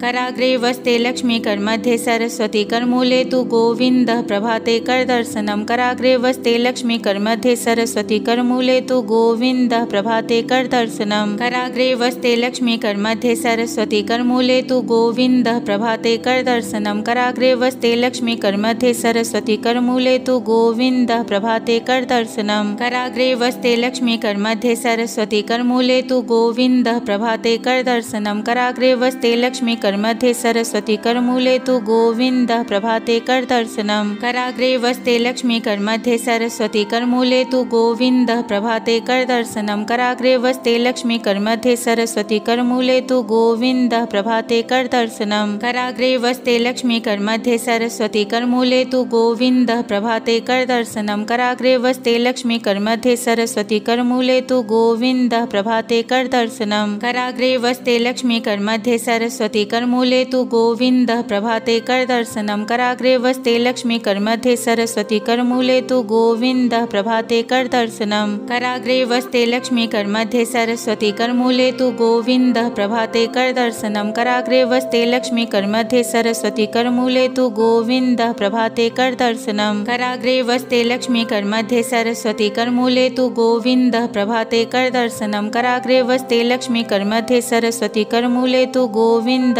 कराग्रे वस्ते लक्ष्मी कर्मध्ये सरस्वती कर्मूले तु गोविंद प्रभाते करदर्शनम कराग्रे वस्ते लक्ष्मी कर्मध्ये सरस्वती कर्मूले तु गोविंद प्रभाते करदर्शनम कराग्रे वस्ते लक्ष्मी कर्मध्ये सरस्वती कर्मूले तु गोविंद प्रभाते करदर्शनम कराग्रे वस्ते लक्ष्मी कर्मध्ये सरस्वती कर्मूले तु गोविंद प्रभाते करदर्शनम कराग्रे वस्ते लक्ष्मी कर्मध्ये सरस्वती कर्मूले तु गोविंद प्रभाते करदर्शनम कराग्रे वस्ते लक्ष्मी कर्मध्ये सरस्वती करमूले तु गोविंद प्रभाते करदर्शनम कराग्रे वस्ते लक्ष्मी कर्मध्ये सरस्वती करमूले तु गोविंद प्रभाते करदर्शनम कराग्रे वस्ते लक्ष्मी कर्मध्ये सरस्वती करमूले तु गोविंद प्रभाते करदर्शनम कराग्रे वस्ते लक्ष्मी कर्मध्ये सरस्वती करमूले तु गोविंद प्रभाते करदर्शनम कराग्रे वस्ते लक्ष्मी कर्मध्ये सरस्वती करमूले तु गोविंद प्रभाते करदर्शनम कराग्रे वस्ते लक्ष्मी कर्मध्ये सरस्वती कर्मूले तु गोविंद प्रभाते करदर्शनम कराग्रे वस्ते लक्ष्मी कर्मध्ये सरस्वती करमूले तु गोविंद प्रभाते करदर्शनम कराग्रे वस्ते लक्ष्मी कर्मध्ये सरस्वती करमूले तु गोविंद प्रभाते करदर्शनम कराग्रे वस्ते लक्ष्मी कर्मध्ये सरस्वती करमूले तु गोविंद प्रभाते करदर्शनम कराग्रे वस्ते लक्ष्मी कर्मध्ये सरस्वती करमूले तु गोविंद प्रभाते करदर्शनम कराग्रे वस्ते लक्ष्मी कर्मध्ये सरस्वती करमूले तु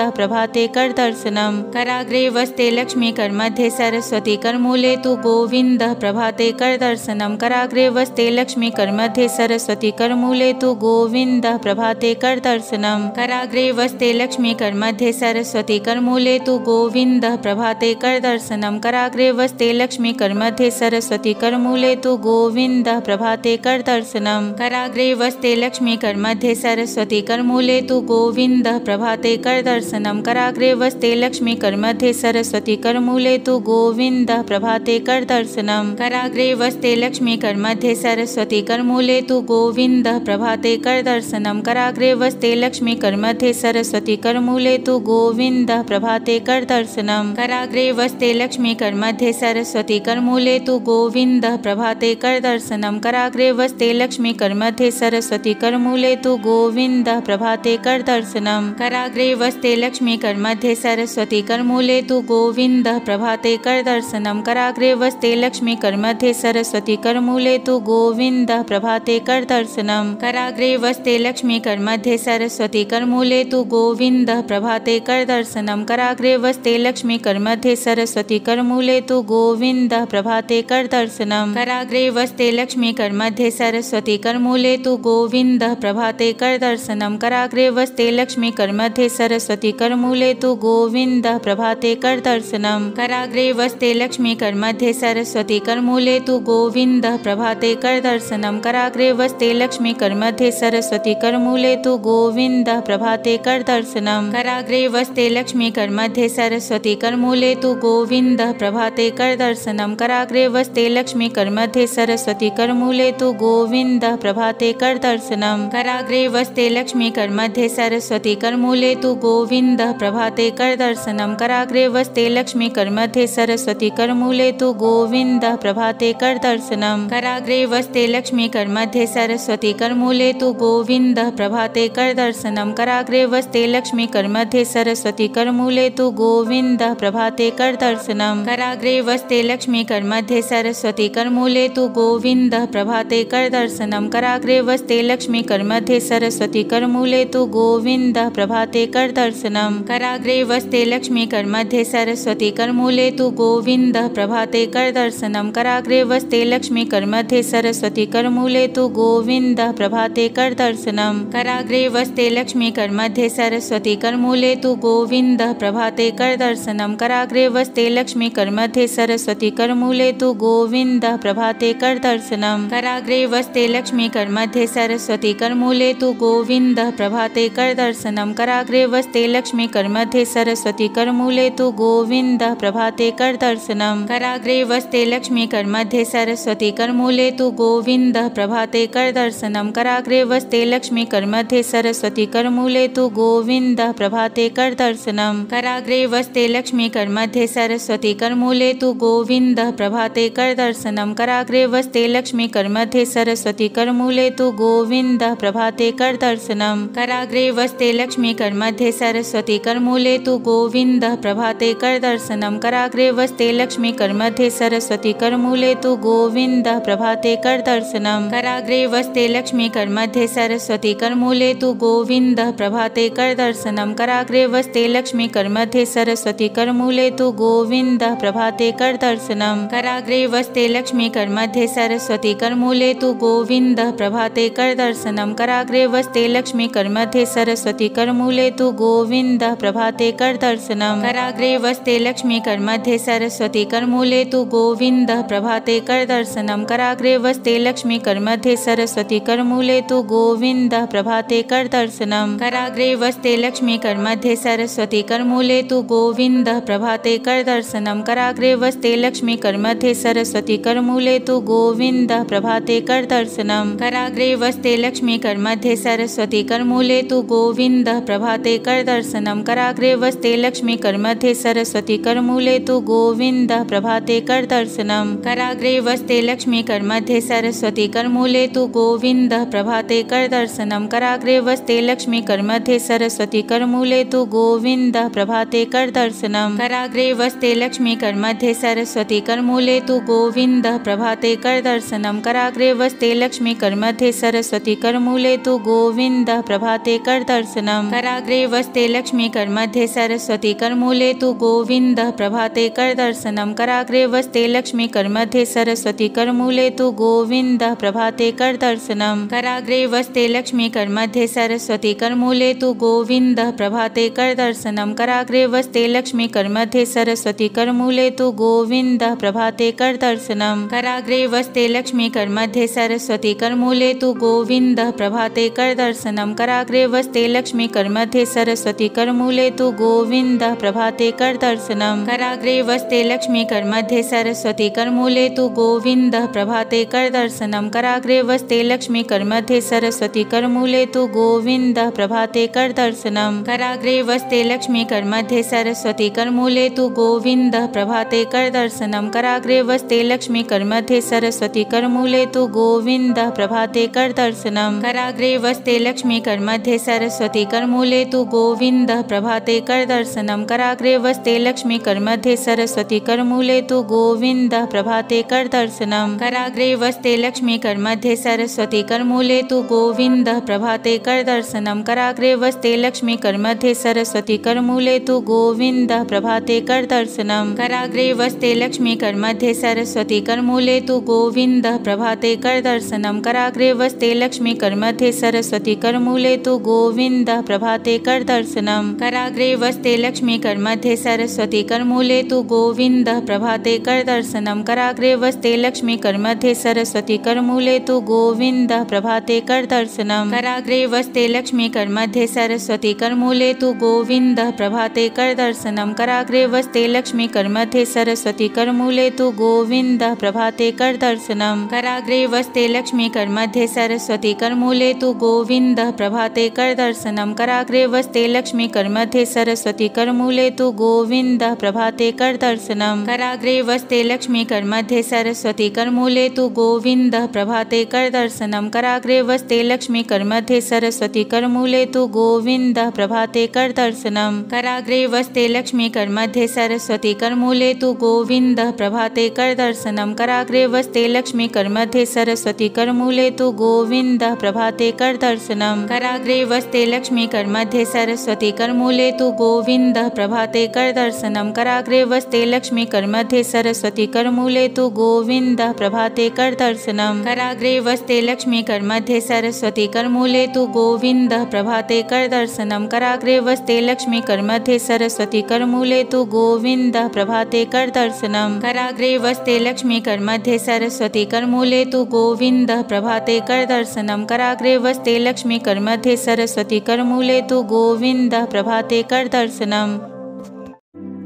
गोविंद प्रभाते कर दर्शनम। कराग्रे वस्ते लक्ष्मी कर मध्य सरस्वती करमूले तु गोविंद प्रभाते कर दर्शनम। कराग्रे वस्ते लक्ष्मी कर मध्य सरस्वती करमूले तु गोविंद प्रभाते कर दर्शनम। कराग्रे वस्ते लक्ष्मी कर मध्य सरस्वती करमूले तु गोविंद प्रभाते कर दर्शनम। कराग्रे वस्ते लक्ष्मी कर मध्य सरस्वती करमूले तु गोविंद प्रभाते कर दर्शनम। कराग्रे वस्ते लक्ष्मी कर मध्य सरस्वती करमूले तु गोविंद प्रभाते कर दर्शनम। दर्शनम कराग्रे वस्ते लक्ष्मी कर्मध्ये सरस्वती करमूले तु गोविंद प्रभाते कर दर्शनम। कराग्रे वस्ते लक्ष्मी कर्मध्ये सरस्वती करमूले तु गोविंद प्रभाते कर दर्शनम। कराग्रे वस्ते लक्ष्मी कर्मध्ये सरस्वती करमूले तु गोविंद प्रभाते कर दर्शनम। कराग्रे वस्ते लक्ष्मी कर्मध्ये सरस्वती करमूले तु गोविंद प्रभाते कर दर्शनम। कराग्रे वस्ते लक्ष्मी कर्मध्ये सरस्वती करमूले तु गोविंद प्रभाते कर दर्शनम। कराग्रे वस्ते लक्ष्मी कर मध्ये सरस्वती करमूले तु गोविंद प्रभाते कर दर्शनम कराग्रे वस्ते लक्ष्मी कर मध्ये सरस्वती करमूले तु गोविंद प्रभाते कर दर्शनम कराग्रे वस्ते लक्ष्मी कर मध्ये सरस्वती करमूले तु गोविंद प्रभाते कर दर्शनम कराग्रे वस्ते लक्ष्मी कर मध्ये सरस्वती करमूले तु गोविंद प्रभाते कर दर्शनम कराग्रे वस्ते लक्ष्मी कर मध्ये सरस्वती करमूले तु गोविंद प्रभाते कर दर्शनम कराग्रे वस्ते लक्ष्मी कर मध्ये सरस्वती करमूले तु गोविंद प्रभाते कर दर्शनम। कराग्रे वस्ते लक्ष्मी कर मध्य सरस्वती करमूले तु गोविंद प्रभाते कर दर्शनम। कराग्रे वस्ते लक्ष्मी कर मध्य सरस्वती करमूले तु गोविंद प्रभाते कर दर्शनम। कराग्रे वस्ते लक्ष्मी कर मध्य सरस्वती करमूले तु गोविंद प्रभाते कर दर्शनम। कराग्रे वस्ते लक्ष्मी कर मध्य सरस्वती करमूले तु गोविंद प्रभाते कर दर्शनम। कराग्रे वस्ते लक्ष्मी कर मध्य सरस्वती करमूले तु गोविंद गोविंद, प्रभाते कर दर्शनम कराग्रे वस्ते लक्ष्मी कर मध्ये सरस्वती करमूले तु गोविंद, प्रभाते कर दर्शनम कराग्रे वस्ते लक्ष्मी कर मध्ये सरस्वती करमूले तु गोविंद, प्रभाते कर दर्शनम कराग्रे वस्ते लक्ष्मी कर मध्ये सरस्वती करमूले तु गोविंद, प्रभाते कर दर्शनम कराग्रे वस्ते लक्ष्मी कर मध्ये सरस्वती करमूले तु गोविंद, प्रभाते कर दर्शनम कराग्रे वस्ते लक्ष्मी कर मध्ये सरस्वती करमूले तु गोविंद, प्रभाते कर दर्शनम कराग्रे वस्ते लक्ष्मी कर मध्ये सरस्वती करमूले तु गोविंद प्रभाते कर दर्शनम कराग्रे वस्ते लक्ष्मी कर मध्ये सरस्वती करमूले तु गोविंद प्रभाते कर दर्शनम कराग्रे वस्ते लक्ष्मी कर मध्ये सरस्वती करमूले तु गोविंद प्रभाते कर दर्शनम कराग्रे वस्ते लक्ष्मी कर मध्ये सरस्वती करमूले तु गोविंद प्रभाते कर दर्शनम कराग्रे वस्ते लक्ष्मी कर मध्ये सरस्वती करमूले तु गोविंद प्रभाते कर दर्शनम कराग्रे वस्ते लक्ष्मी कर्मध्ये सरस्वती करमूले तु गोविंद प्रभाते कर दर्शनम। कराग्रे वस्ते लक्ष्मी कर्मध्ये सरस्वती करमूले तु गोविंद प्रभाते कर दर्शनम। कराग्रे वस्ते लक्ष्मी कर्मध्ये सरस्वती करमूले तु गोविंद प्रभाते कर दर्शनम। कराग्रे वस्ते लक्ष्मी कर्मध्ये सरस्वती करमूले तु गोविंद प्रभाते कर दर्शनम। कराग्रे वस्ते लक्ष्मी कर्मध्ये सरस्वती करमूले तु गोविंद प्रभाते कर दर्शनम। कराग्रे वस्ते लक्ष्मी कर्मध्ये सरस्वती सरस्वती करमूले तु गोविन्दः प्रभाते करदर्शनं कराग्रे वस्ते लक्ष्मी करमध्ये सरस्वती करमूले तु गोविन्दः प्रभाते करदर्शनं कराग्रे वस्ते लक्ष्मी करमध्ये सरस्वती करमूले तु गोविन्दः प्रभाते करदर्शनं कराग्रे वस्ते लक्ष्मी करमध्ये सरस्वती करमूले तु गोविन्दः प्रभाते करदर्शनं कराग्रे वस्ते लक्ष्मी करमध्ये सरस्वती करमूले तु गोविन्दः प्रभाते करदर्शनं कराग्रे वस्ते लक्ष्मी करमध्ये सरस्वती करमूले तु गोविन्दः प्रभाते कर करदर्शनं कराग्रे वस्ते लक्ष्मी करमध्ये सरस्वती करमूले तु गोविन्दः प्रभाते करदर्शनं कराग्रे वस्ते लक्ष्मी करमध्ये सरस्वती करमूले तु गोविन्दः प्रभाते करदर्शनं कराग्रे वस्ते लक्ष्मी करमध्ये सरस्वती करमूले तु गोविन्दः प्रभाते करदर्शनं कराग्रे वस्ते लक्ष्मी करमध्ये सरस्वती करमूले तु गोविन्दः प्रभाते करदर्शनं कराग्रे वस्ते लक्ष्मी करमध्ये सरस्वती करमूले तु गोविन्दः प्रभाते करदर्शनं कराग्रे वस्ते लक्ष्मी करमध्ये सरस्वती करमूले तु गोविन्दः प्रभाते करदर्शनं कराग्रे वस्ते लक्ष्मी करमध्ये सरस्वती करमूले तु गोविन्दः प्रभाते कर करदर्शनं कराग्रे वस्ते लक्ष्मी करमध्ये सरस्वती करमूले तु गोविन्दः प्रभाते कर करदर्शनं कराग्रे वस्ते लक्ष्मी करमध्ये सरस्वती करमूले तु गोविन्दः प्रभाते करदर्शनं कराग्रे वस्ते लक्ष्मी करमध्ये सरस्वती करमूले तु गोविन्दः प्रभाते करदर्शनं कराग्रे वस्ते लक्ष्मी करमध्ये सरस्वती करमूले तु गोविन्दः प्रभाते करदर्शनं कराग्रे वस्ते लक्ष्मी करमध्ये सरस्वती करमूले तु गोविन्दः प्रभाते करदर्शनं कराग्रे वस्ते लक्ष्मी करमध्ये सरस्वती करमूले तु गोविन्दः प्रभाते करदर्शनं कराग्रे वस्ते लक्ष्मी करमध्ये सरस्वती करमूले तु गोविन्दः प्रभाते करदर्शनं कराग्रे वस्ते लक्ष्मी करमध्ये सरस्वती करमूले तु गोविन्दः प्रभाते करदर्शनं कराग्रे वस्ते लक्ष्मी करमध्ये सरस्वती करमूले तु गोविन्दः प्रभाते करदर्शनं कराग्रे वस्ते लक्ष्मी करमध्ये सरस्वती करमूले तु गोविन्दः प्रभाते करदर्शनं कराग्रे वस्ते लक्ष्मी करमध्ये सरस्वती करमूले तु गोविन्दः प्रभाते करदर्शनं कराग्रे वस्ते लक्ष्मी करमध्ये सरस्वती करमूले तु गोविन्दः प्रभाते करदर्शनं कराग्रे वस्ते लक्ष्मी करमध्ये सरस्वती करमूले तु गोविन्दः प्रभाते करदर्शनं कराग्रे वस्ते लक्ष्मी करमध्ये सरस्वती करमूले तु गोविन्दः प्रभाते करदर्शनं कराग्रे वस्ते लक्ष्मी करमध्ये सरस्वती करमूले तु गोविन्दः प्रभाते करदर्शनं कराग्रे वस्ते लक्ष्मी करमध्ये सरस्वती करमूले तु गोविन्दः प्रभाते करदर्शनं कराग्रे वस्ते लक्ष्मी करमध्ये सरस्वती करमूले तु गोविन्दः प्रभाते करदर्शनं कराग्रे वस्ते लक्ष्मी करमध्ये सरस्वती करमूले तु गोविन्दः प्रभाते करदर्शनं कराग्रे वस्ते लक्ष्मी करमध्ये सरस्वती करमूले तु गोविन्दः प्रभाते करदर्शनं कराग्रे वस्ते लक्ष्मी करमध्ये सरस्वती करमूले तु गोविन्दः प्रभाते करदर्शनं कराग्रे वस्ते लक्ष्मी करमध्ये सरस्वती करमूले तु गोविन्दः प्रभाते करदर्शनं कराग्रे वस्ते लक्ष्मी करमध्ये सरस्वती करमूले तु गोविन्दः प्रभाते करदर्शनं कराग्रे वस्ते लक्ष्मी करमध्ये सरस्वती करमूले तु गोविन्दः प्रभाते करदर्शनं कराग्रे वस्ते लक्ष्मी करमध्ये सरस्वती करमूले तु गोविन्दः प्रभाते करदर्शनं कराग्रे वस्ते लक्ष्मी करमध्ये सरस्वती करमूले तु गोविन्दः प्रभाते करदर्शनं कराग्रे वस्ते लक्ष्मी करमध्ये सरस्वती करमूले तु गोविन्दः प्रभाते करदर्शनं कराग्रे वस्ते लक्ष्मी करमध्ये सरस्वती करमूले तु गोविन्दः प्रभाते करदर्शनं कराग्रे वस्ते लक्ष्मी करमध्ये सरस्वती करमूले तु गोविन्दः प्रभाते करदर्शनं कराग्रे वस्ते लक्ष्मी करमध्ये सरस्वती करमूले तु गोविन्दः प्रभाते करदर्शनं कराग्रे वस्ते लक्ष्मी करमध्ये सरस्वती करमूले तु गोविन्दः प्रभाते करदर्शनं कराग्रे वस्ते लक्ष्मी करमध्ये सरस्वती करमूले तु गोविन्दः प्रभाते करदर्शनं कराग्रे वस्ते लक्ष्मी करमध्ये सरस्वती करमूले तु गोविन्दः प्रभाते करदर्शनं कराग्रे वस्ते लक्ष्मी करमध्ये सरस्वती करमूले तु गोविन्दः प्रभाते करदर्शनं कराग्रे वस्ते लक्ष्मी करमध्ये सरस्वती करमूले तु गोविन्दः प्रभाते करदर्शनं कराग्रे वस्ते लक्ष्मी करमध्ये सरस्वती करमूले तु गोविन्दः प्रभाते करदर्शनम्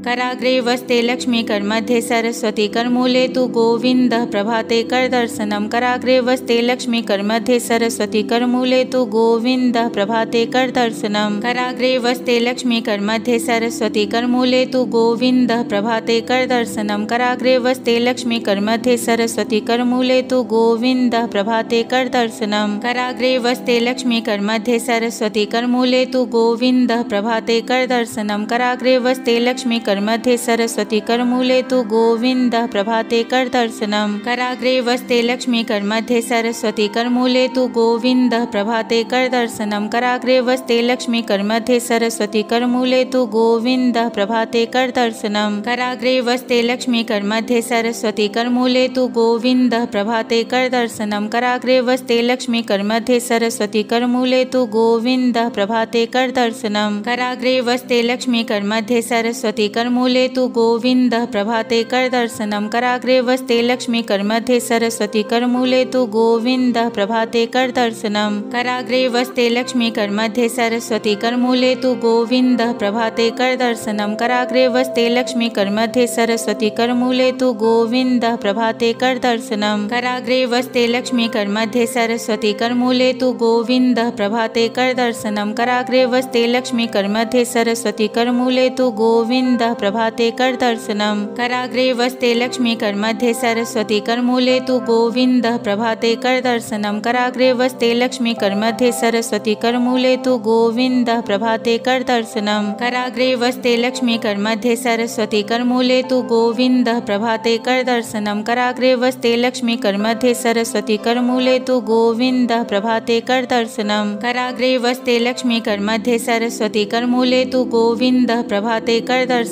कराग्रे वस्ते लक्ष्मी कर्मध्ये सरस्वती कर्मूले तु गोविन्द प्रभाते करदर्शनं कराग्रे वस्ते लक्ष्मी कर्मध्ये सरस्वती कर्मूले तु गोविन्द प्रभाते करदर्शनं कराग्रे वस्ते लक्ष्मी कर्मध्ये सरस्वती कर्मूले तु गोविन्द प्रभाते करदर्शनं कराग्रे वस्ते लक्ष्मी कर्मध्ये सरस्वती कर्मूले तु गोविन्द प्रभाते करदर्शनं कराग्रे वस्ते लक्ष्मी कर्मध्ये सरस्वती कर्मूले तु गोविन्द प्रभाते करदर्शनं कराग्रे वस्ते लक्ष्मी कर्मध्ये सरस्वती कर्मूले तु गोविन्द प्रभाते करदर्शनं कराग्रे वस्ते लक्ष्मी कर्मध्ये सरस्वती कर्मूले तु गोविन्द प्रभाते करदर्शनं कराग्रे वस्ते लक्ष्मी कर्मध्ये सरस्वती कर्मूले तु गोविन्द प्रभाते करदर्शनं कराग्रे वस्ते लक्ष्मी कर्मध्ये सरस्वती कर्मूले तु गोविन्द प्रभाते करदर्शनं कराग्रे वस्ते लक्ष्मी कर्मध्ये सरस्वती कर्मूले तु गोविन्द प्रभाते करदर्शनं कराग्रे वस्ते लक्ष्मी कर्मध्ये सरस्वती कर्मूले तु गोविन्द प्रभाते करदर्शनं कराग्रे वस्ते लक्ष्मी कर्मध्ये सरस्वती कर्मूले तु गोविन्द प्रभाते करदर्शनं कराग्रे वस्ते लक्ष्मी कर्मध्ये सरस्वती कर्मूले तु गोविन्द प्रभाते करदर्शनं कराग्रे वस्ते लक्ष्मी कर्मध्ये सरस्वती कर्मूले तु गोविन्द प्रभाते करदर्शनं कराग्रे वस्ते लक्ष्मी कर्मध्ये सरस्वती कर्मूले तु गोविन्द प्रभाते करदर्शनं कराग्रे वस्ते लक्ष्मी कर्मध्ये सरस्वती कर्मूले तु गोविन्द प्रभाते करदर्शनं कराग्रे वस्ते लक्ष्मी कर्मध्ये सरस्वती कर्मूले तु गोविन्द प्रभाते करदर्शनं कराग्रे वस्ते लक्ष्मी कर्मध्ये सरस्वती कर्मूले तु गोविन्द प्रभाते करदर्शनं कराग्रे वस्ते लक्ष्मी कर्मध्ये सरस्वती कर्मूले तु गोविन्द प्रभाते करदर्शनं कराग्रे वस्ते लक्ष्मी कर्मध्ये सरस्वती कर्मूले तु गोविन्द प्रभाते करदर्शनं कराग्रे वस्ते लक्ष्मी कर्मध्ये सरस्वती कर्मूले तु गोविन्द प्रभाते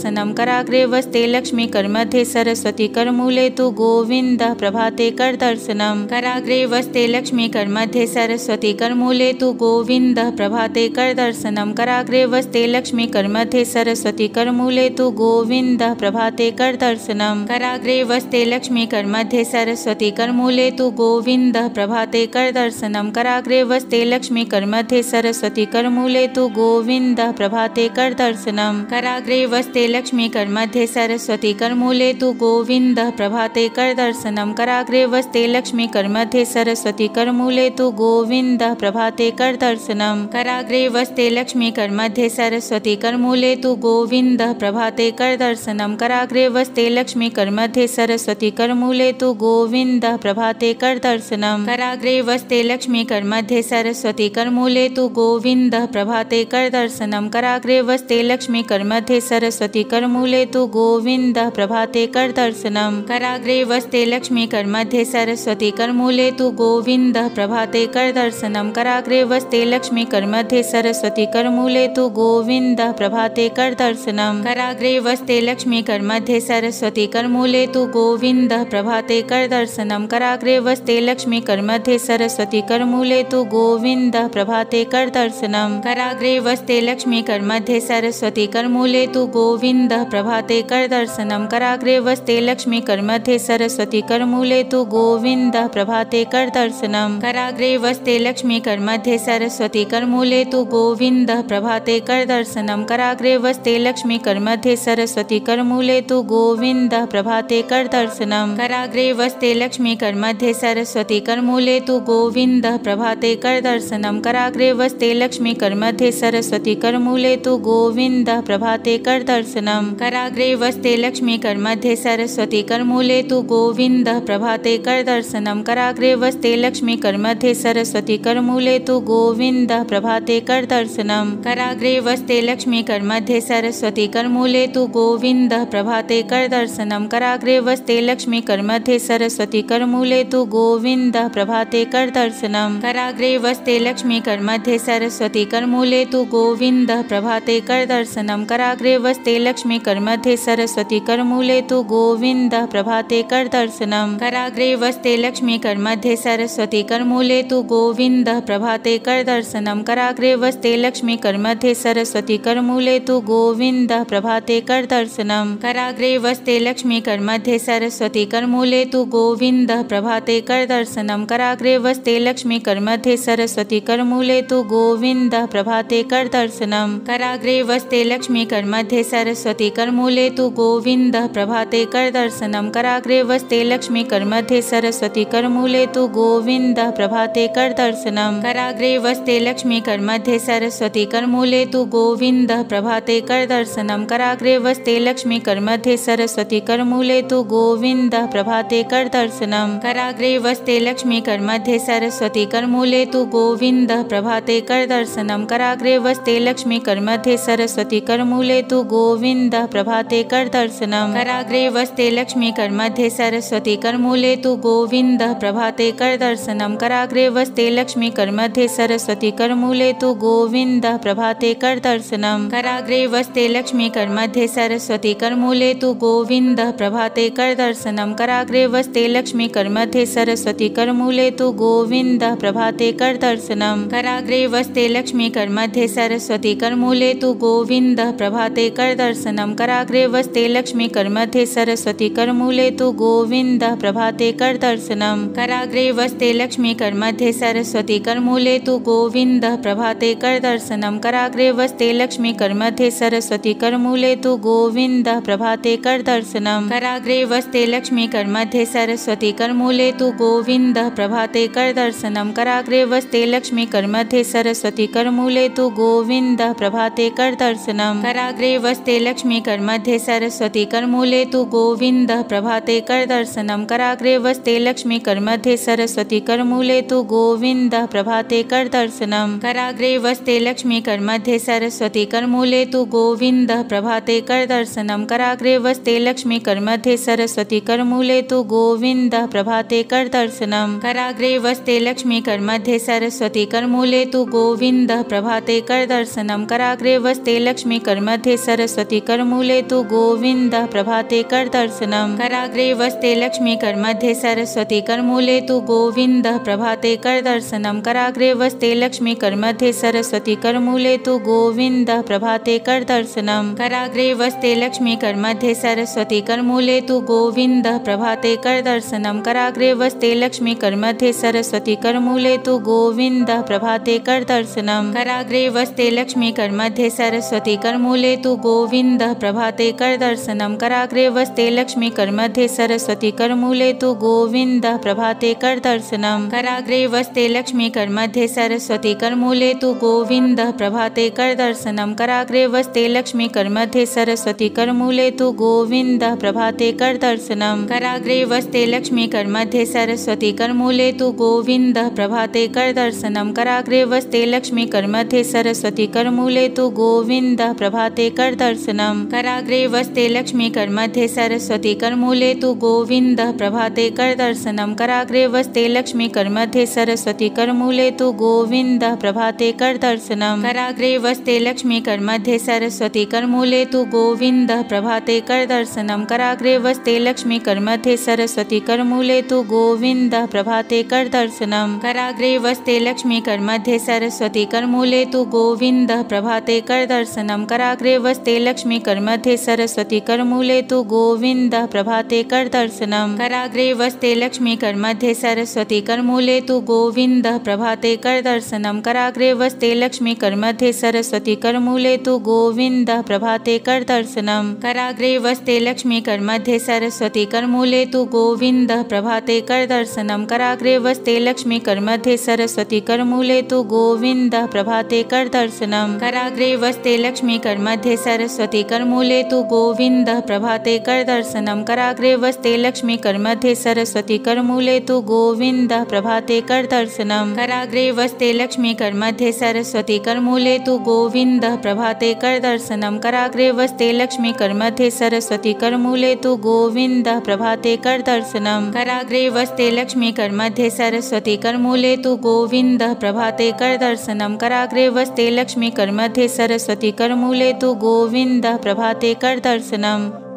करदर्शनं कराग्रे वस्ते लक्ष्मी कर्मध्ये सरस्वती कर्मूले तु गोविन्द प्रभाते करदर्शनं कराग्रे वस्ते लक्ष्मी कर्मध्ये सरस्वती कर्मूले तु गोविन्द प्रभाते करदर्शनं कराग्रे वस्ते लक्ष्मी कर्मध्ये सरस्वती कर्मूले तु गोविन्द प्रभाते करदर्शनं कराग्रे वस्ते लक्ष्मी कर्मध्ये सरस्वती कर्मूले तु गोविन्द प्रभाते करदर्शनं कराग्रे वस्ते लक्ष्मी कर्मध्ये सरस्वती कर्मूले तु गोविन्द प्रभाते करदर्शनं कराग्रे वस्ते लक्ष्मी कर्मध्ये सरस्वती कर्मूले तु गोविन्द प्रभाते करदर्शनं कराग्रे वस्ते। लक्ष्मी कर्मध्ये सरस्वती कर्मूले तु गोविन्द प्रभाते करदर्शनं कराग्रे वस्ते। लक्ष्मी कर्मध्ये सरस्वती कर्मूले तु गोविन्द प्रभाते करदर्शनं कराग्रे वस्ते। लक्ष्मी कर्मध्ये सरस्वती कर्मूले तु गोविन्द प्रभाते करदर्शनं कराग्रे वस्ते। लक्ष्मी कर्मध्ये सरस्वती कर्मूले तु गोविन्द प्रभाते करदर्शनं कराग्रे वस्ते। लक्ष्मी कर्मध्ये सरस्वती कर्मूले तु गोविन्द प्रभाते करदर्शनं कराग्रे वस्ते लक्ष्मी कर्मध्ये सरस्वती कर्मूले तु गोविन्द प्रभाते करदर्शनं कराग्रे वस्ते लक्ष्मी कर्मध्ये सरस्वती कर्मूले तु गोविन्द प्रभाते करदर्शनं कराग्रे वस्ते लक्ष्मी कर्मध्ये सरस्वती कर्मूले तु गोविन्द प्रभाते करदर्शनं कराग्रे वस्ते लक्ष्मी कर्मध्ये सरस्वती कर्मूले तु गोविन्द प्रभाते करदर्शनं कराग्रे वस्ते लक्ष्मी कर्मध्ये सरस्वती कर्मूले तु गोविन्द प्रभाते करदर्शनं कराग्रे वस्ते लक्ष्मी कर्मध्ये सरस्वती कर्मूले तु गोविन्द प्रभाते करदर्शनं कराग्रे वस्ते लक्ष्मी कर्मध्ये सरस्वती कर्मूले तु गोविन्द प्रभाते करदर्शनं कराग्रे वस्ते लक्ष्मी कर्मध्ये सरस्वती कर्मूले तु गोविन्द प्रभाते करदर्शनं कराग्रे वस्ते लक्ष्मी कर्मध्ये सरस्वती कर्मूले तु गोविन्द प्रभाते करदर्शनं कराग्रे वस्ते लक्ष्मी कर्मध्ये सरस्वती कर्मूले तु गोविन्द प्रभाते करदर्शनं कराग्रे वस्ते लक्ष्मी कर्मध्ये सरस्वती कर्मूले तु गोविन्द प्रभाते करदर्शनं कराग्रे वस्ते लक्ष्मी कर्मध्ये सरस्वती कर्मूले तु गोविन्द प्रभाते करदर्शनं कराग्रे वस्ते लक्ष्मी कर्मध्ये सरस्वती कर्मूले तु गोविन्द प्रभाते करदर्शनं कराग्रे वस्ते लक्ष्मी कर्मध्ये सरस्वती कर्मूले तु गोविन्द प्रभाते करदर्शनं कराग्रे वस्ते लक्ष्मी कर्मध्ये सरस्वती कर्मूले तु गोविन्द प्रभाते करदर्शनं कराग्रे वस्ते लक्ष्मी कर्मध्ये सरस्वती कर्मूले तु गोविन्द प्रभाते करदर्शनं कराग्रे वस्ते लक्ष्मी कर्मध्ये सरस्वती कर्मूले तु गोविन्द प्रभाते करदर्शनं कराग्रे वस्ते लक्ष्मी कर्मध्ये सरस्वती कर्मूले तु गोविन्द प्रभाते करदर्शनं कराग्रे वस्ते लक्ष्मी कर्मध्ये सरस्वती कर्मूले तु गोविन्द प्रभाते करदर्शनं कराग्रे वस्ते लक्ष्मी कर्मध्ये सरस्वती कर्मूले तु गोविन्द प्रभाते करदर्शनं कराग्रे वस्ते लक्ष्मी कर्मध्ये सरस्वती सरस्वती करमूले तु गोविन्दः प्रभाते करदर्शनं कराग्रे वस्ते लक्ष्मी करमध्ये सरस्वती करमूले तु गोविन्दः प्रभाते करदर्शनं कराग्रे वस्ते लक्ष्मी करमध्ये सरस्वती करमूले तु गोविन्दः प्रभाते करदर्शनं कराग्रे वस्ते लक्ष्मी करमध्ये सरस्वती करमूले तु गोविन्दः प्रभाते करदर्शनं कराग्रे वस्ते लक्ष्मी करमध्ये सरस्वती करमूले तु गोविन्दः प्रभाते करदर्शनं कराग्रे वस्ते लक्ष्मी करमध्ये सरस्वती करमूले तु गोविन्दः प्रभाते कर करदर्शनं कराग्रे वस्ते लक्ष्मी करमध्ये सरस्वती करमूले तु गोविन्दः प्रभाते करदर्शनं कराग्रे वस्ते लक्ष्मी करमध्ये सरस्वती करमूले तु गोविन्दः प्रभाते करदर्शनं कराग्रे वस्ते लक्ष्मी करमध्ये सरस्वती करमूले तु गोविन्दः प्रभाते करदर्शनं कराग्रे वस्ते लक्ष्मी करमध्ये सरस्वती करमूले तु गोविन्दः प्रभाते करदर्शनं कराग्रे वस्ते लक्ष्मी करमध्ये सरस्वती करमूले तु गोविन्दः प्रभाते करदर्शनं कराग्रे वस्ते लक्ष्मी करमध्ये सरस्वती करमूले तु गोविन्दः प्रभाते करदर्शनं कराग्रे वस्ते लक्ष्मी करमध्ये सरस्वती करमूले तु गोविन्दः प्रभाते करदर्शनं कराग्रे वस्ते लक्ष्मी करमध्ये सरस्वती करमूले तु गोविन्दः प्रभाते करदर्शनं कराग्रे वस्ते लक्ष्मी करमध्ये सरस्वती करमूले तु गोविन्दः प्रभाते करदर्शनं कराग्रे वस्ते लक्ष्मी करमध्ये सरस्वती करमूले तु गोविन्दः प्रभाते करदर्शनं कराग्रे वस्ते लक्ष्मी करमध्ये सरस्वती करमूले तु गोविन्दः प्रभाते करदर्शनं कराग्रे वस्ते लक्ष्मी करमध्ये सरस्वती करमूले तु गोविन्दः प्रभाते करदर्शनं कराग्रे वस्ते लक्ष्मी करमध्ये सरस्वती करमूले तु गोविन्दः प्रभाते करदर्शनं कराग्रे वस्ते लक्ष्मी करमध्ये सरस्वती करमूले तु गोविन्दः प्रभाते करदर्शनं कराग्रे वस्ते लक्ष्मी करमध्ये सरस्वती करमूले तु गोविन्दः प्रभाते करदर्शनं कराग्रे वस्ते लक्ष्मी करमध्ये सरस्वती करमूले तु गोविन्दः प्रभाते करदर्शनं कराग्रे वस्ते लक्ष्मी करमध्ये सरस्वती करमूले तु गोविन्दः प्रभाते करदर्शनं कराग्रे वस्ते लक्ष्मी करमध्ये सरस्वती करमूले तु गोविन्दः प्रभाते करदर्शनं कराग्रे वस्ते लक्ष्मी करमध्ये सरस्वती करमूले तु गोविन्दः प्रभाते करदर्शनं कराग्रे वस्ते लक्ष्मी करमध्ये सरस्वती करमूले तु गोविन्दः प्रभाते करदर्शनं कराग्रे वस्ते लक्ष्मी करमध्ये सरस्वती करमूले तु गोविन्दः प्रभाते करदर्शनं कराग्रे वस्ते लक्ष्मी करमध्ये सरस्वती करमूले तु गोविन्दः प्रभाते करदर्शनं कराग्रे वस्ते लक्ष्मी करमध्ये सरस्वती करमूले तु गोविन्दः प्रभाते करदर्शनं कराग्रे वस्ते लक्ष्मी करमध्ये सरस्वती करमूले तु गोविन्दः प्रभाते करदर्शनं कराग्रे वस्ते लक्ष्मी करमध्ये सरस्वती करमूले तु गोविन्दः प्रभाते करदर्शनं कराग्रे वस्ते लक्ष्मी करमध्ये सरस्वती करमूले तु गोविन्दः प्रभाते करदर्शनं कराग्रे वस्ते लक्ष्मी करमध्ये सरस्वती करमूले तु गोविन्दः प्रभाते करदर्शनं कराग्रे वस्ते लक्ष्मी करमध्ये सरस्वती करमूले तु गोविन्दः प्रभाते करदर्शनं कराग्रे वस्ते लक्ष्मी करमध्ये सरस्वती करमूले तु गोविन्दः प्रभाते करदर्शनं कराग्रे वस्ते लक्ष्मी करमध्ये सरस्वती करमूले तु गोविन्दः प्रभाते करदर्शनं कराग्रे वस्ते लक्ष्मी करमध्ये सरस्वती करमूले तु गोविन्दः प्रभाते करदर्शनं कराग्रे वस्ते लक्ष्मी करमध्ये सरस्वती करमूले तु गोविन्दः प्रभाते करदर्शनं कराग्रे वस्ते लक्ष्मी करमध्ये सरस्वती करमूले तु गोविन्दः प्रभाते करदर्शनं कराग्रे वस्ते लक्ष्मी करमध्ये सरस्वती करमूले तु गोविन्दः प्रभाते करदर्शनं कराग्रे वस्ते लक्ष्मी करमध्ये सरस्वती करमूले तु गोविन्दः प्रभाते करदर्शनं कराग्रे वस्ते लक्ष्मी करमध्ये सरस्वती करमूले तु गोविन्दः प्रभाते करदर्शनं कराग्रे वस्ते लक्ष्मी करमध्ये सरस्वती करमूले तु गोविन्दः, प्रभाते करदर्शनं कराग्रे वस्ते लक्ष्मी करमध्ये सरस्वती, करमूले तु गोविन्दः, प्रभाते करदर्शनं कराग्रे वस्ते लक्ष्मी करमध्ये सरस्वती, करमूले तु गोविन्दः, प्रभाते करदर्शनं कराग्रे वस्ते लक्ष्मी करमध्ये सरस्वती, करमूले तु गोविन्दः, प्रभाते करदर्शनं कराग्रे वस्ते लक्ष्मी करमध्ये सरस्वती, करमूले तु गोविन्दः, प्रभाते करदर्शनं कराग्रे वस्ते लक्ष्मी करमध्ये सरस्वती, करमूले तु गोविन्दः प्रभाते करदर्शनम्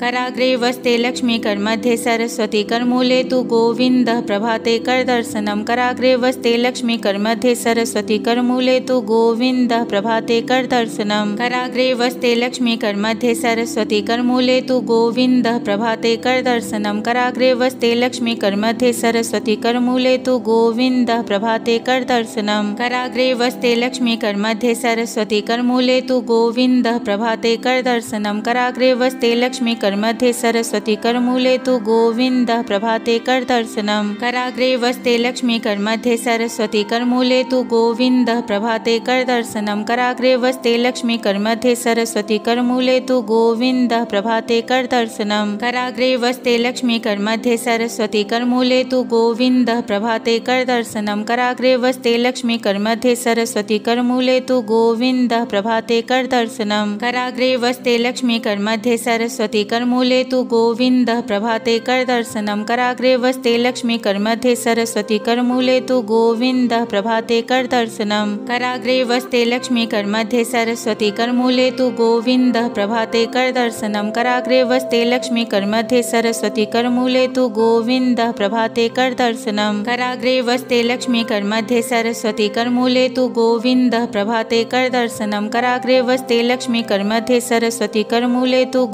कराग्रे वस्ते लक्ष्मी कर्मध्ये सरस्वती कर्मूले तु गोविंद प्रभाते करदर्शनम कराग्रे वस्ते लक्ष्मी कर्मध्ये सरस्वती कर्मूले तु गोविंद प्रभाते करदर्शनम कराग्रे वस्ते लक्ष्मी कर्मध्ये सरस्वती कर्मूले तु गोविंद प्रभाते करदर्शनम कराग्रे वस्ते लक्ष्मी कर्मध्ये सरस्वती कर्मूले तु गोविंद प्रभाते करदर्शनम कराग्रे वस्ते लक्ष्मी कर्मध्ये सरस्वती कर्मूले तु गोविंद प्रभाते करदर्शनम कराग्रे वस्ते लक्ष्मी कर्मध्ये सरस्वती कर्मूले तु गोविंद प्रभाते करदर्शनम कराग्रे वस्ते लक्ष्मी कर्मध्ये सरस्वती कर्मूले तु गोविंद प्रभाते करदर्शनम कराग्रे वस्ते लक्ष्मी कर्मध्ये सरस्वती कर्मूले तु गोविंद प्रभाते करदर्शनम कराग्रे वस्ते लक्ष्मी कर्मध्ये सरस्वती कर्मूले तु गोविंद प्रभाते करदर्शनम कराग्रे वस्ते लक्ष्मी कर्मध्ये सरस्वती कर्मूले तु गोविंद प्रभाते करदर्शनम कराग्रे वस्ते लक्ष्मी कर्मध्ये सरस्वती कर्मूले तु गोविंद प्रभाते करदर्शनम कराग्रे वस्ते लक्ष्मी कर्मध्ये सरस्वती, कर्मूले तु गोविंद प्रभाते करदर्शनम कराग्रे वस्ते लक्ष्मी कर्मध्ये सरस्वती, कर्मूले तु गोविंद प्रभाते करदर्शनम कराग्रे वस्ते लक्ष्मी कर्मध्ये सरस्वती, कर्मूले तु गोविंद प्रभाते करदर्शनम कराग्रे वस्ते लक्ष्मी कर्मध्ये सरस्वती, कर्मूले तु गोविंद प्रभाते करदर्शनम कराग्रे वस्ते लक्ष्मी कर्मध्ये सरस्वती, कर्मूले तु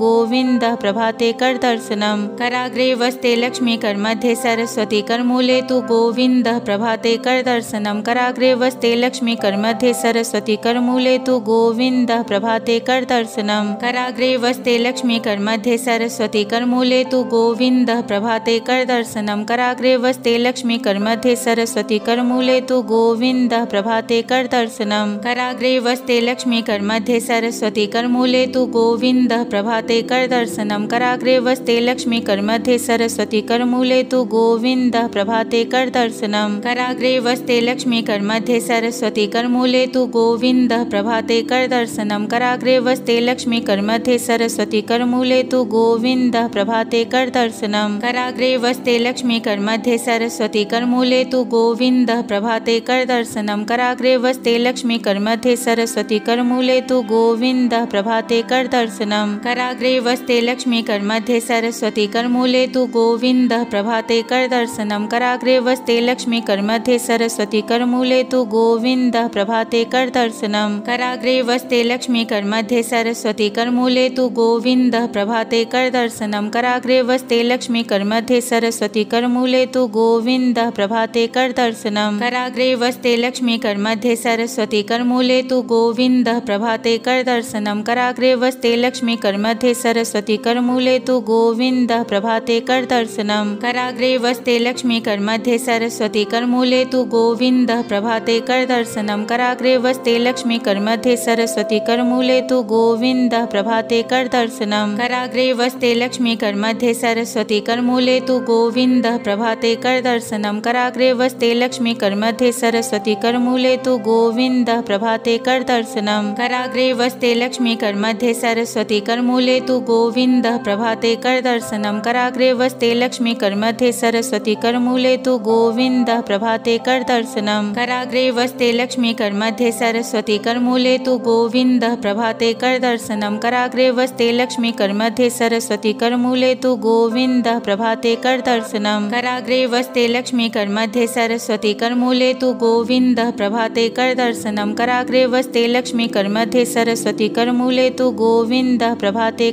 गोविंद प्रभाते करदर्शनम कराग्रे वस्ते लक्ष्मी कर्मध्ये सरस्वती कर्मूले तु गोविंद प्रभाते करदर्शनम कराग्रे वस्ते लक्ष्मी कर्मध्ये सरस्वती कर्मूले तु गोविंद प्रभाते करदर्शनम कराग्रे वस्ते लक्ष्मी कर्मध्ये सरस्वती कर्मूले तु गोविंद प्रभाते करदर्शनम कराग्रे वस्ते लक्ष्मी कर्मध्ये सरस्वती कर्मूले तु गोविंद प्रभाते करदर्शनम कराग्रे वस्ते लक्ष्मी कर्मध्ये सरस्वती कर्मूले तु गोविंद प्रभाते करदर्शनम कराग्रे वस्ते लक्ष्मी कर्मध्ये सरस्वती कर्मूले तु गोविंद प्रभाते करदर्शनम कराग्रे वस्ते लक्ष्मी कर्मध्ये सरस्वती कर्मूले तु गोविंद प्रभाते करदर्शनम कराग्रे वस्ते लक्ष्मी कर्मध्ये सरस्वती कर्मूले तु गोविंद प्रभाते करदर्शनम कराग्रे वस्ते लक्ष्मी कर्मध्ये सरस्वती कर्मूले तु गोविंद प्रभाते करदर्शनम कराग्रे वस्ते लक्ष्मी कर्मध्ये सरस्वती कर्मूले तु गोविंद प्रभाते करदर्शनम कराग्रे वस्ते लक्ष्मी कर्मध्ये सरस्वती कर्मूले तु गोविंद प्रभाते करदर्शनम कराग्रे वस्ते लक्ष्मी कर्मध्ये सरस्वती कर्मूले तु गोविंद प्रभाते करदर्शनम कराग्रे वस्ते लक्ष्मी कर्मध्ये सरस्वती कर्मूले तु गोविंद प्रभाते करदर्शनम कराग्रे वस्ते लक्ष्मी कर्मध्ये सरस्वती कर्मूले तु गोविंद प्रभाते करदर्शनम कराग्रे वस्ते लक्ष्मी कर्मध्ये सरस्वती कर्मूले तु गोविंद प्रभाते करदर्शनम कराग्रे वस्ते लक्ष्मी कर्मध्ये सरस्वती कर्मूले तु गोविंद प्रभाते करदर्शनम कराग्रे वस्ते लक्ष्मी कर्मध्ये सरस्वती कर्मूले तु गोविंद प्रभाते करदर्शनम कराग्रे वस्ते लक्ष्मी कर्मध्ये सरस्वती कर्मूले तु गोविंद प्रभाते करदर्शनम कराग्रे वस्ते लक्ष्मी कर्मध्ये सरस्वती कर्मूले तु गोविंद प्रभाते करदर्शनम कराग्रे वस्ते लक्ष्मी कर्मध्ये सरस्वती कर्मूले तु गोविंद प्रभाते करदर्शनम कराग्रे वस्ते लक्ष्मी कर्मध्ये सरस्वती कर्मूले तु गोविंद, प्रभाते कर करदर्शनम कराग्रे वस्ते लक्ष्मी कर्मध्ये सरस्वती कर्मूले तु गोविंद, प्रभाते करदर्शनम कराग्रे वस्ते लक्ष्मी कर्मध्ये सरस्वती कर्मूले तु गोविंद, प्रभाते करदर्शनम कराग्रे वस्ते लक्ष्मी कर्मध्ये सरस्वती कर्मूले तु गोविंद, प्रभाते करदर्शनम कराग्रे वस्ते लक्ष्मी कर्मध्ये सरस्वती कर्मूले तु गोविंद, प्रभाते करदर्शनम कराग्रे वस्ते लक्ष्मी कर्मध्ये सरस्वती कर्मूले तु गोविंद, प्रभाते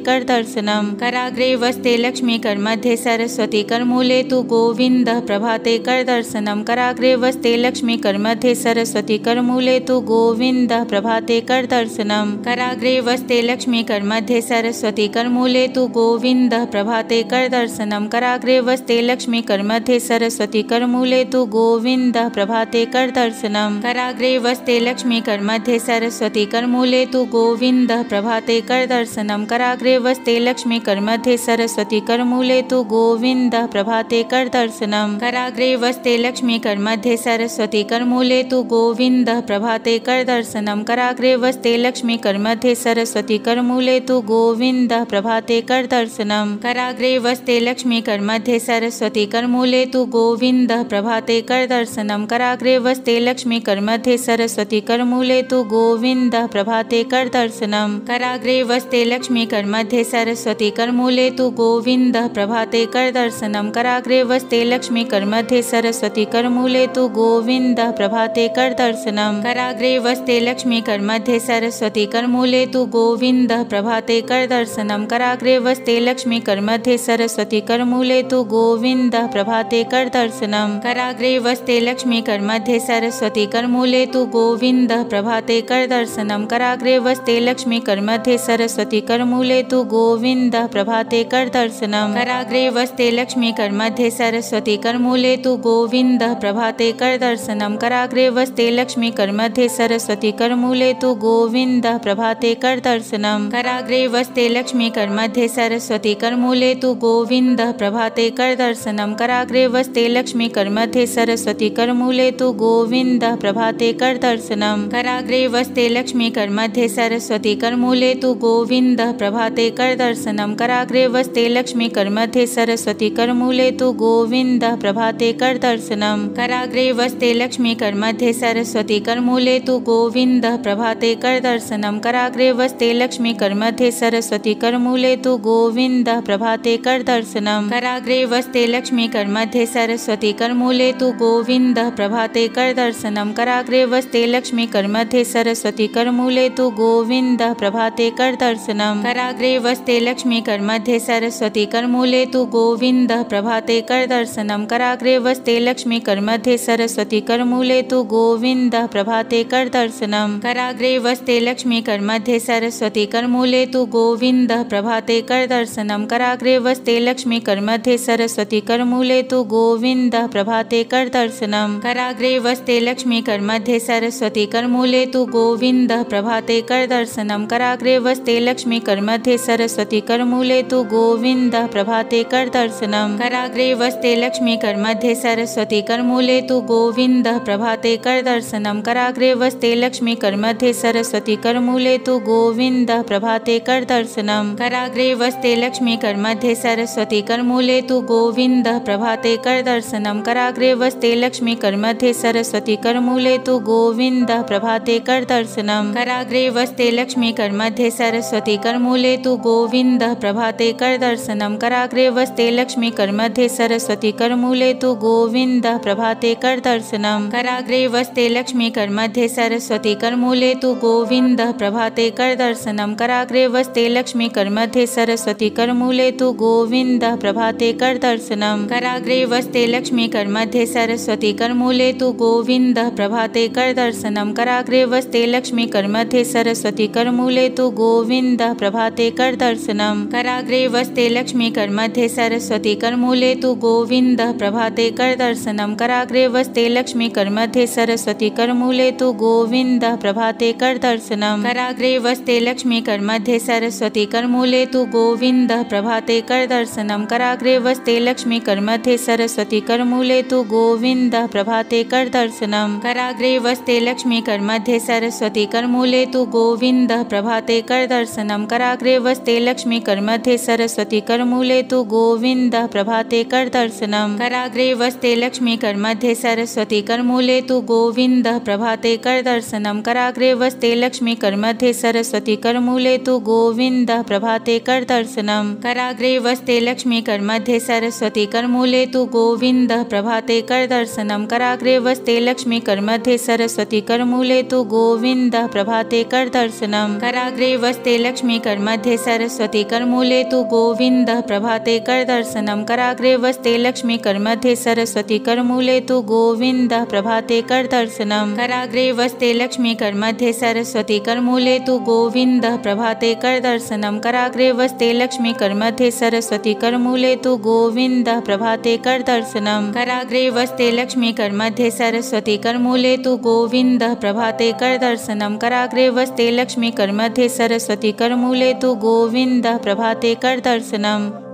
करदर्शनम कराग्रे वस्ते लक्ष्मी कर्मध्ये सरस्वती कर्मूले तु गोविंद प्रभाते करदर्शनम। कराग्रे वस्ते लक्ष्मी कर्मध्ये सरस्वती कर्मूले तु गोविंद प्रभाते करदर्शनम। कराग्रे वस्ते लक्ष्मी कर्मध्ये सरस्वती कर्मूले तु गोविंद प्रभाते करदर्शनम। कराग्रे वस्ते लक्ष्मी कर्मध्ये सरस्वती कर्मूले तु गोविंद प्रभाते करदर्शनम। कराग्रे वस्ते लक्ष्मी कर्मध्ये सरस्वती कर्मूले तु गोविंद प्रभाते करदर्शनम। कराग्रे वस्ते लक्ष्मी कर्मध्ये सरस्वती कर्मूले तु गोविंद प्रभाते करदर्शनम कराग्रे वस्ते लक्ष्मी कर्मध्ये सरस्वती कर्मूले तु गोविंद प्रभाते करदर्शनम कराग्रे वस्ते लक्ष्मी कर्मध्ये सरस्वती कर्मूले तु गोविंद प्रभाते करदर्शनम कराग्रे वस्ते लक्ष्मी कर्मध्ये सरस्वती कर्मूले तु गोविंद प्रभाते करदर्शनम कराग्रे वस्ते लक्ष्मी कर्मध्ये सरस्वती कर्मूले तु गोविंद प्रभाते करदर्शनम कराग्रे वस्ते लक्ष्मी कर्मध्ये सरस्वती सरस्वती करमूले तु गोविन्दः प्रभाते करदर्शनं कराग्रे वस्ते लक्ष्मी करमध्ये सरस्वती करमूले तु गोविन्दः प्रभाते करदर्शनं कराग्रे वस्ते लक्ष्मी करमध्ये सरस्वती करमूले तु गोविन्दः प्रभाते करदर्शनं कराग्रे वस्ते लक्ष्मी करमध्ये सरस्वती करमूले तु गोविन्दः प्रभाते करदर्शनं कराग्रे वस्ते लक्ष्मी करमध्ये सरस्वती करमूले तु गोविन्दः प्रभाते करदर्शनं कराग्रे वस्ते लक्ष्मी करमध्ये सरस्वती करमूले तु गोविन्दः प्रभाते करदर्शनं कराग्रे वस्ते लक्ष्मी करमध्ये सरस्वती करमूले तु गोविन्दः प्रभाते करदर्शनं कराग्रे वस्ते लक्ष्मी करमध्ये सरस्वती करमूले तु गोविन्दः प्रभाते करदर्शनं कराग्रे वस्ते लक्ष्मी करमध्ये सरस्वती करमूले तु गोविन्दः प्रभाते करदर्शनं कराग्रे वस्ते लक्ष्मी करमध्ये सरस्वती करमूले तु गोविन्दः प्रभाते करदर्शनं कराग्रे वस्ते लक्ष्मी करमध्ये सरस्वती करमूले तु गोविन्दः प्रभाते करदर्शनं कराग्रे वस्ते लक्ष्मी करमध्ये सरस्वती करमूले तु गोविन्दः प्रभाते करदर्शनं कराग्रे वस्ते लक्ष्मी करमध्ये सरस्वती करमूले तु गोविन्दः प्रभाते करदर्शनं कराग्रे वस्ते लक्ष्मी करमध्ये सरस्वती करमूले तु गोविन्दः प्रभाते करदर्शनं कराग्रे वस्ते लक्ष्मी करमध्ये सरस्वती करमूले तु गोविन्दः प्रभाते करदर्शनं कराग्रे वस्ते लक्ष्मी करमध्ये सरस्वती करमूले तु गोविन्दः प्रभाते करदर्शनं कराग्रे वस्ते लक्ष्मी करमध्ये सरस्वती करमूले तु गोविन्दः प्रभाते करदर्शनं कराग्रे वस्ते लक्ष्मी करमध्ये सरस्वती करमूले तु गोविन्दः प्रभाते करदर्शनं कराग्रे वस्ते लक्ष्मी करमध्ये सरस्वती करमूले तु गोविन्दः प्रभाते करदर्शनं कराग्रे वस्ते लक्ष्मी करमध्ये सरस्वती करमूले तु गोविन्दः प्रभाते करदर्शनं कराग्रे वस्ते लक्ष्मी करमध्ये सरस्वती करमूले तु गोविन्दः प्रभाते करदर्शनं कराग्रे वस्ते लक्ष्मी करमध्ये सरस्वती करमूले तु गोविन्दः प्रभाते करदर्शनं कराग्रे वस्ते लक्ष्मी करमध्ये सरस्वती करमूले तु गोविन्दः प्रभाते करदर्शनं कराग्रे वस्ते लक्ष्मी करमध्ये सरस्वती करमूले तु गोविन्दः प्रभाते करदर्शनं कराग्रे वस्ते लक्ष्मी करमध्ये सरस्वती करमूले तु गोविन्दः प्रभाते करदर्शनं कराग्रे वस्ते लक्ष्मी करमध्ये सरस्वती करमूले तु गोविन्दः प्रभाते करदर्शनं कराग्रे वस्ते लक्ष्मी करमध्ये सरस्वती करमूले तु गोविन्दः प्रभाते कर करदर्शनं कराग्रे वस्ते लक्ष्मी करमध्ये सरस्वती करमूले तु गोविन्दः प्रभाते करदर्शनं कराग्रे वस्ते लक्ष्मी करमध्ये सरस्वती करमूले तु गोविन्दः प्रभाते करदर्शनं कराग्रे वस्ते लक्ष्मी करमध्ये सरस्वती करमूले तु गोविन्दः प्रभाते करदर्शनं कराग्रे वस्ते लक्ष्मी करमध्ये सरस्वती करमूले तु गोविन्दः प्रभाते करदर्शनं कराग्रे वस्ते लक्ष्मी करमध्ये सरस्वती करमूले तु गोविन्दः प्रभाते करदर्शनं कराग्रे वस्ते लक्ष्मी करमध्ये सरस्वती करमूले तु गोविन्दः प्रभाते करदर्शनं। कराग्रे वस्ते लक्ष्मी करमध्ये सरस्वती करमूले तु गोविन्दः प्रभाते करदर्शनं। कराग्रे वस्ते लक्ष्मी करमध्ये सरस्वती करमूले तु गोविन्दः प्रभाते करदर्शनं। कराग्रे वस्ते लक्ष्मी करमध्ये सरस्वती करमूले तु गोविन्दः प्रभाते करदर्शनं। कराग्रे वस्ते लक्ष्मी करमध्ये सरस्वती करमूले तु गोविन्दः प्रभाते करदर्शनं। कराग्रे वस्ते लक्ष्मी करमध्ये सरस्वती करमूले तु गोविन्दः प्रभाते करदर्शनं कराग्रे वस्ते लक्ष्मी करमध्ये सरस्वती करमूले तु गोविन्दः प्रभाते करदर्शनं कराग्रे वस्ते लक्ष्मी करमध्ये सरस्वती करमूले तु गोविन्दः प्रभाते करदर्शनं कराग्रे वस्ते लक्ष्मी करमध्ये सरस्वती करमूले तु गोविन्दः प्रभाते करदर्शनं कराग्रे वस्ते लक्ष्मी करमध्ये सरस्वती करमूले तु गोविन्दः प्रभाते करदर्शनं कराग्रे वस्ते लक्ष्मी करमध्ये सरस्वती करमूले तु गोविन्दः प्रभाते करदर्शनं कराग्रे वस्ते लक्ष्मी करमध्ये सरस्वती करमूले तु गोविन्दः प्रभाते करदर्शनं कराग्रे वस्ते लक्ष्मी करमध्ये सरस्वती करमूले तु गोविन्दः प्रभाते करदर्शनं कराग्रे वस्ते लक्ष्मी करमध्ये सरस्वती करमूले तु गोविन्दः प्रभाते करदर्शनं कराग्रे वस्ते लक्ष्मी करमध्ये सरस्वती करमूले तु गोविन्दः प्रभाते करदर्शनं कराग्रे वस्ते लक्ष्मी करमध्ये सरस्वती करमूले तु गोविन्दः प्रभाते करदर्शनम्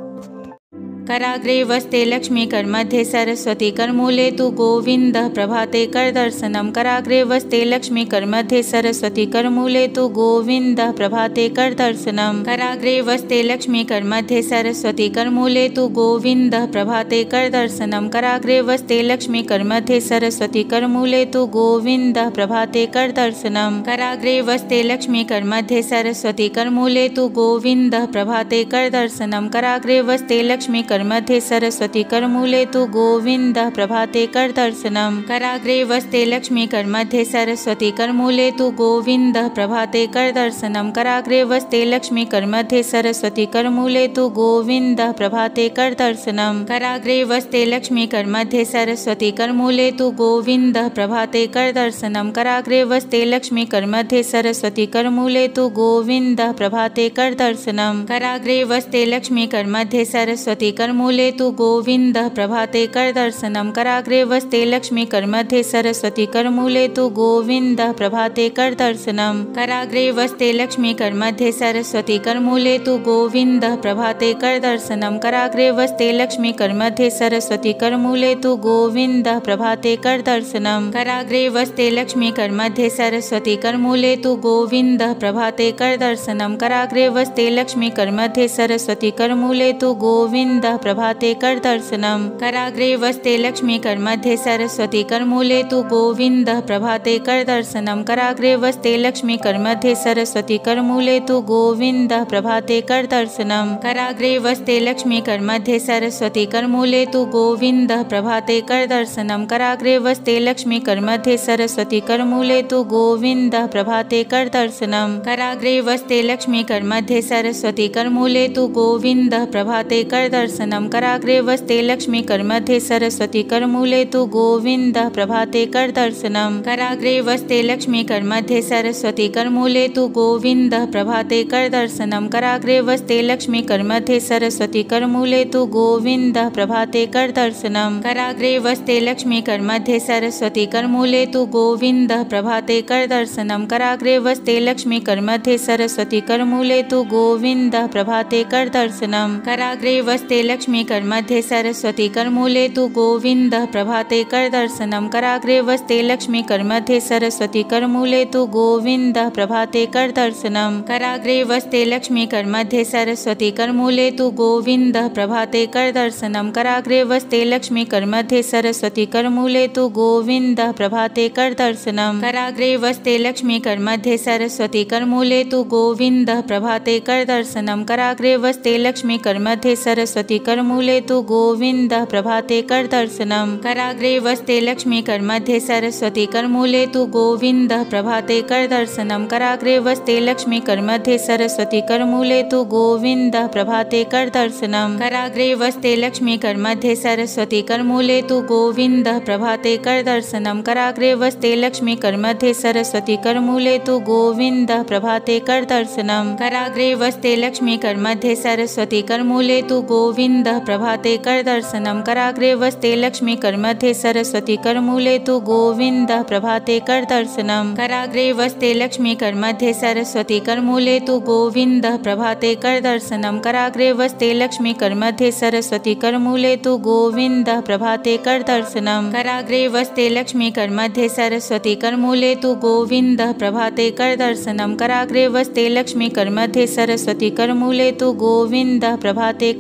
कराग्रे वस्ते लक्ष्मी कर्मध्ये सरस्वती करमूले तु गोविंद प्रभाते करदर्शनम। कराग्रे वस्ते लक्ष्मी कर्मध्ये सरस्वती करमूले तु गोविंद प्रभाते करदर्शनम। कराग्रे वस्ते लक्ष्मी कर्मध्ये सरस्वती करमूले तु गोविंद प्रभाते करदर्शनम। कराग्रे वस्ते लक्ष्मी कर्मध्ये सरस्वती करमूले तु गोविंद प्रभाते करदर्शनम। कराग्रे वस्ते लक्ष्मी कर्मध्ये सरस्वती करमूले तु गोविंद प्रभाते करदर्शनम। कराग्रे वस्ते लक्ष्मी कर्मध्ये सरस्वती करमूले तु गोविंद प्रभाते करदर्शनम कराग्रे वस्ते लक्ष्मी कर्मध्ये सरस्वती करमूले तु गोविंद प्रभाते करदर्शनम कराग्रे वस्ते लक्ष्मी कर्मध्ये सरस्वती करमूले तु गोविंद प्रभाते करदर्शनम कराग्रे वस्ते लक्ष्मी कर्मध्ये सरस्वती करमूले तु गोविंद प्रभाते करदर्शनम कराग्रे वस्ते लक्ष्मी कर्मध्ये सरस्वती करमूले तु गोविंद प्रभाते करदर्शनम कराग्रे वस्ते लक्ष्मी कर्मध्ये सरस्वती करमूले तु गोविंद प्रभाते करदर्शनम कराग्रे वस्ते लक्ष्मी कर्मध्ये सरस्वती। करमूले तु गोविंद प्रभाते करदर्शनम कराग्रे वस्ते लक्ष्मी कर्मध्ये सरस्वती। करमूले तु गोविंद प्रभाते करदर्शनम कराग्रे वस्ते लक्ष्मी कर्मध्ये सरस्वती। करमूले तु गोविंद प्रभाते करदर्शनम कराग्रे वस्ते लक्ष्मी कर्मध्ये सरस्वती। करमूले तु गोविंद प्रभाते करदर्शनम कराग्रे वस्ते लक्ष्मी कर्मध्ये सरस्वती। करमूले तु गोविंद प्रभाते करदर्शनम कराग्रे वस्ते लक्ष्मी कर्मध्ये सरस्वती करमूले तु गोविंद। प्रभाते करदर्शनम कराग्रे वस्ते लक्ष्मी कर्मध्ये सरस्वती करमूले तु गोविंद। प्रभाते करदर्शनम कराग्रे वस्ते लक्ष्मी कर्मध्ये सरस्वती करमूले तु गोविंद। प्रभाते करदर्शनम कराग्रे वस्ते लक्ष्मी कर्मध्ये सरस्वती करमूले तु गोविंद। प्रभाते करदर्शनम कराग्रे वस्ते लक्ष्मी कर्मध्ये सरस्वती करमूले तु गोविंद। प्रभाते करदर्शनम कराग्रे वस्ते लक्ष्मी कर्मध्ये सरस्वती करमूले तु गोविंद प्रभाते करदर्शनम कराग्रे वस्ते लक्ष्मी कर्मध्ये सरस्वती करमूले तु गोविंद प्रभाते करदर्शनम कराग्रे वस्ते लक्ष्मी कर्मध्ये सरस्वती करमूले तु गोविंद प्रभाते करदर्शनम कराग्रे वस्ते लक्ष्मी कर्मध्ये सरस्वती करमूले तु गोविंद प्रभाते करदर्शनम कराग्रे वस्ते लक्ष्मी कर्मध्ये सरस्वती करमूले तु गोविंद प्रभाते करदर्शनम कराग्रे वस्ते लक्ष्मी कर्मध्ये सरस्वती करमूले तु गोविंद प्रभाते करदर्शनम कराग्रे वस्ते लक्ष्मी कर्मध्ये सरस्वती करमूले तु गोविंद प्रभाते करदर्शनम कराग्रे वस्ते लक्ष्मी कर्मध्ये सरस्वती करमूले तु गोविंद प्रभाते करदर्शनम कराग्रे वस्ते लक्ष्मी कर्मध्ये सरस्वती करमूले तु गोविंद प्रभाते करदर्शनम कराग्रे वस्ते लक्ष्मी कर्मध्ये सरस्वती करमूले तु गोविंद प्रभाते करदर्शनम कराग्रे वस्ते लक्ष्मी कर्मध्ये सरस्वती करमूले तु गोविंद, प्रभाते करदर्शनम कराग्रे वस्ते लक्ष्मी कर्मध्ये सरस्वती करमूले तु गोविंद, प्रभाते करदर्शनम कराग्रे वस्ते लक्ष्मी कर्मध्ये सरस्वती करमूले तु गोविंद, प्रभाते करदर्शनम कराग्रे वस्ते लक्ष्मी कर्मध्ये सरस्वती करमूले तु गोविंद, प्रभाते करदर्शनम कराग्रे वस्ते लक्ष्मी कर्मध्ये सरस्वती करमूले तु गोविंद, प्रभाते करदर्शनम कराग्रे वस्ते लक्ष्मी कर्मध्ये सरस्वती करमूले तु गोविंद प्रभाते करदर्शनम कराग्रे वस्ते लक्ष्मी कर्मध्ये सरस्वती करमूले तु गोविंद प्रभाते करदर्शनम कराग्रे वस्ते लक्ष्मी कर्मध्ये सरस्वती करमूले तु गोविंद प्रभाते करदर्शनम कराग्रे वस्ते लक्ष्मी कर्मध्ये सरस्वती करमूले तु गोविंद प्रभाते करदर्शनम कराग्रे वस्ते लक्ष्मी कर्मध्ये सरस्वती करमूले तु गोविंद प्रभाते करदर्शनम कराग्रे वस्ते लक्ष्मी कर्मध्ये सरस्वती करमूले तु गोविंद प्रभाते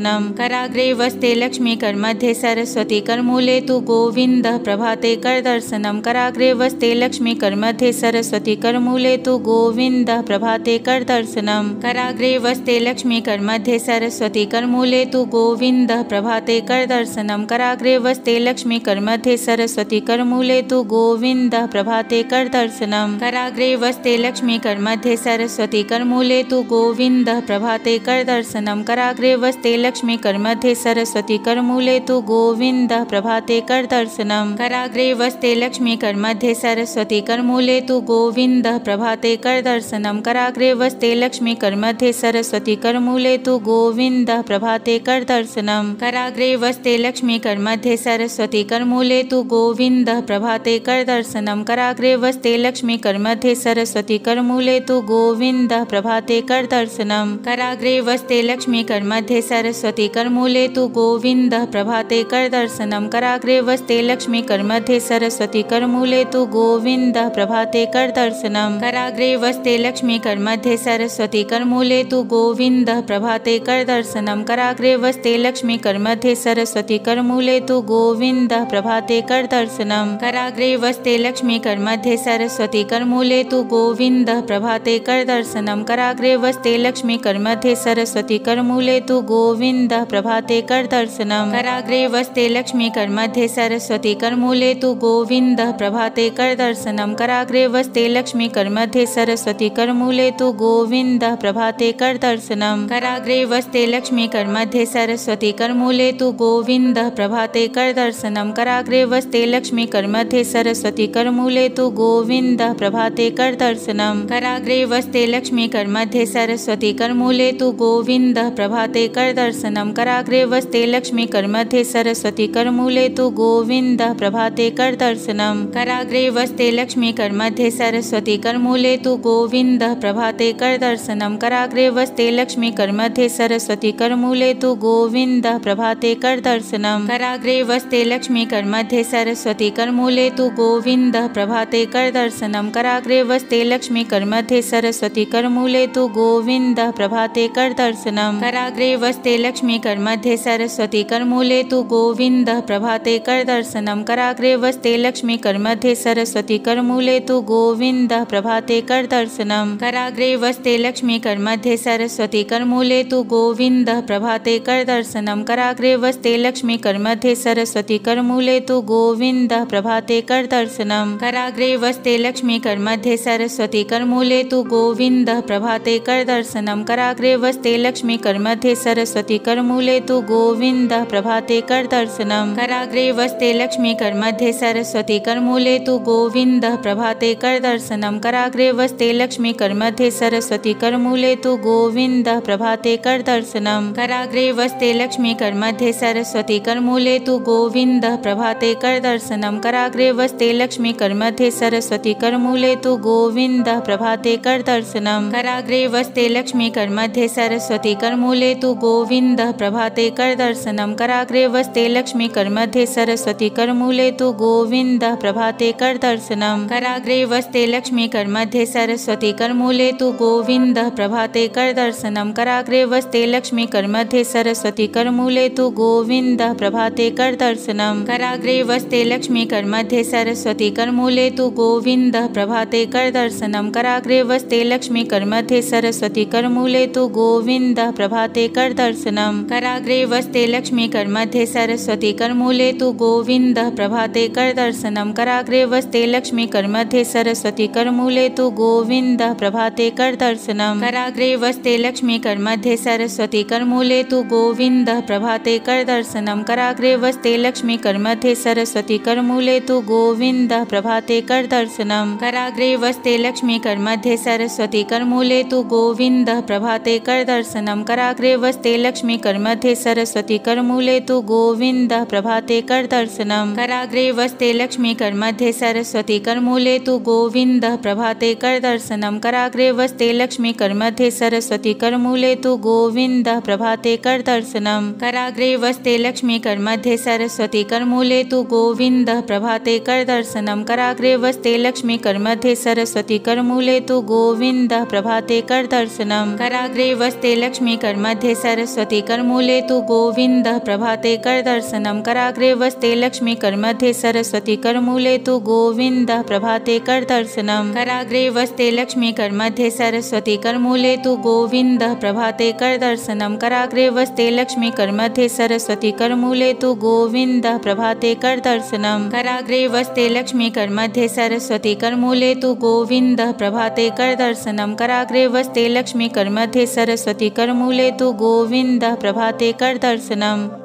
करदर्शनम कराग्रे वस्ते लक्ष्मी कर्मध्ये सरस्वती करमूले तु गोविंद प्रभाते करदर्शनम कराग्रे वस्ते लक्ष्मी कर्मध्ये सरस्वती करमूले तु गोविंद प्रभाते करदर्शनम कराग्रे वस्ते लक्ष्मी कर्मध्ये सरस्वती करमूले तु गोविंद प्रभाते करदर्शनम कराग्रे वस्ते लक्ष्मी कर्मध्ये सरस्वती करमूले तु गोविंद प्रभाते करदर्शनम कराग्रे वस्ते लक्ष्मी कर्मध्ये सरस्वती करमूले तु गोविंद प्रभाते करदर्शनम कराग्रे वस्ते लक्ष्मी कर्मध्ये सरस्वती करमूले तु गोविंद प्रभाते करदर्शनम कराग्रे वस्ते लक्ष्मी कर्मध्ये सरस्वती करमूले तु गोविंद प्रभाते करदर्शनम कराग्रे वस्ते लक्ष्मी कर्मध्ये सरस्वती करमूले तु गोविंद प्रभाते करदर्शनम कराग्रे वस्ते लक्ष्मी कर्मध्ये सरस्वती करमूले तु गोविंद प्रभाते करदर्शनम कराग्रे वस्ते लक्ष्मी कर्मध्ये सरस्वती करमूले तु गोविंद प्रभाते करदर्शनम कराग्रे वस्ते लक्ष्मी कर्मध्ये सरस्वती सरस्वती करमूले तु गोविन्दः प्रभाते करदर्शनं कराग्रे वस्ते लक्ष्मी करमध्ये सरस्वती करमूले तु गोविन्दः प्रभाते करदर्शनं कराग्रे वस्ते लक्ष्मी करमध्ये सरस्वती करमूले तु गोविन्दः प्रभाते करदर्शनं कराग्रे वस्ते लक्ष्मी करमध्ये सरस्वती करमूले तु गोविन्दः प्रभाते करदर्शनं कराग्रे वस्ते लक्ष्मी करमध्ये सरस्वती करमूले तु गोविन्दः प्रभाते करदर्शनं कराग्रे वस्ते लक्ष्मी करमध्ये सरस्वती करमूले तु गोविन्दः प्रभाते करदर्शनं कराग्रे वस्ते लक्ष्मी करमध्ये सरस्वती करमूले तु गोविन्दः प्रभाते करदर्शनं कराग्रे वस्ते लक्ष्मी करमध्ये सरस्वती करमूले तु गोविन्दः प्रभाते करदर्शनं कराग्रे वस्ते लक्ष्मी करमध्ये सरस्वती करमूले तु गोविन्दः प्रभाते करदर्शनं कराग्रे वस्ते लक्ष्मी करमध्ये सरस्वती करमूले तु गोविन्दः प्रभाते करदर्शनं कराग्रे वस्ते लक्ष्मी करमध्ये सरस्वती करमूले तु गोविन्दः प्रभाते करदर्शनं कराग्रे वस्ते लक्ष्मी करमध्ये सरस्वती करमूले तु गोविन्दः प्रभाते करदर्शनं कराग्रे वस्ते लक्ष्मी करमध्ये सरस्वती करमूले तु गोविन्दः प्रभाते करदर्शनं कराग्रे वस्ते लक्ष्मी करमध्ये सरस्वती करमूले तु गोविन्दः प्रभाते करदर्शनं कराग्रे वस्ते लक्ष्मी करमध्ये सरस्वती करमूले तु गोविन्दः प्रभाते करदर्शनं कराग्रे वस्ते लक्ष्मी करमध्ये सरस्वती करमूले तु गोविन्दः प्रभाते करदर्शनं कराग्रे वस्ते लक्ष्मी करमध्ये सरस्वती करमूले तु गोविन्दः प्रभाते करदर्शनं कराग्रे वस्ते लक्ष्मी करमध्ये सरस्वती करमूले तु गोविन्दः प्रभाते करदर्शनं कराग्रे वस्ते लक्ष्मी करमध्ये सरस्वती करमूले तु गोविन्दः प्रभाते करदर्शनं कराग्रे वस्ते लक्ष्मी करमध्ये सरस्वती करमूले तु गोविन्दः प्रभाते करदर्शनं कराग्रे वस्ते लक्ष्मी करमध्ये सरस्वती करमूले तु गोविन्दः प्रभाते करदर्शनं कराग्रे वस्ते लक्ष्मी करमध्ये सरस्वती करमूले तु गोविन्दः, प्रभाते करदर्शनं कराग्रे वस्ते लक्ष्मी करमध्ये सरस्वती करमूले तु गोविन्दः, प्रभाते करदर्शनं कराग्रे वस्ते लक्ष्मी करमध्ये सरस्वती करमूले तु गोविन्दः, प्रभाते करदर्शनं कराग्रे वस्ते लक्ष्मी करमध्ये सरस्वती करमूले तु गोविन्दः, प्रभाते करदर्शनं कराग्रे वस्ते लक्ष्मी करमध्ये सरस्वती करमूले तु गोविन्दः, प्रभाते करदर्शनं कराग्रे वस्ते लक्ष्मी करमध्ये सरस्वती करमूले तु गोविन्दः प्रभाते कर करदर्शनं कराग्रे वस्ते लक्ष्मी करमध्ये सरस्वती करमूले तु गोविन्दः प्रभाते करदर्शनं कराग्रे वस्ते लक्ष्मी करमध्ये सरस्वती करमूले तु गोविन्दः प्रभाते करदर्शनं कराग्रे वस्ते लक्ष्मी करमध्ये सरस्वती करमूले तु गोविन्दः प्रभाते करदर्शनं कराग्रे वस्ते लक्ष्मी करमध्ये सरस्वती करमूले तु गोविन्दः प्रभाते करदर्शनं कराग्रे वस्ते लक्ष्मी करमध्ये सरस्वती करमूले तु गोविन्दः प्रभाते करदर्शनं कराग्रे वस्ते लक्ष्मी करमध्ये सरस्वती करमूले तु गोविन्दः प्रभाते करदर्शनं। कराग्रे वस्ते लक्ष्मी करमध्ये सरस्वती करमूले तु गोविन्दः प्रभाते करदर्शनं। कराग्रे वस्ते लक्ष्मी करमध्ये सरस्वती करमूले तु गोविन्दः प्रभाते करदर्शनं। कराग्रे वस्ते लक्ष्मी करमध्ये सरस्वती करमूले तु गोविन्दः प्रभाते करदर्शनं। कराग्रे वस्ते लक्ष्मी करमध्ये सरस्वती करमूले तु गोविन्दः प्रभाते करदर्शनं। कराग्रे वस्ते लक्ष्मी करमध्ये सरस्वती करमूले तु गोविन्दः प्रभाते करदर्शनं कराग्रे वस्ते लक्ष्मी करमध्ये सरस्वती करमूले तु गोविन्दः प्रभाते करदर्शनं कराग्रे वस्ते लक्ष्मी करमध्ये सरस्वती करमूले तु गोविन्दः प्रभाते करदर्शनं कराग्रे वस्ते लक्ष्मी करमध्ये सरस्वती करमूले तु गोविन्दः प्रभाते करदर्शनं कराग्रे वस्ते लक्ष्मी करमध्ये सरस्वती करमूले तु गोविन्दः प्रभाते करदर्शनं कराग्रे वस्ते लक्ष्मी करमध्ये सरस्वती करमूले तु गोविन्दः प्रभाते करदर्शनं कराग्रे वस्ते लक्ष्मी करमध्ये सरस्वती करमूले तु गोविन्दः प्रभाते करदर्शनं कराग्रे वस्ते लक्ष्मी करमध्ये सरस्वती करमूले तु गोविन्दः प्रभाते करदर्शनं कराग्रे वस्ते लक्ष्मी करमध्ये सरस्वती करमूले तु गोविन्दः प्रभाते करदर्शनं कराग्रे वस्ते लक्ष्मी करमध्ये सरस्वती करमूले तु गोविन्दः प्रभाते करदर्शनं कराग्रे वस्ते लक्ष्मी करमध्ये सरस्वती करमूले तु गोविन्दः प्रभाते करदर्शनं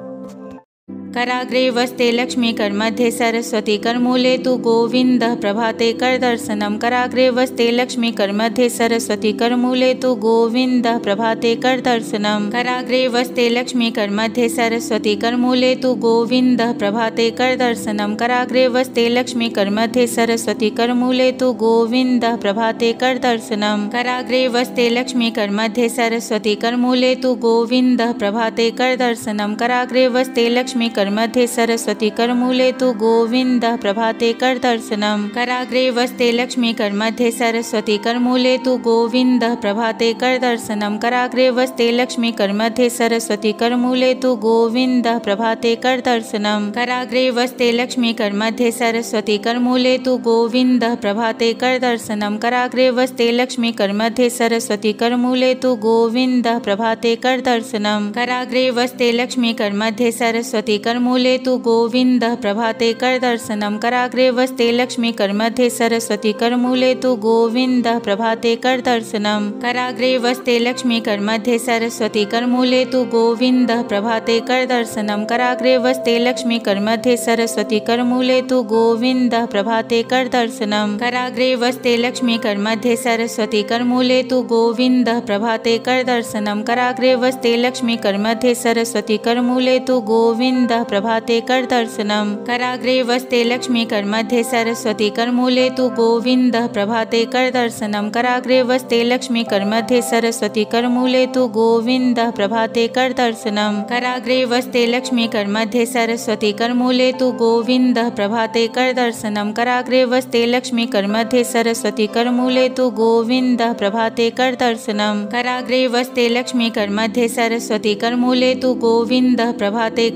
कराग्रे वस्ते लक्ष्मी कर्मध्ये सरस्वती करमूले तु गोविन्दः प्रभाते करदर्शनं। कराग्रे वस्ते लक्ष्मी कर्मध्ये सरस्वती करमूले तु गोविन्दः प्रभाते करदर्शनं। कराग्रे वस्ते लक्ष्मी कर्मध्ये सरस्वती करमूले तु गोविन्दः प्रभाते करदर्शनं। कराग्रे वस्ते लक्ष्मी कर्मध्ये सरस्वती करमूले तु गोविन्दः प्रभाते करदर्शनं। कराग्रे वस्ते लक्ष्मी कर्मध्ये सरस्वती करमूले तु गोविन्दः प्रभाते करदर्शनं। कराग्रे वस्ते लक्ष्मी कर्मध्ये सरस्वती करमूले तु गोविन्दः प्रभाते करदर्शनं कराग्रे वस्ते लक्ष्मी कर्मध्ये सरस्वती करमूले तु गोविन्दः प्रभाते करदर्शनं कराग्रे वस्ते लक्ष्मी कर्मध्ये सरस्वती करमूले तु गोविन्दः प्रभाते करदर्शनं कराग्रे वस्ते लक्ष्मी कर्मध्ये सरस्वती करमूले तु गोविन्दः प्रभाते करदर्शनं कराग्रे वस्ते लक्ष्मी कर्मध्ये सरस्वती करमूले तु गोविन्दः प्रभाते करदर्शनं कराग्रे वस्ते लक्ष्मी कर्मध्ये सरस्वती करमूले तु गोविन्दः प्रभाते करदर्शनं कराग्रे वस्ते लक्ष्मी कर्मध्ये सरस्वती करमूले तु गोविन्दः प्रभाते करदर्शनं कराग्रे वस्ते लक्ष्मी कर्मध्ये सरस्वती करमूले तु गोविन्दः प्रभाते करदर्शनं कराग्रे वस्ते लक्ष्मी कर्मध्ये सरस्वती करमूले तु गोविन्दः प्रभाते करदर्शनं कराग्रे वस्ते लक्ष्मी कर्मध्ये सरस्वती करमूले तु गोविन्दः प्रभाते करदर्शनं कराग्रे वस्ते लक्ष्मी कर्मध्ये सरस्वती करमूले तु गोविन्दः प्रभाते करदर्शनं कराग्रे वस्ते लक्ष्मी कर्मध्ये सरस्वती करमूले तु गोविन्दः प्रभाते करदर्शनं कराग्रे वस्ते लक्ष्मी कर्मध्ये सरस्वती करमूले तु गोविन्दः प्रभाते करदर्शनं कराग्रे वस्ते लक्ष्मी कर्मध्ये सरस्वती करमूले तु गोविन्दः प्रभाते करदर्शनं कराग्रे वस्ते लक्ष्मी कर्मध्ये सरस्वती करमूले तु गोविन्दः प्रभाते करदर्शनं कराग्रे वस्ते लक्ष्मी कर्मध्ये सरस्वती करमूले तु गोविन्दः प्रभाते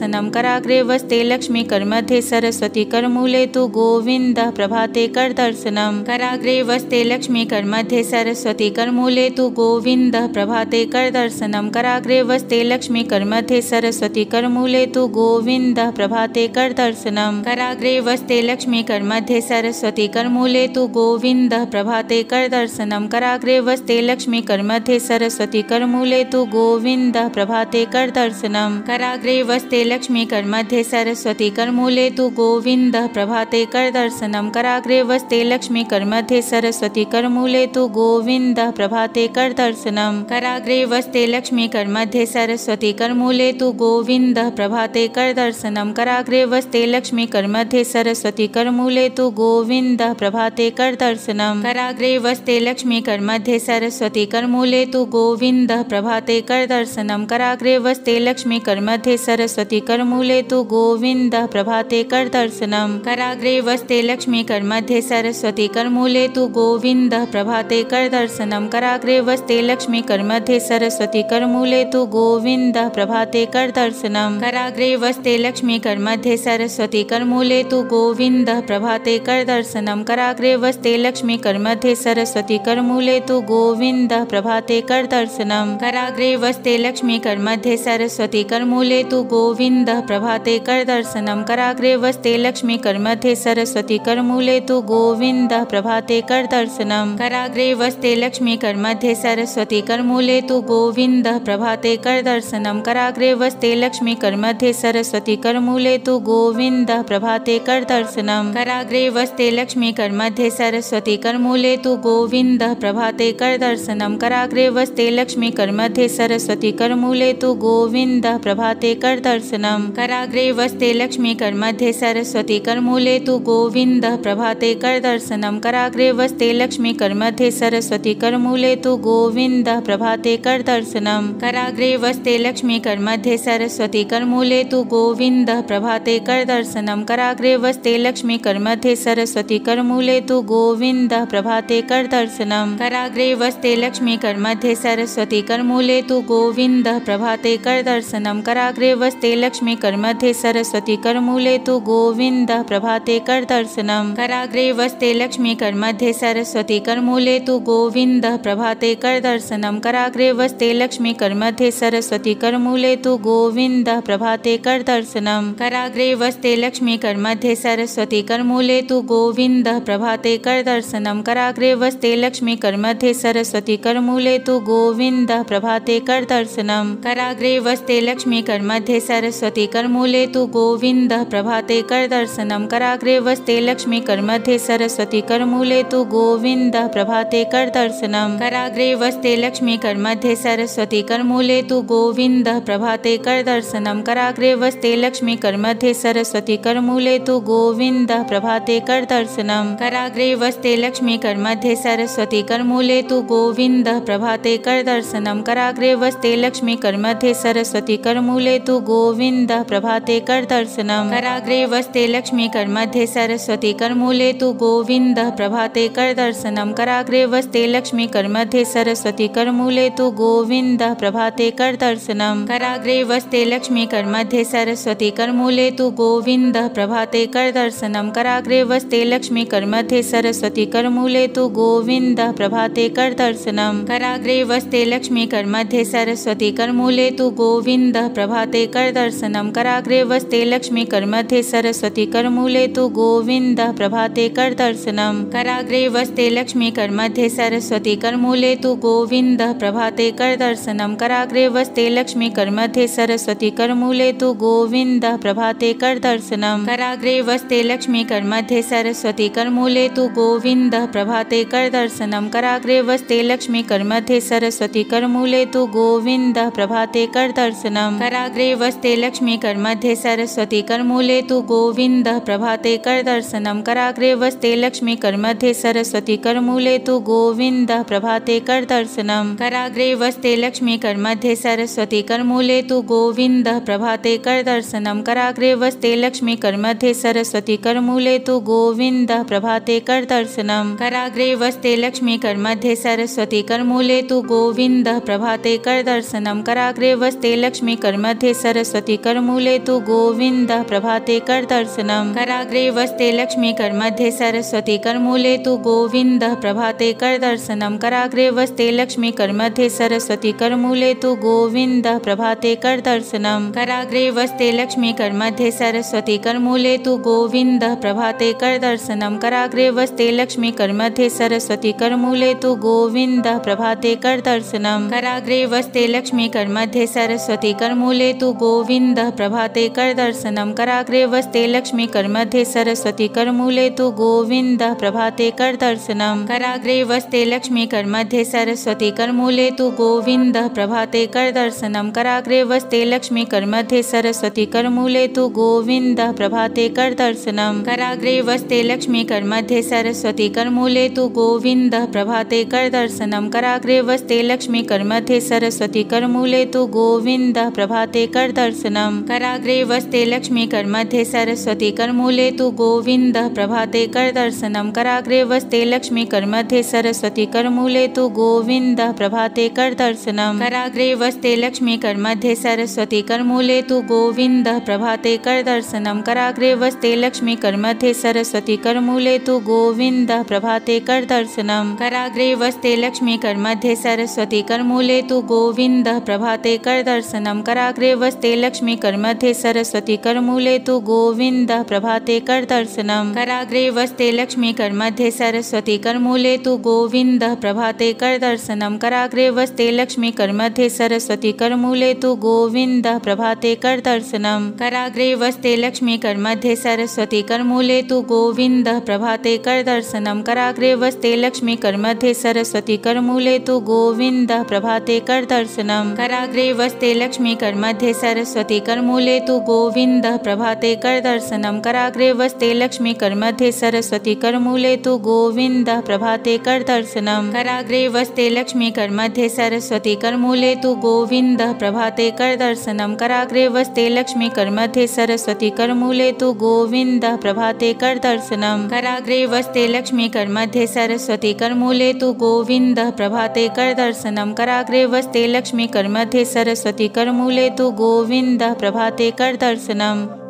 करदर्शनं कराग्रे वस्ते लक्ष्मी कर्मध्ये सरस्वती करमूले तु गोविन्दः प्रभाते करदर्शनं कराग्रे वस्ते लक्ष्मी कर्मध्ये सरस्वती करमूले तु गोविन्दः प्रभाते करदर्शनं कराग्रे वस्ते लक्ष्मी कर्मध्ये सरस्वती करमूले तु गोविन्दः प्रभाते करदर्शनं कराग्रे वस्ते लक्ष्मी कर्मध्ये सरस्वती करमूले तु गोविन्दः प्रभाते करदर्शनं कराग्रे वस्ते लक्ष्मी कर्मध्ये सरस्वती करमूले तु गोविन्दः प्रभाते करदर्शनं कराग्रे वस्ते लक्ष्मी कर्मध्ये सरस्वती करमूले तु गोविन्दः प्रभाते करदर्शनं कराग्रे वस्ते लक्ष्मी कर्मध्ये सरस्वती करमूले तु गोविन्दः प्रभाते करदर्शनं कराग्रे वस्ते लक्ष्मी कर्मध्ये सरस्वती करमूले तु गोविन्दः प्रभाते करदर्शनं कराग्रे वस्ते लक्ष्मी कर्मध्ये सरस्वती करमूले तु गोविन्दः प्रभाते करदर्शनं कराग्रे वस्ते लक्ष्मी कर्मध्ये सरस्वती करमूले तु गोविन्दः प्रभाते करदर्शनं कराग्रे वस्ते लक्ष्मी कर्मध्ये सरस्वती करमूले तु गोविन्दः प्रभाते करदर्शनं कराग्रे वस्ते लक्ष्मी कर्मध्ये सरस्वती। करमूले तु गोविन्दः प्रभाते करदर्शनं कराग्रे वस्ते लक्ष्मी कर्मध्ये सरस्वती। करमूले तु गोविन्दः प्रभाते करदर्शनं कराग्रे वस्ते लक्ष्मी कर्मध्ये सरस्वती। करमूले तु गोविन्दः प्रभाते करदर्शनं कराग्रे वस्ते लक्ष्मी कर्मध्ये सरस्वती। करमूले तु गोविन्दः प्रभाते करदर्शनं कराग्रे वस्ते लक्ष्मी कर्मध्ये सरस्वती। करमूले तु गोविन्दः प्रभाते करदर्शनं कराग्रे वस्ते लक्ष्मी कर्मध्ये सरस्वती करमूले तु गोविन्दः, प्रभाते करदर्शनं कराग्रे वस्ते लक्ष्मी कर्मध्ये सरस्वती करमूले तु गोविन्दः, प्रभाते करदर्शनं कराग्रे वस्ते लक्ष्मी कर्मध्ये सरस्वती करमूले तु गोविन्दः, प्रभाते करदर्शनं कराग्रे वस्ते लक्ष्मी कर्मध्ये सरस्वती करमूले तु गोविन्दः, प्रभाते करदर्शनं कराग्रे वस्ते लक्ष्मी कर्मध्ये सरस्वती करमूले तु गोविन्दः, प्रभाते करदर्शनं कराग्रे वस्ते लक्ष्मी कर्मध्ये सरस्वती करमूले तु गोविन्दः प्रभाते करदर्शनं कराग्रे वस्ते लक्ष्मी कर्मध्ये सरस्वती करमूले तु गोविन्दः प्रभाते करदर्शनं कराग्रे वस्ते लक्ष्मी कर्मध्ये सरस्वती करमूले तु गोविन्दः प्रभाते करदर्शनं कराग्रे वस्ते लक्ष्मी कर्मध्ये सरस्वती करमूले तु गोविन्दः प्रभाते करदर्शनं कराग्रे वस्ते लक्ष्मी कर्मध्ये सरस्वती करमूले तु गोविन्दः प्रभाते करदर्शनं कराग्रे वस्ते लक्ष्मी कर्मध्ये सरस्वती करमूले तु गोविन्दः प्रभाते करदर्शनं कराग्रे वस्ते लक्ष्मी कर्मध्ये सरस्वती करमूले तु गोविन्दः प्रभाते करदर्शनं कराग्रे वस्ते लक्ष्मी कर्मध्ये सरस्वती करमूले तु गोविन्दः प्रभाते करदर्शनं कराग्रे वस्ते लक्ष्मी कर्मध्ये सरस्वती करमूले तु गोविन्दः प्रभाते करदर्शनं कराग्रे वस्ते लक्ष्मी कर्मध्ये सरस्वती करमूले तु गोविन्दः प्रभाते करदर्शनं कराग्रे वस्ते लक्ष्मी कर्मध्ये सरस्वती सरस्वती करमूले तु गोविन्दः प्रभाते करदर्शनं कराग्रे वस्ते लक्ष्मी करमध्ये सरस्वती करमूले तु गोविन्दः प्रभाते करदर्शनं कराग्रे वस्ते लक्ष्मी करमध्ये सरस्वती करमूले तु गोविन्दः प्रभाते करदर्शनं कराग्रे वस्ते लक्ष्मी करमध्ये सरस्वती करमूले तु गोविन्दः प्रभाते करदर्शनं कराग्रे वस्ते लक्ष्मी करमध्ये सरस्वती करमूले तु गोविन्दः प्रभाते करदर्शनं कराग्रे वस्ते लक्ष्मी करमध्ये सरस्वती करमूले तु गोविन्दः प्रभाते करदर्शनं कराग्रे वस्ते लक्ष्मी करमध्ये सरस्वती करमूले तु गोविन्दः प्रभाते करदर्शनं कराग्रे वस्ते लक्ष्मी करमध्ये सरस्वती करमूले तु गोविन्दः प्रभाते करदर्शनं कराग्रे वस्ते लक्ष्मी करमध्ये सरस्वती करमूले तु गोविन्दः प्रभाते करदर्शनं कराग्रे वस्ते लक्ष्मी करमध्ये सरस्वती करमूले तु गोविन्दः प्रभाते करदर्शनं कराग्रे वस्ते लक्ष्मी करमध्ये सरस्वती करमूले तु गोविन्दः प्रभाते करदर्शनं कराग्रे वस्ते लक्ष्मी करमध्ये सरस्वती करमूले तु गोविन्दः प्रभाते करदर्शनं कराग्रे वस्ते लक्ष्मी करमध्ये सरस्वती करमूले तु गोविन्दः प्रभाते करदर्शनं कराग्रे वस्ते लक्ष्मी करमध्ये सरस्वती करमूले तु गोविन्दः प्रभाते कर करदर्शनं कराग्रे वस्ते लक्ष्मी करमध्ये सरस्वती करमूले तु गोविन्दः प्रभाते करदर्शनं कराग्रे वस्ते लक्ष्मी करमध्ये सरस्वती करमूले तु गोविन्दः प्रभाते करदर्शनं कराग्रे वस्ते लक्ष्मी करमध्ये सरस्वती करमूले तु गोविन्दः प्रभाते करदर्शनं कराग्रे वस्ते लक्ष्मी करमध्ये सरस्वती करमूले तु गोविन्दः प्रभाते करदर्शनं कराग्रे वस्ते लक्ष्मी करमध्ये सरस्वती करमूले तु गोविन्दः प्रभाते करदर्शनं कराग्रे वस्ते लक्ष्मी करमध्ये सरस्वती करमूले तु गोविन्दः प्रभाते करदर्शनं कराग्रे वस्ते लक्ष्मी करमध्ये सरस्वती करमूले तु गोविन्दः प्रभाते करदर्शनं कराग्रे वस्ते लक्ष्मी करमध्ये सरस्वती करमूले तु गोविन्दः, प्रभाते करदर्शनं कराग्रे वस्ते लक्ष्मी करमध्ये सरस्वती करमूले तु गोविन्दः, प्रभाते करदर्शनं कराग्रे वस्ते लक्ष्मी करमध्ये सरस्वती करमूले तु गोविन्दः, प्रभाते करदर्शनं कराग्रे वस्ते लक्ष्मी करमध्ये सरस्वती करमूले तु गोविन्दः, प्रभाते करदर्शनं कराग्रे वस्ते लक्ष्मी करमध्ये सरस्वती करमूले तु गोविन्दः, प्रभाते करदर्शनं कराग्रे वस्ते लक्ष्मी करमध्ये सरस्वती करमूले तु गोविन्दः प्रभाते करदर्शनं कराग्रे वस्ते लक्ष्मी करमध्ये सरस्वती करमूले तु गोविन्दः प्रभाते करदर्शनं कराग्रे वस्ते लक्ष्मी करमध्ये सरस्वती करमूले तु गोविन्दः प्रभाते करदर्शनं कराग्रे वस्ते लक्ष्मी करमध्ये सरस्वती करमूले तु गोविन्दः प्रभाते करदर्शनं कराग्रे वस्ते लक्ष्मी करमध्ये सरस्वती करमूले तु गोविन्दः प्रभाते करदर्शनं कराग्रे वस्ते लक्ष्मी करमध्ये सरस्वती करमूले तु गोविन्दः प्रभाते करदर्शनं कराग्रे वस्ते लक्ष्मी करमध्ये सरस्वती करमूले तु गोविन्दः प्रभाते करदर्शनं कराग्रे वस्ते लक्ष्मी करमध्ये सरस्वती करमूले तु गोविन्दः प्रभाते करदर्शनं कराग्रे वस्ते लक्ष्मी करमध्ये सरस्वती करमूले तु गोविन्दः प्रभाते करदर्शनं कराग्रे वस्ते लक्ष्मी करमध्ये सरस्वती करमूले तु गोविन्दः प्रभाते करदर्शनं कराग्रे वस्ते लक्ष्मी करमध्ये सरस्वती करमूले तु गोविन्दः प्रभाते करदर्शनं कराग्रे वस्ते लक्ष्मी करमध्ये सरस्वती करमूले तु गोविन्दः प्रभाते करदर्शनं कराग्रे वस्ते लक्ष्मी करमध्ये सरस्वती करमूले तु गोविन्दः प्रभाते करदर्शनं कराग्रे वस्ते लक्ष्मी करमध्ये सरस्वती करमूले तु गोविन्दः प्रभाते करदर्शनं कराग्रे वस्ते लक्ष्मी करमध्ये सरस्वती करमूले तु गोविन्दः प्रभाते करदर्शनं कराग्रे वस्ते लक्ष्मी करमध्ये सरस्वती करमूले तु गोविन्दः प्रभाते करदर्शनं कराग्रे वस्ते लक्ष्मी करमध्ये सरस्वती करमूले तु गोविन्दः प्रभाते करदर्शनं कराग्रे वस्ते लक्ष्मी करमध्ये सरस्वती करमूले तु गोविन्दः प्रभाते करदर्शनं कराग्रे वस्ते लक्ष्मी करमध्ये सरस्वती करमूले तु गोविन्दः प्रभाते करदर्शनं कराग्रे वस्ते लक्ष्मी करमध्ये सरस्वती करमूले तु गोविन्दः प्रभाते करदर्शनं कराग्रे वस्ते लक्ष्मी करमध्ये सरस्वती करमूले तु गोविन्दः प्रभाते करदर्शनं कराग्रे वस्ते लक्ष्मी करमध्ये सरस्वती करमूले तु गोविन्दः प्रभाते करदर्शनं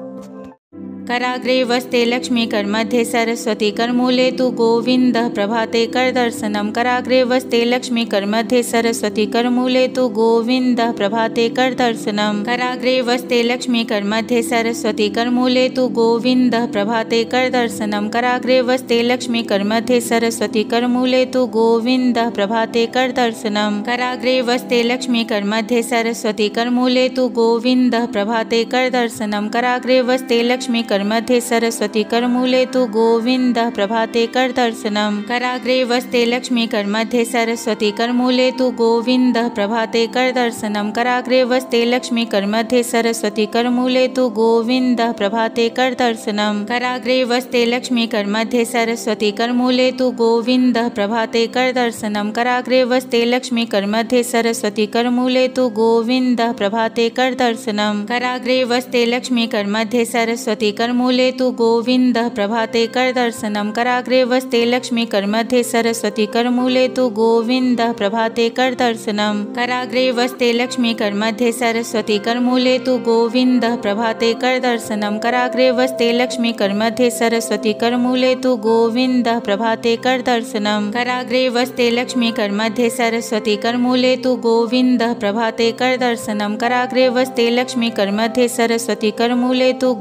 कराग्रे वस्ते लक्ष्मी कर्मध्ये सरस्वती करमूले तु गोविंद प्रभाते कर दर्शनम। कराग्रे वस्ते लक्ष्मी कर्मध्ये सरस्वती करमूले तु गोविंद प्रभाते कर दर्शनम। कराग्रे वस्ते लक्ष्मी कर्मध्ये सरस्वती करमूले तु गोविंद प्रभाते कर दर्शनम। कराग्रे वस्ते लक्ष्मी कर्मध्ये सरस्वती करमूले तु गोविंद प्रभाते कर दर्शनम। कराग्रे वस्ते लक्ष्मी कर्मध्ये सरस्वती करमूले तु गोविंद प्रभाते कर दर्शनम। कराग्रे वस्ते लक्ष्मी कर्मध्ये सरस्वती करमूले तु गोविंद, प्रभाते कर दर्शनम। कराग्रे वस्ते लक्ष्मी कर्मध्ये सरस्वती करमूले तु गोविंद, प्रभाते कर दर्शनम। कराग्रे वस्ते लक्ष्मी कर्मध्ये सरस्वती करमूले तु गोविंद, प्रभाते कर दर्शनम। कराग्रे वस्ते लक्ष्मी कर्मध्ये सरस्वती करमूले तु गोविंद, प्रभाते कर दर्शनम। कराग्रे वस्ते लक्ष्मी कर्मध्ये सरस्वती करमूले तु गोविंद, प्रभाते कर दर्शनम। कराग्रे वस्ते लक्ष्मी कर्मध्ये सरस्वती करमूले तु गोविंद प्रभाते कर दर्शनम कराग्रे वस्ते लक्ष्मी कर्मध्ये सरस्वती करमूले तु गोविंद प्रभाते कर दर्शनम कराग्रे वस्ते लक्ष्मी कर्मध्ये सरस्वती करमूले तु गोविंद प्रभाते कर दर्शनम कराग्रे वस्ते लक्ष्मी कर्मध्ये सरस्वती करमूले तु गोविंद प्रभाते कर दर्शनम कराग्रे वस्ते लक्ष्मी कर्मध्ये सरस्वती करमूले तु गोविंद प्रभाते कर दर्शनम कराग्रे वस्ते लक्ष्मी कर्मध्ये सरस्वती करमूले तु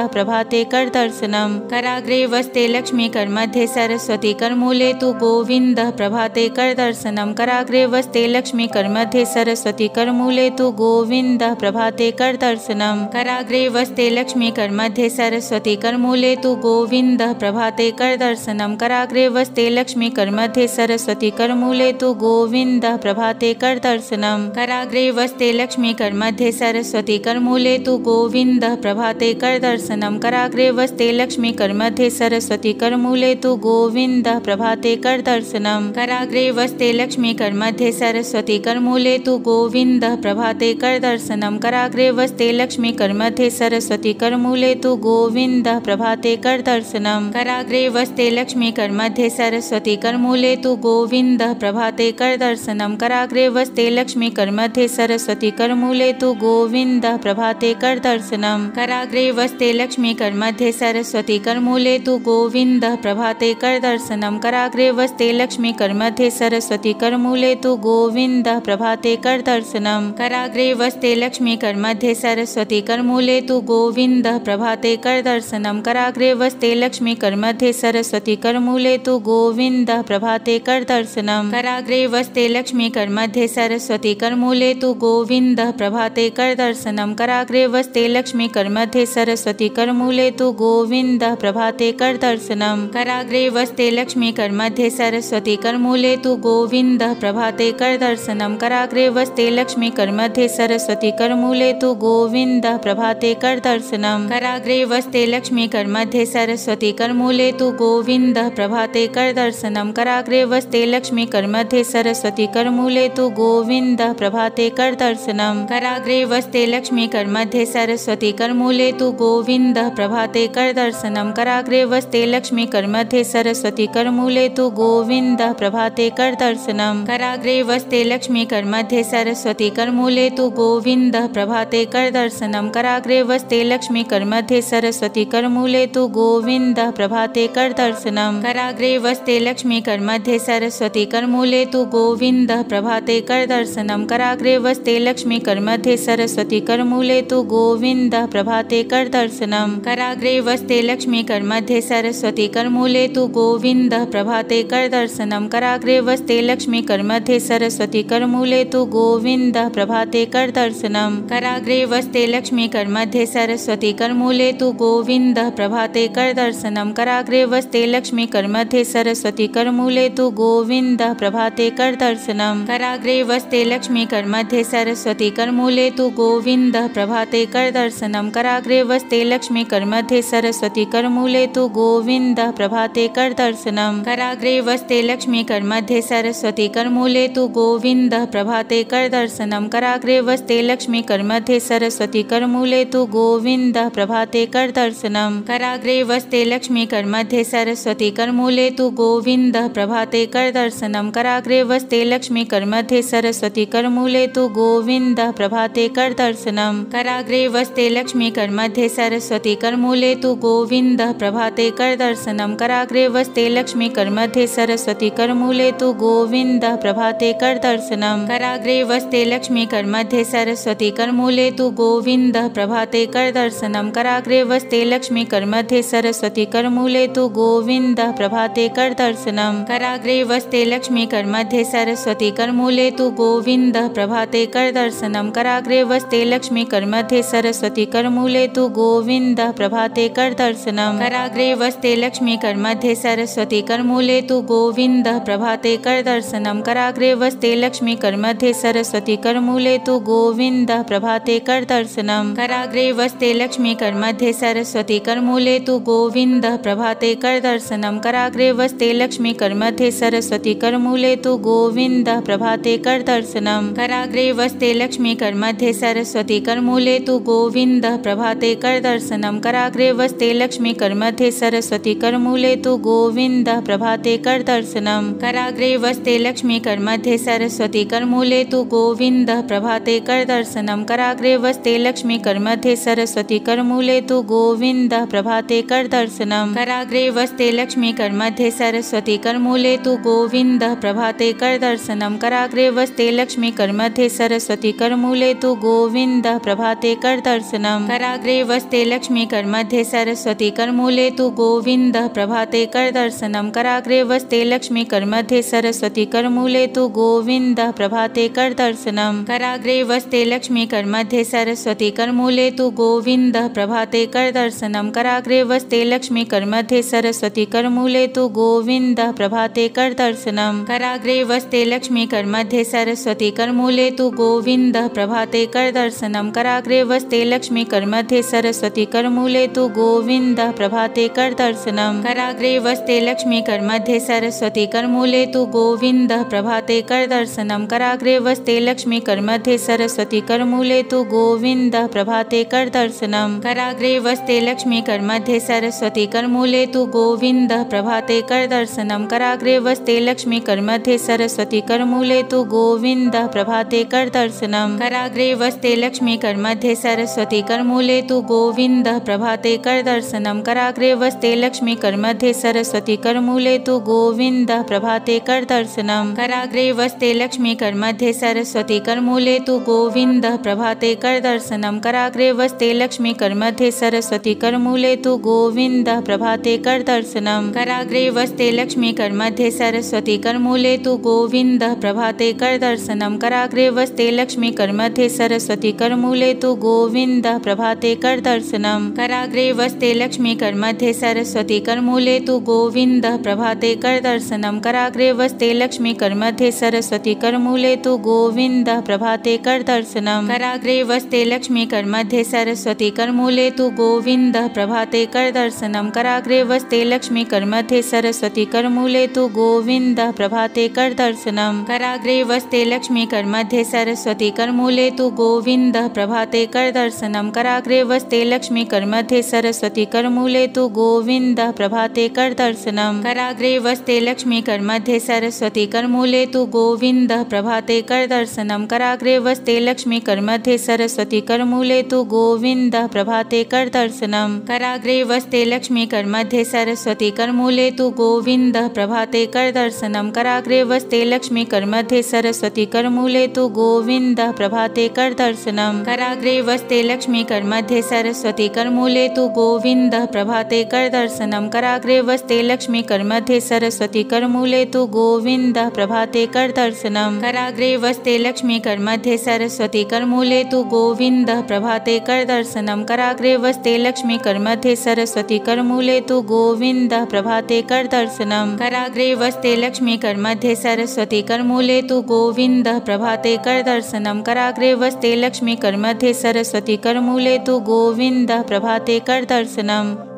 गोविंद प्रभाते कर दर्शनम। कराग्रे वस्ते लक्ष्मी कर्मध्ये सरस्वती करमूले तु गोविंद। प्रभाते कर दर्शनम। कराग्रे वस्ते लक्ष्मी कर्मध्ये सरस्वती करमूले तु गोविंद। प्रभाते कर दर्शनम। कराग्रे वस्ते लक्ष्मी कर्मध्ये सरस्वती करमूले तु गोविंद। प्रभाते कर दर्शनम। कराग्रे वस्ते लक्ष्मी कर्मध्ये सरस्वती करमूले तु गोविंद। प्रभाते कर दर्शनम। कराग्रे वस्ते लक्ष्मी कर्मध्ये सरस्वती करमूले तु गोविंद। प्रभाते कर दर्शनम कराग्रे वस्ते लक्ष्मी कर्मध्ये सरस्वती करमूले तु गोविंद प्रभाते कर दर्शनम। कराग्रे वस्ते लक्ष्मी कर्मध्ये सरस्वती करमूले तु गोविंद प्रभाते कर दर्शनम। कराग्रे वस्ते लक्ष्मी कर्मध्ये सरस्वती करमूले तु गोविंद प्रभाते कर दर्शनम। कराग्रे वस्ते लक्ष्मी कर्मध्ये सरस्वती करमूले तु गोविंद प्रभाते कर दर्शनम। कराग्रे वस्ते लक्ष्मी कर्मध्ये सरस्वती करमूले तु गोविंद प्रभाते कर दर्शनम। कराग्रे वस्ते लक्ष्मी कर्मध्ये सरस्वती करमूले तु गोविंद प्रभाते कर दर्शनम कराग्रे वस्ते। लक्ष्मी कर्मध्ये सरस्वती करमूले तु गोविंद प्रभाते कर दर्शनम कराग्रे वस्ते। लक्ष्मी कर्मध्ये सरस्वती करमूले तु गोविंद प्रभाते कर दर्शनम कराग्रे वस्ते। लक्ष्मी कर्मध्ये सरस्वती करमूले तु गोविंद प्रभाते कर दर्शनम कराग्रे वस्ते। लक्ष्मी कर्मध्ये सरस्वती करमूले तु गोविंद प्रभाते कर दर्शनम कराग्रे वस्ते। लक्ष्मी कर्मध्ये सरस्वती करमूले तु गोविंद प्रभाते कर दर्शनम। कराग्रे वस्ते लक्ष्मी कर्मध्ये सरस्वती। करमूले तु गोविंद प्रभाते कर दर्शनम। कराग्रे वस्ते लक्ष्मी कर्मध्ये सरस्वती। करमूले तु गोविंद प्रभाते कर दर्शनम। कराग्रे वस्ते लक्ष्मी कर्मध्ये सरस्वती। करमूले तु गोविंद प्रभाते कर दर्शनम। कराग्रे वस्ते लक्ष्मी कर्मध्ये सरस्वती। करमूले तु गोविंद प्रभाते कर दर्शनम। कराग्रे वस्ते लक्ष्मी कर्मध्ये सरस्वती। करमूले तु गोविंद प्रभाते कर दर्शनम कराग्रे वस्ते लक्ष्मी कर्मध्ये सरस्वती करमूले तु गोविंद प्रभाते कर दर्शनम कराग्रे वस्ते लक्ष्मी कर्मध्ये सरस्वती करमूले तु गोविंद प्रभाते कर दर्शनम कराग्रे वस्ते लक्ष्मी कर्मध्ये सरस्वती करमूले तु गोविंद प्रभाते कर दर्शनम कराग्रे वस्ते लक्ष्मी कर्मध्ये सरस्वती करमूले तु गोविंद प्रभाते कर दर्शनम कराग्रे वस्ते लक्ष्मी कर्मध्ये सरस्वती करमूले तु गोविंद प्रभाते कर दर्शनम कराग्रे वस्ते लक्ष्मी कर्मध्ये सरस्वती करमूले तु गोविंद प्रभाते कर दर्शनम। कराग्रे वस्ते लक्ष्मी कर्मध्ये सरस्वती करमूले तु गोविंद प्रभाते कर दर्शनम। कराग्रे वस्ते लक्ष्मी कर्मध्ये सरस्वती करमूले तु गोविंद प्रभाते कर दर्शनम। कराग्रे वस्ते लक्ष्मी कर्मध्ये सरस्वती करमूले तु गोविंद प्रभाते कर दर्शनम। कराग्रे वस्ते लक्ष्मी कर्मध्ये सरस्वती करमूले तु गोविंद प्रभाते कर दर्शनम। कराग्रे वस्ते लक्ष्मी कर्मध्ये सरस्वती करमूले तु गोविंद प्रभाते कर दर्शनम। कराग्रे वस्ते लक्ष्मी कर्मध्ये सरस्वती करमूले तु गोविंद प्रभाते कर दर्शनम। कराग्रे वस्ते लक्ष्मी कर्मध्ये सरस्वती करमूले तु गोविंद प्रभाते कर दर्शनम। कराग्रे वस्ते लक्ष्मी कर्मध्ये सरस्वती करमूले तु गोविंद प्रभाते कर दर्शनम। कराग्रे वस्ते लक्ष्मी कर्मध्ये सरस्वती करमूले तु गोविंद प्रभाते कर दर्शनम। कराग्रे वस्ते लक्ष्मी कर्मध्ये सरस्वती सरस्वती करमूले तु गोविन्दः प्रभाते करदर्शनं कराग्रे वस्ते लक्ष्मी करमध्ये सरस्वती करमूले तु गोविन्दः प्रभाते करदर्शनं कराग्रे वस्ते लक्ष्मी करमध्ये सरस्वती करमूले तु गोविन्दः प्रभाते करदर्शनं कराग्रे वस्ते लक्ष्मी करमध्ये सरस्वती करमूले तु गोविन्दः प्रभाते करदर्शनं कराग्रे वस्ते लक्ष्मी करमध्ये सरस्वती करमूले तु गोविन्दः प्रभाते करदर्शनं कराग्रे वस्ते लक्ष्मी करमध्ये सरस्वती करमूले तु गोविन्दः प्रभाते करदर्शनं कराग्रे वस्ते लक्ष्मी करमध्ये सरस्वती करमूले तु गोविन्दः प्रभाते करदर्शनं कराग्रे वस्ते लक्ष्मी करमध्ये सरस्वती करमूले तु गोविन्दः प्रभाते करदर्शनं कराग्रे वस्ते लक्ष्मी करमध्ये सरस्वती करमूले तु गोविन्दः प्रभाते करदर्शनं कराग्रे वस्ते लक्ष्मी करमध्ये सरस्वती करमूले तु गोविन्दः प्रभाते करदर्शनं कराग्रे वस्ते लक्ष्मी करमध्ये सरस्वती करमूले तु गोविन्दः प्रभाते करदर्शनं कराग्रे वस्ते लक्ष्मी करमध्ये सरस्वती करमूले तु गोविन्दः प्रभाते कर करदर्शनं कराग्रे वस्ते लक्ष्मी करमध्ये सरस्वती करमूले तु गोविन्दः प्रभाते करदर्शनं कराग्रे वस्ते लक्ष्मी करमध्ये सरस्वती करमूले तु गोविन्दः प्रभाते करदर्शनं कराग्रे वस्ते लक्ष्मी करमध्ये सरस्वती करमूले तु गोविन्दः प्रभाते करदर्शनं कराग्रे वस्ते लक्ष्मी करमध्ये सरस्वती करमूले तु गोविन्दः प्रभाते करदर्शनं कराग्रे वस्ते लक्ष्मी करमध्ये सरस्वती करमूले तु गोविन्दः प्रभाते करदर्शनं कराग्रे वस्ते लक्ष्मी करमध्ये सरस्वती करमूले तु गोविन्दः प्रभाते करदर्शनं कराग्रे वस्ते लक्ष्मी करमध्ये सरस्वती करमूले तु गोविन्दः प्रभाते करदर्शनं कराग्रे वस्ते लक्ष्मी करमध्ये सरस्वती करमूले तु गोविन्दः प्रभाते करदर्शनं कराग्रे वस्ते लक्ष्मी करमध्ये सरस्वती करमूले तु गोविन्दः प्रभाते करदर्शनं कराग्रे वस्ते लक्ष्मी करमध्ये सरस्वती करमूले तु गोविन्दः, प्रभाते करदर्शनं कराग्रे वस्ते लक्ष्मी करमध्ये सरस्वती करमूले तु गोविन्दः, प्रभाते करदर्शनं कराग्रे वस्ते लक्ष्मी करमध्ये सरस्वती करमूले तु गोविन्दः, प्रभाते करदर्शनं कराग्रे वस्ते लक्ष्मी करमध्ये सरस्वती करमूले तु गोविन्दः, प्रभाते करदर्शनं कराग्रे वस्ते लक्ष्मी करमध्ये सरस्वती करमूले तु गोविन्दः, प्रभाते करदर्शनं कराग्रे वस्ते लक्ष्मी करमध्ये सरस्वती करमूले तु गोविन्दः प्रभाते कर करदर्शनं कराग्रे वस्ते लक्ष्मी करमध्ये सरस्वती करमूले तु गोविन्दः, प्रभाते करदर्शनं कराग्रे वस्ते लक्ष्मी करमध्ये सरस्वती करमूले तु गोविन्दः, प्रभाते करदर्शनं कराग्रे वस्ते लक्ष्मी करमध्ये सरस्वती करमूले तु गोविन्दः, प्रभाते करदर्शनं कराग्रे वस्ते लक्ष्मी करमध्ये सरस्वती करमूले तु गोविन्दः, प्रभाते करदर्शनं कराग्रे वस्ते लक्ष्मी करमध्ये सरस्वती करमूले तु गोविन्दः, प्रभाते करदर्शनं कराग्रे वस्ते लक्ष्मी करमध्ये सरस्वती करमूले तु गोविन्दः प्रभाते करदर्शनं कराग्रे वस्ते लक्ष्मी करमध्ये सरस्वती करमूले तु गोविन्दः प्रभाते करदर्शनं कराग्रे वस्ते लक्ष्मी करमध्ये सरस्वती करमूले तु गोविन्दः प्रभाते करदर्शनं कराग्रे वस्ते लक्ष्मी करमध्ये सरस्वती करमूले तु गोविन्दः प्रभाते करदर्शनं कराग्रे वस्ते लक्ष्मी करमध्ये सरस्वती करमूले तु गोविन्दः प्रभाते करदर्शनं कराग्रे वस्ते लक्ष्मी करमध्ये सरस्वती करमूले तु गोविन्दः प्रभाते करदर्शनं कराग्रे वस्ते लक्ष्मी करमध्ये सरस्वती करमूले तु गोविन्दः प्रभाते करदर्शनं कराग्रे वस्ते लक्ष्मी करमध्ये सरस्वती करमूले तु गोविन्दः प्रभाते करदर्शनं कराग्रे वस्ते लक्ष्मी करमध्ये सरस्वती करमूले तु गोविन्दः प्रभाते करदर्शनं कराग्रे वस्ते लक्ष्मी करमध्ये सरस्वती करमूले तु गोविन्दः प्रभाते करदर्शनं कराग्रे वस्ते लक्ष्मी करमध्ये सरस्वती करमूले तु गोविन्दः प्रभाते करदर्शनं कराग्रे वस्ते लक्ष्मी करमध्ये सरस्वती करमूले तु गोविन्दः प्रभाते करदर्शनं कराग्रे वस्ते लक्ष्मी करमध्ये सरस्वती करमूले तु गोविन्दः प्रभाते करदर्शनं कराग्रे वस्ते लक्ष्मी करमध्ये सरस्वती करमूले तु गोविन्दः प्रभाते करदर्शनं कराग्रे वस्ते लक्ष्मी करमध्ये सरस्वती करमूले तु गोविन्दः प्रभाते करदर्शनं कराग्रे वस्ते लक्ष्मी करमध्ये सरस्वती करमूले तु गोविन्दः प्रभाते करदर्शनम्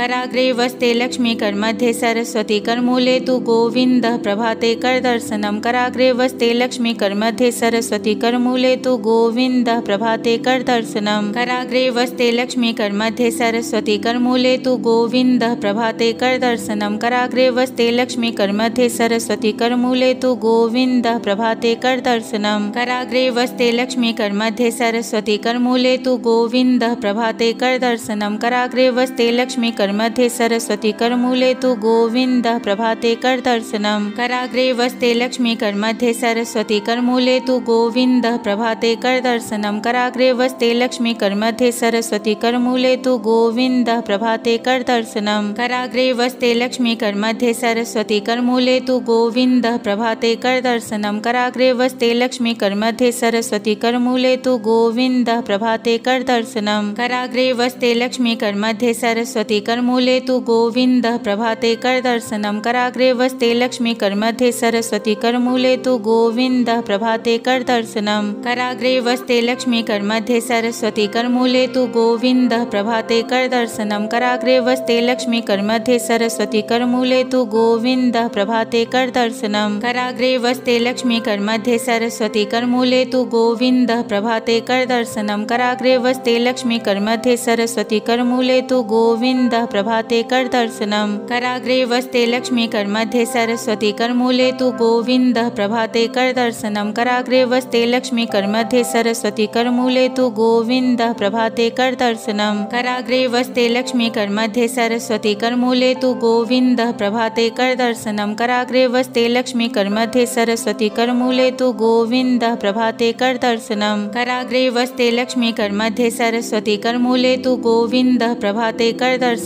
कराग्रे वस्ते लक्ष्मी कर्मध्ये सरस्वती करमूले तु गोविन्दः प्रभाते करदर्शनं कराग्रे वस्ते लक्ष्मी कर्मध्ये सरस्वती करमूले तु गोविन्दः प्रभाते करदर्शनं कराग्रे वस्ते लक्ष्मी कर्मध्ये सरस्वती करमूले तु गोविन्दः प्रभाते करदर्शनं कराग्रे वस्ते लक्ष्मी कर्मध्ये सरस्वती करमूले तु गोविन्दः प्रभाते करदर्शनं कराग्रे वस्ते लक्ष्मी कर्मध्ये सरस्वती करमूले तु गोविन्दः प्रभाते करदर्शनं कराग्रे वस्ते लक्ष्मी कर्मध्ये सरस्वती करमूले तु गोविन्दः, प्रभाते करदर्शनं कराग्रे वस्ते लक्ष्मी कर्मध्ये सरस्वती करमूले तु गोविन्दः, प्रभाते करदर्शनं कराग्रे वस्ते लक्ष्मी कर्मध्ये सरस्वती करमूले तु गोविन्दः, प्रभाते करदर्शनं कराग्रे वस्ते लक्ष्मी कर्मध्ये सरस्वती करमूले तु गोविन्दः, प्रभाते करदर्शनं कराग्रे वस्ते लक्ष्मी कर्मध्ये सरस्वती करमूले तु गोविन्दः, प्रभाते करदर्शनं कराग्रे वस्ते लक्ष्मी कर्मध्ये सरस्वती करमूले तु गोविन्दः प्रभाते करदर्शनं कराग्रे वस्ते लक्ष्मी कर्मध्ये सरस्वती करमूले तु गोविन्दः प्रभाते करदर्शनं कराग्रे वस्ते लक्ष्मी कर्मध्ये सरस्वती करमूले तु गोविन्दः प्रभाते करदर्शनं कराग्रे वस्ते लक्ष्मी कर्मध्ये सरस्वती करमूले तु गोविन्दः प्रभाते करदर्शनं कराग्रे वस्ते लक्ष्मी कर्मध्ये सरस्वती करमूले तु गोविन्दः प्रभाते करदर्शनं कराग्रे वस्ते लक्ष्मी कर्मध्ये सरस्वती करमूले तु गोविन्दः प्रभाते करदर्शनं कराग्रे वस्ते लक्ष्मी कर्मध्ये सरस्वती करमूले तु गोविन्दः प्रभाते करदर्शनं कराग्रे वस्ते लक्ष्मी कर्मध्ये सरस्वती करमूले तु गोविन्दः प्रभाते करदर्शनं कराग्रे वस्ते लक्ष्मी कर्मध्ये सरस्वती करमूले तु गोविन्दः प्रभाते करदर्शनं कराग्रे वस्ते लक्ष्मी कर्मध्ये सरस्वती करमूले तु गोविंद प्रभाते करदर्शनं कराग्रे वस्ते लक्ष्मी कर्मध्ये सरस्वती करमूले तु गोविन्दः प्रभाते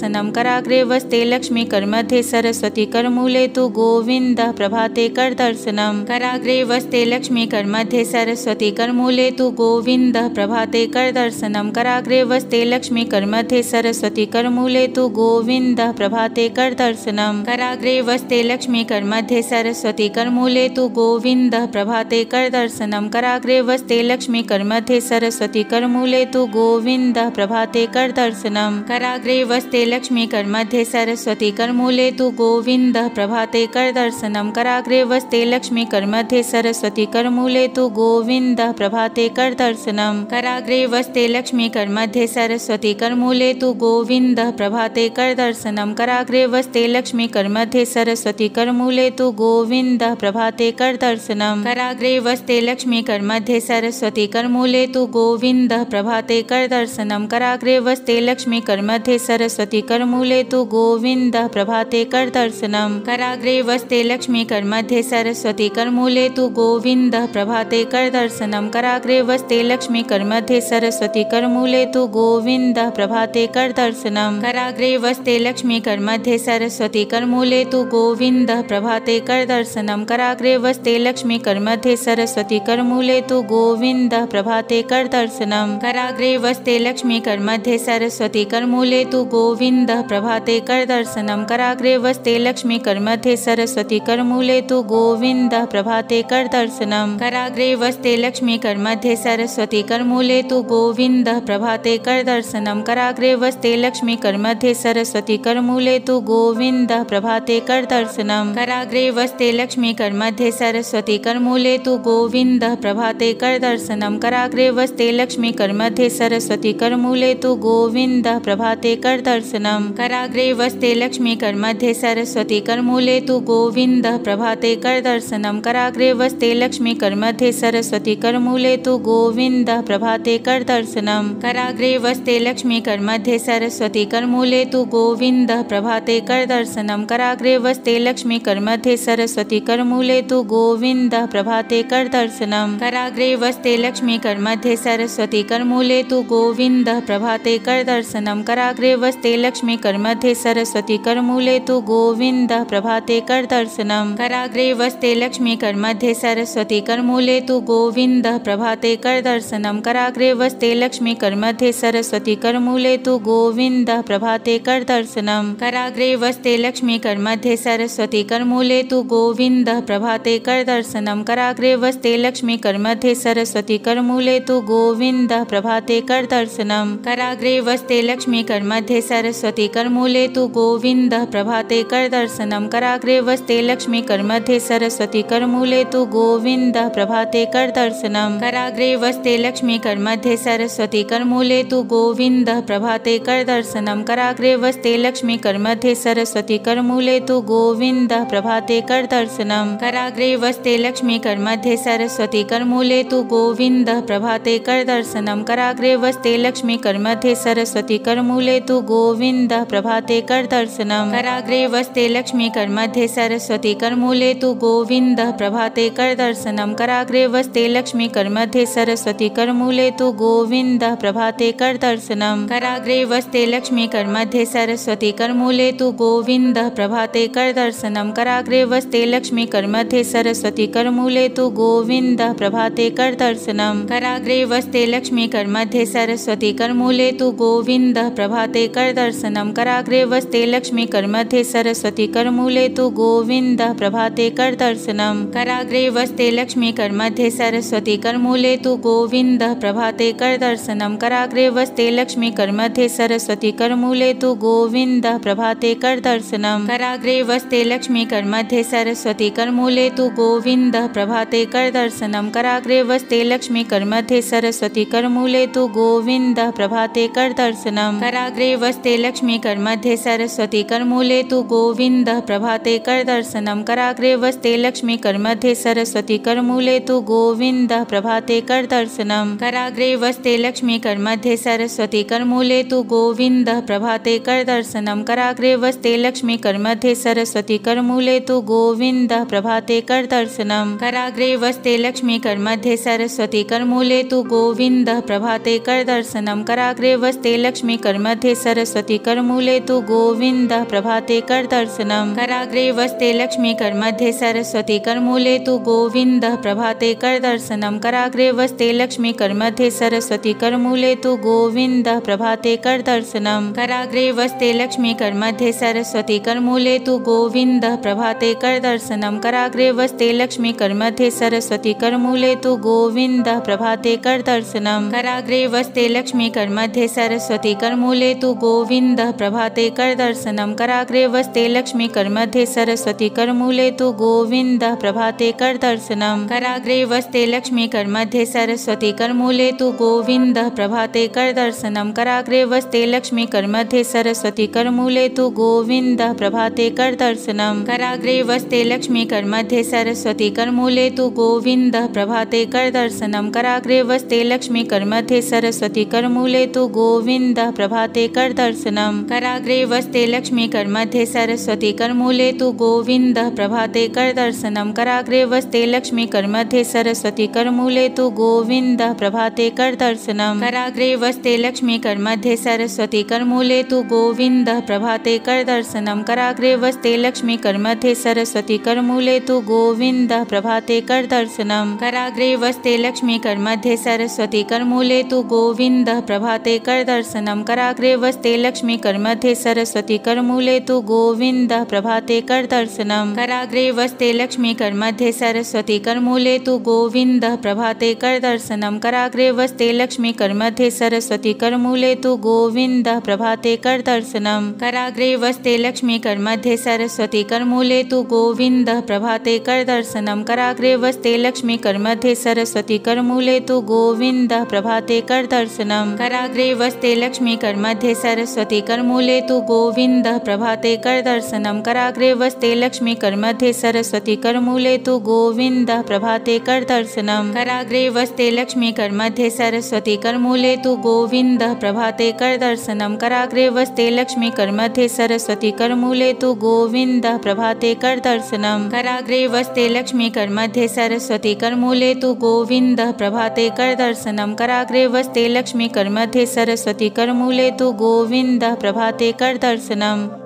करदर्शनं कराग्रे वस्ते लक्ष्मी कर्मध्ये सरस्वती करमूले तु गोविन्दः प्रभाते कर करदर्शनं कराग्रे वस्ते लक्ष्मी कर्मध्ये सरस्वती करमूले तु गोविन्दः प्रभाते कर करदर्शनं कराग्रे वस्ते लक्ष्मी कर्मध्ये सरस्वती करमूले तु गोविन्दः प्रभाते कर करदर्शनं कराग्रे वस्ते लक्ष्मी कर्मध्ये सरस्वती करमूले तु गोविन्दः प्रभाते करदर्शनं कराग्रे वस्ते लक्ष्मी कर्मध्ये सरस्वती करमूले तु गोविन्दः प्रभाते कर करदर्शनं कराग्रे वस्ते लक्ष्मी कर्मध्ये सरस्वती करमूले तु गोविन्दः प्रभाते करदर्शनं कराग्रे वस्ते लक्ष्मी कर्मध्ये सरस्वती करमूले तु गोविन्दः प्रभाते करदर्शनं कराग्रे वस्ते लक्ष्मी कर्मध्ये सरस्वती करमूले तु गोविन्दः प्रभाते करदर्शनं कराग्रे वस्ते लक्ष्मी कर्मध्ये सरस्वती करमूले तु गोविन्दः प्रभाते करदर्शनं कराग्रे वस्ते लक्ष्मी कर्मध्ये सरस्वती करमूले तु गोविन्दः प्रभाते करदर्शनं कराग्रे वस्ते लक्ष्मी कर्मध्ये सरस्वती करमूले तु गोविन्दः प्रभाते करदर्शनं कराग्रे वस्ते लक्ष्मी कर्मध्ये सरस्वती करमूले तु गोविन्दः प्रभाते करदर्शनं कराग्रे वस्ते लक्ष्मी कर्मध्ये सरस्वती करमूले तु गोविन्दः प्रभाते करदर्शनं कराग्रे वस्ते लक्ष्मी कर्मध्ये सरस्वती करमूले तु गोविन्दः प्रभाते करदर्शनं कराग्रे वस्ते लक्ष्मी कर्मध्ये सरस्वती करमूले तु गोविन्दः प्रभाते करदर्शनं कराग्रे वस्ते लक्ष्मी कर्मध्ये सरस्वती करमूले तु गोविन्दः प्रभाते कर करदर्शनं कराग्रे वस्ते लक्ष्मी कर्मध्ये सरस्वती करमूले तु गोविन्दः प्रभाते करदर्शनं कराग्रे वस्ते लक्ष्मी कर्मध्ये सरस्वती करमूले तु गोविन्दः प्रभाते करदर्शनं कराग्रे वस्ते लक्ष्मी कर्मध्ये सरस्वती करमूले तु गोविन्दः प्रभाते करदर्शनं कराग्रे वस्ते लक्ष्मी कर्मध्ये सरस्वती करमूले तु गोविन्दः प्रभाते करदर्शनं कराग्रे वस्ते लक्ष्मी कर्मध्ये सरस्वती करमूले तु गोविन्दः प्रभाते करदर्शनं कराग्रे वस्ते लक्ष्मी कर्मध्ये सरस्वती करमूले तु गोविन्दः प्रभाते करदर्शनं कराग्रे वस्ते लक्ष्मी कर्मध्ये सरस्वती करमूले तु गोविन्दः प्रभाते करदर्शनं कराग्रे वस्ते लक्ष्मी कर्मध्ये सरस्वती करमूले तु गोविन्दः प्रभाते करदर्शनं कराग्रे वस्ते लक्ष्मी कर्मध्ये सरस्वती करमूले तु गोविन्दः प्रभाते करदर्शनं कराग्रे वस्ते लक्ष्मी कर्मध्ये सरस्वती करमूले तु गोविन्दः प्रभाते करदर्शनं कराग्रे वस्ते लक्ष्मी कर्मध्ये सरस्वती करमूले तु गोविन्दः प्रभाते करदर्शनं कराग्रे वस्ते लक्ष्मी कर्मध्ये सरस्वती करमूले तु गोविन्दः प्रभाते करदर्शनं कराग्रे वस्ते लक्ष्मी कर्मध्ये सरस्वती करमूले तु गोविन्दः प्रभाते करदर्शनं कराग्रे वस्ते लक्ष्मी कर्मध्ये सरस्वती करमूले तु गोविन्दः प्रभाते करदर्शनं कराग्रे वस्ते लक्ष्मी कर्मध्ये सरस्वती करमूले तु गोविन्दः प्रभाते करदर्शनं कराग्रे वस्ते लक्ष्मी कर्मध्ये सरस्वती सरस्वती करमूले तु गोविन्दः प्रभाते करदर्शनं कराग्रे वस्ते लक्ष्मी करमध्ये सरस्वती करमूले तु गोविन्दः प्रभाते करदर्शनं कराग्रे वस्ते लक्ष्मी करमध्ये सरस्वती करमूले तु गोविन्दः प्रभाते करदर्शनं कराग्रे वस्ते लक्ष्मी करमध्ये सरस्वती करमूले तु गोविन्दः प्रभाते करदर्शनं कराग्रे वस्ते लक्ष्मी करमध्ये सरस्वती करमूले तु गोविन्दः प्रभाते करदर्शनं कराग्रे वस्ते लक्ष्मी करमध्ये सरस्वती करमूले तु गोविन्दः प्रभाते करदर्शनं कराग्रे वस्ते लक्ष्मी करमध्ये सरस्वती करमूले तु गोविन्दः प्रभाते कर करदर्शनं कराग्रे वस्ते लक्ष्मी करमध्ये सरस्वती करमूले तु गोविन्दः प्रभाते करदर्शनं कराग्रे वस्ते लक्ष्मी करमध्ये सरस्वती करमूले तु गोविन्दः प्रभाते करदर्शनं कराग्रे वस्ते लक्ष्मी करमध्ये सरस्वती करमूले तु गोविन्दः प्रभाते करदर्शनं कराग्रे वस्ते लक्ष्मी करमध्ये सरस्वती करमूले तु गोविन्दः प्रभाते करदर्शनं कराग्रे वस्ते लक्ष्मी करमध्ये सरस्वती करमूले तु गोविन्दः प्रभाते करदर्शनं कराग्रे वस्ते लक्ष्मी करमध्ये सरस्वती करमूले तु गोविन्दः प्रभाते करदर्शनं कराग्रे वस्ते लक्ष्मी करमध्ये सरस्वती करमूले तु गोविन्दः प्रभाते करदर्शनं कराग्रे वस्ते लक्ष्मी करमध्ये सरस्वती करमूले तु गोविन्दः प्रभाते करदर्शनं कराग्रे वस्ते लक्ष्मी करमध्ये सरस्वती करमूले तु गोविन्दः प्रभाते करदर्शनं कराग्रे वस्ते लक्ष्मी करमध्ये सरस्वती करमूले तु गोविन्दः प्रभाते करदर्शनं कराग्रे वस्ते लक्ष्मी करमध्ये सरस्वती करमूले तु गोविन्दः प्रभाते करदर्शनं कराग्रे वस्ते लक्ष्मी करमध्ये सरस्वती करमूले तु गोविन्दः प्रभाते करदर्शनं कराग्रे वस्ते लक्ष्मी करमध्ये सरस्वती करमूले तु गोविन्दः प्रभाते करदर्शनं कराग्रे वस्ते लक्ष्मी करमध्ये सरस्वती करमूले तु गोविन्दः प्रभाते करदर्शनं कराग्रे वस्ते लक्ष्मी करमध्ये सरस्वती करमूले तु गोविन्दः, प्रभाते करदर्शनं कराग्रे वस्ते लक्ष्मी करमध्ये सरस्वती करमूले तु गोविन्दः, प्रभाते करदर्शनं कराग्रे वस्ते लक्ष्मी करमध्ये सरस्वती करमूले तु गोविन्दः, प्रभाते करदर्शनं कराग्रे वस्ते लक्ष्मी करमध्ये सरस्वती करमूले तु गोविन्दः, प्रभाते करदर्शनं कराग्रे वस्ते लक्ष्मी करमध्ये सरस्वती करमूले तु गोविन्दः, प्रभाते करदर्शनं कराग्रे वस्ते लक्ष्मी करमध्ये सरस्वती करमूले तु गोविन्दः प्रभाते कर करदर्शनं कराग्रे वस्ते लक्ष्मी करमध्ये सरस्वती करमूले तु गोविन्दः प्रभाते करदर्शनं। कराग्रे वस्ते लक्ष्मी करमध्ये सरस्वती करमूले तु गोविन्दः प्रभाते करदर्शनं। कराग्रे वस्ते लक्ष्मी करमध्ये सरस्वती करमूले तु गोविन्दः प्रभाते करदर्शनं। कराग्रे वस्ते लक्ष्मी करमध्ये सरस्वती करमूले तु गोविन्दः प्रभाते करदर्शनं। कराग्रे वस्ते लक्ष्मी करमध्ये सरस्वती करमूले तु गोविन्दः प्रभाते करदर्शनं। कराग्रे वस्ते लक्ष्मी करमध्ये सरस्वती करमूले तु गोविन्दः प्रभाते करदर्शनं कराग्रे वस्ते लक्ष्मी करमध्ये सरस्वती करमूले तु गोविन्दः प्रभाते करदर्शनं कराग्रे वस्ते लक्ष्मी करमध्ये सरस्वती करमूले तु गोविन्दः प्रभाते करदर्शनं कराग्रे वस्ते लक्ष्मी करमध्ये सरस्वती करमूले तु गोविन्दः प्रभाते करदर्शनं कराग्रे वस्ते लक्ष्मी करमध्ये सरस्वती करमूले तु गोविन्दः प्रभाते करदर्शनं कराग्रे वस्ते लक्ष्मी करमध्ये सरस्वती करमूले तु गोविन्दः प्रभाते करदर्शनं कराग्रे वस्ते लक्ष्मी करमध्ये सरस्वती करमूले तु गोविन्दः प्रभाते करदर्शनं कराग्रे वस्ते लक्ष्मी करमध्ये सरस्वती करमूले तु गोविन्दः प्रभाते करदर्शनं कराग्रे वस्ते लक्ष्मी करमध्ये सरस्वती करमूले तु गोविन्दः प्रभाते करदर्शनं कराग्रे वस्ते लक्ष्मी करमध्ये सरस्वती करमूले तु गोविन्दः प्रभाते करदर्शनं कराग्रे वस्ते लक्ष्मी करमध्ये सरस्वती करमूले तु गोविन्दः, प्रभाते करदर्शनं कराग्रे वस्ते लक्ष्मी करमध्ये सरस्वती करमूले तु गोविन्दः, प्रभाते करदर्शनं कराग्रे वस्ते लक्ष्मी करमध्ये सरस्वती करमूले तु गोविन्दः, प्रभाते करदर्शनं कराग्रे वस्ते लक्ष्मी करमध्ये सरस्वती करमूले तु गोविन्दः, प्रभाते करदर्शनं कराग्रे वस्ते लक्ष्मी करमध्ये सरस्वती करमूले तु गोविन्दः, प्रभाते करदर्शनं कराग्रे वस्ते लक्ष्मी करमध्ये सरस्वती करमूले तु गोविन्दः प्रभाते करदर्शनम्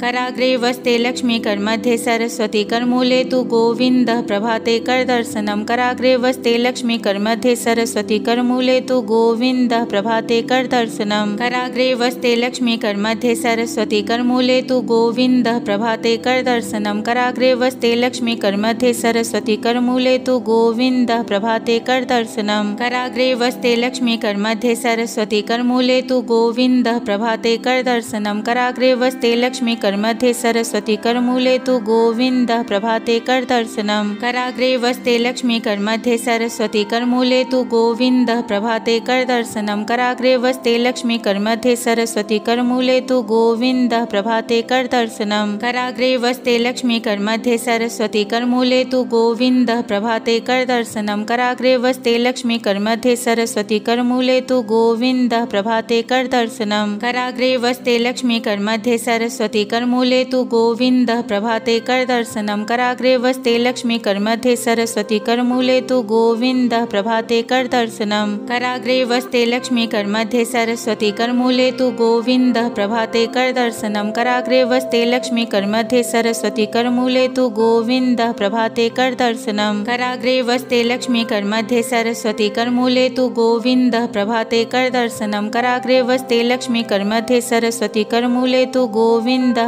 कराग्रे वस्ते लक्ष्मी कर्मध्ये सरस्वती कर्मूले तु गोविंद प्रभाते करदर्शनम कराग्रे वस्ते लक्ष्मी कर्मध्ये सरस्वती कर्मूले तु गोविंद प्रभाते करदर्शनम कराग्रे वस्ते लक्ष्मी कर्मध्ये सरस्वती कर्मूले तु गोविंद प्रभाते करदर्शनम कराग्रे वस्ते लक्ष्मी कर्मध्ये सरस्वती कर्मूले तु गोविंद प्रभाते करदर्शनम कराग्रे वस्ते लक्ष्मी कर्मध्ये सरस्वती कर्मूले तु गोविंद प्रभाते करदर्शनम कराग्रे वस्ते लक्ष्मी कर्मध्ये सरस्वती करमूले तु गोविंद प्रभाते करदर्शनम कराग्रे वस्ते लक्ष्मी कर्मध्ये सरस्वती करमूले तु गोविंद प्रभाते करदर्शनम कराग्रे वस्ते लक्ष्मी कर्मध्ये सरस्वती करमूले तु गोविंद प्रभाते करदर्शनम कराग्रे वस्ते लक्ष्मी कर्मध्ये सरस्वती करमूले तु गोविंद प्रभाते करदर्शनम कराग्रे वस्ते लक्ष्मी कर्मध्ये सरस्वती करमूले तु गोविंद प्रभाते करदर्शनम कराग्रे वस्ते लक्ष्मी कर्मध्ये सरस्वती कर्मूले तु गोविंद प्रभाते करदर्शनम कराग्रे वस्ते लक्ष्मी कर्मध्ये सरस्वती कर्मूले तु गोविंद प्रभाते करदर्शनम कराग्रे वस्ते लक्ष्मी कर्मध्ये सरस्वती कर्मूले तु गोविंद प्रभाते करदर्शनम कराग्रे वस्ते लक्ष्मी कर्मध्ये सरस्वती कर्मूले तु गोविंद प्रभाते करदर्शनम कराग्रे वस्ते लक्ष्मी कर्मध्ये सरस्वती कर्मूले तु गोविंद प्रभाते करदर्शनम कराग्रे वस्ते लक्ष्मी कर्मध्ये सरस्वती कर्मूले तु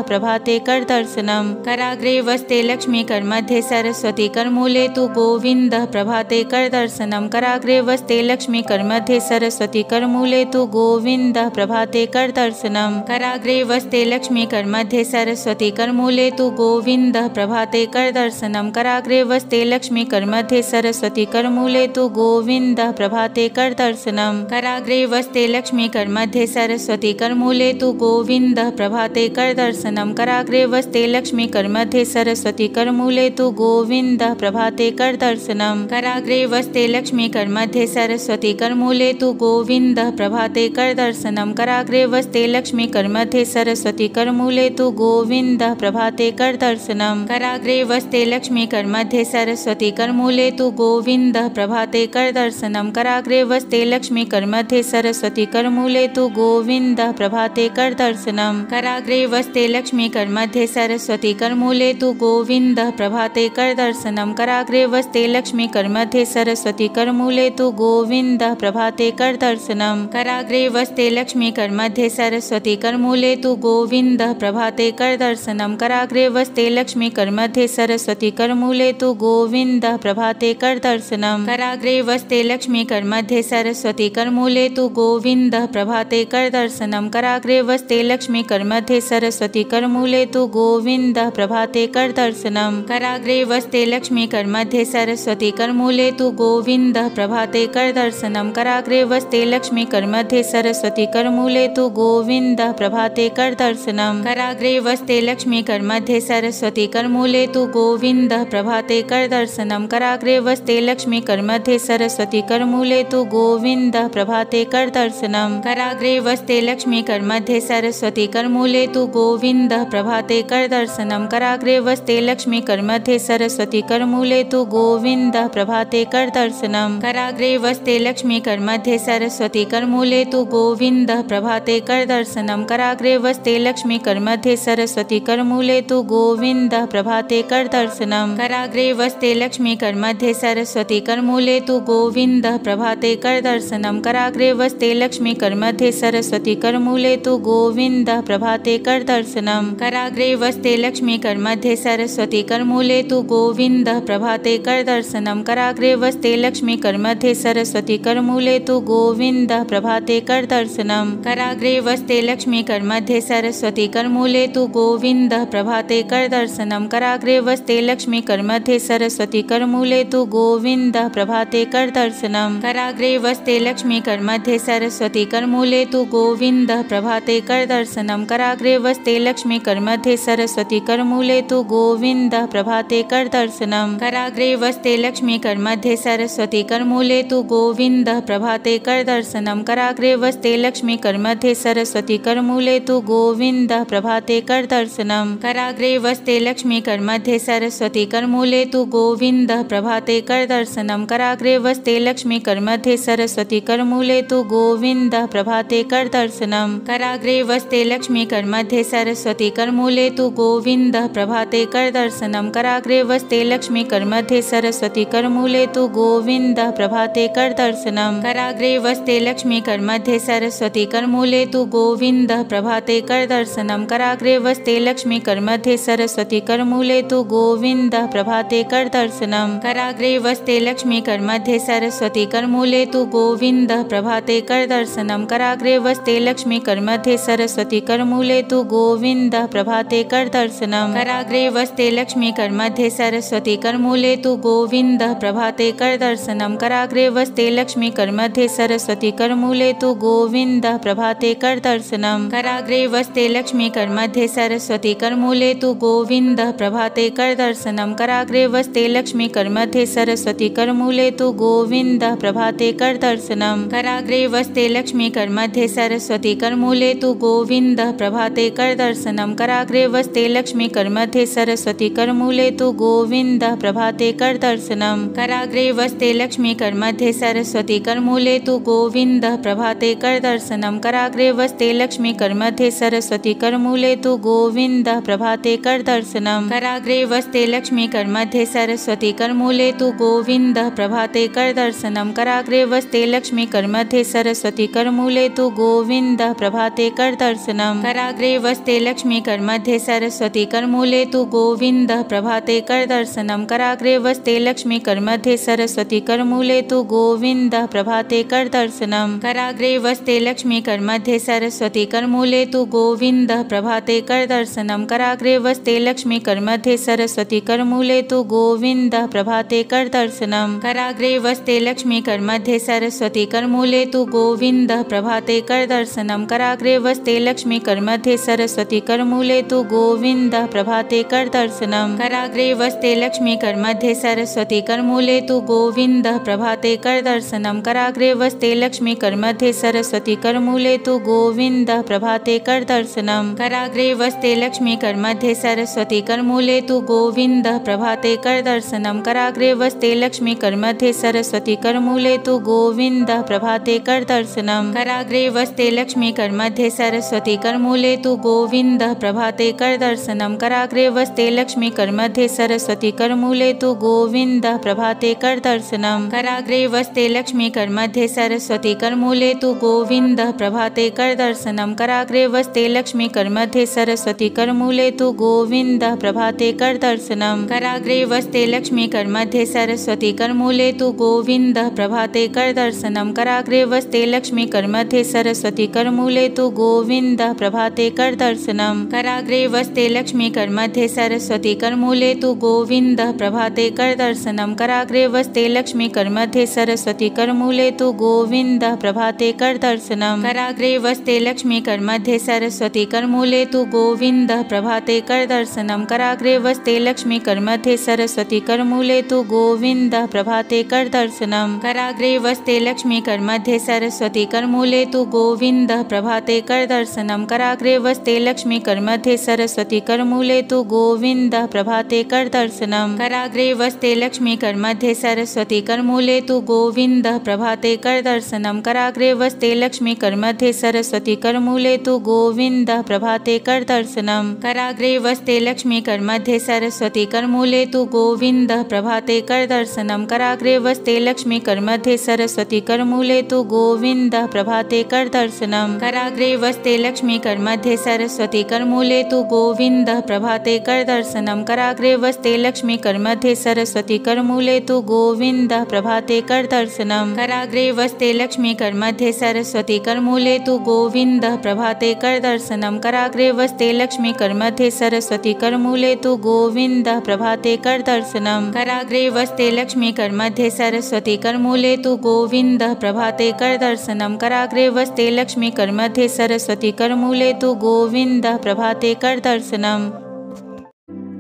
प्रभाते कर दर्शनम। कराग्रे वस्ते लक्ष्मी कर्मध्ये सरस्वती कर्मूले तु गोविंद प्रभाते कर दर्शनम। कराग्रे वस्ते लक्ष्मी कर्मध्ये सरस्वती कर्मूले तु गोविंद प्रभाते कर दर्शनम। कराग्रे वस्ते लक्ष्मी कर्मध्ये सरस्वती कर्मूले तु गोविंद प्रभाते कर दर्शनम। कराग्रे वस्ते लक्ष्मी कर्मध्ये सरस्वती कर्मूले तु गोविंद प्रभाते कर दर्शनम। कराग्रे वस्ते लक्ष्मी कर्मध्ये सरस्वती कर्मूले तु गोविंद प्रभाते कर दर्शनम। दर्शनम कराग्रे वस्ते लक्ष्मी कर्मध्ये सरस्वती करमूले तु गोविंद प्रभाते कर दर्शनम। कराग्रे वस्ते लक्ष्मी कर्मध्ये सरस्वती करमूले तु गोविंद प्रभाते कर दर्शनम। कराग्रे वस्ते लक्ष्मी कर्मध्ये सरस्वती करमूले तु गोविंद प्रभाते कर दर्शनम। कराग्रे वस्ते लक्ष्मी कर्मध्ये सरस्वती करमूले तु गोविंद प्रभाते कर दर्शनम। कराग्रे वस्ते लक्ष्मी कर्मध्ये सरस्वती करमूले तु गोविंद प्रभाते कर दर्शनम। कराग्रे वस्ते लक्ष्मी कर्मध्ये सरस्वती कर्मूले तु गोविंद प्रभाते कर दर्शनम कराग्रे वस्ते लक्ष्मी कर्मध्ये सरस्वती कर्मूले तु गोविंद प्रभाते कर दर्शनम कराग्रे वस्ते लक्ष्मी कर्मध्ये सरस्वती कर्मूले तु गोविंद प्रभाते कर दर्शनम कराग्रे वस्ते लक्ष्मी कर्मध्ये सरस्वती कर्मूले तु गोविंद प्रभाते कर दर्शनम कराग्रे वस्ते लक्ष्मी कर्मध्ये सरस्वती कर्मूले तु गोविंद प्रभाते कर दर्शनम कराग्रे वस्ते लक्ष्मी कर्मध्ये सरस्वती करमूले तु गोविंद प्रभाते कर दर्शनम। कराग्रे वस्ते लक्ष्मी कर्मध्ये सरस्वती करमूले तु गोविंद प्रभाते कर दर्शनम। कराग्रे वस्ते लक्ष्मी कर्मध्ये सरस्वती करमूले तु गोविंद प्रभाते कर दर्शनम। कराग्रे वस्ते लक्ष्मी कर्मध्ये सरस्वती करमूले तु गोविंद प्रभाते कर दर्शनम। कराग्रे वस्ते लक्ष्मी कर्मध्ये सरस्वती करमूले तु गोविंद प्रभाते कर दर्शनम। कराग्रे वस्ते लक्ष्मी कर्मध्ये सरस्वती करमूले तु गोविंद गोविंद, प्रभाते कर दर्शनम कराग्रे वस्ते लक्ष्मी कर्मध्ये सरस्वती करमूले तु गोविंद, प्रभाते कर दर्शनम कराग्रे वस्ते लक्ष्मी कर्मध्ये सरस्वती करमूले तु गोविंद, प्रभाते कर दर्शनम कराग्रे वस्ते लक्ष्मी कर्मध्ये सरस्वती करमूले तु गोविंद, प्रभाते कर दर्शनम कराग्रे वस्ते लक्ष्मी कर्मध्ये सरस्वती करमूले तु गोविंद, प्रभाते कर दर्शनम कराग्रे वस्ते लक्ष्मी कर्मध्ये सरस्वती करमूले तु गोविंद, प्रभाते कर दर्शनम कराग्रे वस्ते लक्ष्मी कर्मध्ये सरस्वती करमूले तु गोविंद प्रभाते कर दर्शनम कराग्रे वस्ते लक्ष्मी कर्मध्ये सरस्वती करमूले तु गोविंद प्रभाते कर दर्शनम कराग्रे वस्ते लक्ष्मी कर्मध्ये सरस्वती करमूले तु गोविंद प्रभाते कर दर्शनम कराग्रे वस्ते लक्ष्मी कर्मध्ये सरस्वती करमूले तु गोविंद प्रभाते कर दर्शनम कराग्रे वस्ते लक्ष्मी कर्मध्ये सरस्वती करमूले तु गोविंद प्रभाते कर दर्शनम कराग्रे वस्ते लक्ष्मी कर्मध्ये सरस्वती करमूले तु गोविंद प्रभाते कर दर्शनम। कराग्रे वस्ते लक्ष्मी कर्मध्ये सरस्वती करमूले तु गोविंद प्रभाते कर दर्शनम। कराग्रे वस्ते लक्ष्मी कर्मध्ये सरस्वती करमूले तु गोविंद प्रभाते कर दर्शनम। कराग्रे वस्ते लक्ष्मी कर्मध्ये सरस्वती करमूले तु गोविंद प्रभाते कर दर्शनम। कराग्रे वस्ते लक्ष्मी कर्मध्ये सरस्वती करमूले तु गोविंद प्रभाते कर दर्शनम। कराग्रे वस्ते लक्ष्मी कर्मध्ये सरस्वती सरस्वती करमूले तु गोविन्दः प्रभाते करदर्शनं कराग्रे वस्ते लक्ष्मी करमध्ये सरस्वती करमूले तु गोविन्दः प्रभाते करदर्शनं कराग्रे वस्ते लक्ष्मी करमध्ये सरस्वती करमूले तु गोविन्दः प्रभाते करदर्शनं कराग्रे वस्ते लक्ष्मी करमध्ये सरस्वती करमूले तु गोविन्दः प्रभाते करदर्शनं कराग्रे वस्ते लक्ष्मी करमध्ये सरस्वती करमूले तु गोविन्दः प्रभाते करदर्शनं कराग्रे वस्ते लक्ष्मी करमध्ये सरस्वती करमूले तु गोविन्दः प्रभाते करदर्शनं कराग्रे वस्ते लक्ष्मी करमध्ये सरस्वती करमूले तु गोविन्दः प्रभाते करदर्शनं कराग्रे वस्ते लक्ष्मी करमध्ये सरस्वती करमूले तु गोविन्दः प्रभाते करदर्शनं कराग्रे वस्ते लक्ष्मी करमध्ये सरस्वती करमूले तु गोविन्दः प्रभाते करदर्शनं कराग्रे वस्ते लक्ष्मी करमध्ये सरस्वती करमूले तु गोविन्दः प्रभाते करदर्शनं कराग्रे वस्ते लक्ष्मी करमध्ये सरस्वती करमूले तु गोविन्दः प्रभाते करदर्शनं कराग्रे वस्ते लक्ष्मी करमध्ये सरस्वती करमूले तु गोविन्दः प्रभाते करदर्शनं कराग्रे वस्ते लक्ष्मी करमध्ये सरस्वती करमूले तु गोविन्दः प्रभाते करदर्शनं कराग्रे वस्ते लक्ष्मी करमध्ये सरस्वती करमूले तु गोविन्दः प्रभाते करदर्शनं कराग्रे वस्ते लक्ष्मी करमध्ये सरस्वती करमूले तु गोविन्दः प्रभाते करदर्शनं कराग्रे वस्ते लक्ष्मी करमध्ये सरस्वती करमूले तु गोविन्दः प्रभाते करदर्शनं कराग्रे वस्ते लक्ष्मी करमध्ये सरस्वती करमूले तु गोविन्दः प्रभाते करदर्शनं कराग्रे वस्ते लक्ष्मी करमध्ये सरस्वती करमूले तु गोविन्दः प्रभाते करदर्शनं कराग्रे वस्ते लक्ष्मी करमध्ये सरस्वती करमूले तु गोविन्दः प्रभाते करदर्शनं कराग्रे वस्ते लक्ष्मी करमध्ये सरस्वती करमूले तु गोविन्दः प्रभाते करदर्शनं कराग्रे वस्ते लक्ष्मी करमध्ये सरस्वती करमूले तु गोविन्दः प्रभाते करदर्शनं कराग्रे वस्ते लक्ष्मी करमध्ये सरस्वती करमूले तु गोविन्दः प्रभाते करदर्शनं कराग्रे वस्ते लक्ष्मी करमध्ये सरस्वती करमूले तु गोविन्दः प्रभाते करदर्शनं कराग्रे वस्ते लक्ष्मी करमध्ये सरस्वती करमूले तु गोविन्दः प्रभाते करदर्शनं कराग्रे वस्ते लक्ष्मी करमध्ये सरस्वती करमूले तु गोविन्दः प्रभाते करदर्शनं कराग्रे वस्ते लक्ष्मी करमध्ये सरस्वती करमूले तु गोविन्दः प्रभाते करदर्शनं कराग्रे वस्ते लक्ष्मी करमध्ये सरस्वती करमूले तु गोविन्दः प्रभाते कर करदर्शनं कराग्रे वस्ते लक्ष्मी करमध्ये सरस्वती करमूले तु गोविन्दः प्रभाते करदर्शनं कराग्रे वस्ते लक्ष्मी करमध्ये सरस्वती करमूले तु गोविन्दः प्रभाते करदर्शनं कराग्रे वस्ते लक्ष्मी करमध्ये सरस्वती करमूले तु गोविन्दः प्रभाते करदर्शनं कराग्रे वस्ते लक्ष्मी करमध्ये सरस्वती करमूले तु गोविन्दः प्रभाते करदर्शनं कराग्रे वस्ते लक्ष्मी करमध्ये सरस्वती करमूले तु गोविन्दः प्रभाते करदर्शनं कराग्रे वस्ते लक्ष्मी करमध्ये सरस्वती करमूले तु गोविन्दः प्रभाते करदर्शनं। कराग्रे वस्ते लक्ष्मी करमध्ये सरस्वती करमूले तु गोविन्दः प्रभाते करदर्शनं। कराग्रे वस्ते लक्ष्मी करमध्ये सरस्वती करमूले तु गोविन्दः प्रभाते करदर्शनं। कराग्रे वस्ते लक्ष्मी करमध्ये सरस्वती करमूले तु गोविन्दः प्रभाते करदर्शनं। कराग्रे वस्ते लक्ष्मी करमध्ये सरस्वती करमूले तु गोविन्दः प्रभाते करदर्शनं। कराग्रे वस्ते लक्ष्मी करमध्ये सरस्वती करमूले तु गोविन्दः प्रभाते करदर्शनं कराग्रे वस्ते लक्ष्मी करमध्ये सरस्वती करमूले तु गोविन्दः प्रभाते करदर्शनं कराग्रे वस्ते लक्ष्मी करमध्ये सरस्वती करमूले तु गोविन्दः प्रभाते करदर्शनं कराग्रे वस्ते लक्ष्मी करमध्ये सरस्वती करमूले तु गोविन्दः प्रभाते करदर्शनं कराग्रे वस्ते लक्ष्मी करमध्ये सरस्वती करमूले तु गोविन्दः प्रभाते करदर्शनं कराग्रे वस्ते लक्ष्मी करमध्ये सरस्वती करमूले तु गोविन्दः प्रभाते करदर्शनं कराग्रे वस्ते लक्ष्मी करमध्ये सरस्वती करमूले तु गोविन्दः प्रभाते करदर्शनं कराग्रे वस्ते लक्ष्मी करमध्ये सरस्वती करमूले तु गोविन्दः प्रभाते करदर्शनं कराग्रे वस्ते लक्ष्मी करमध्ये सरस्वती करमूले तु गोविन्दः प्रभाते करदर्शनं कराग्रे वस्ते लक्ष्मी करमध्ये सरस्वती करमूले तु गोविन्दः प्रभाते करदर्शनं कराग्रे वस्ते लक्ष्मी करमध्ये सरस्वती करमूले तु गोविन्दः प्रभाते करदर्शनम्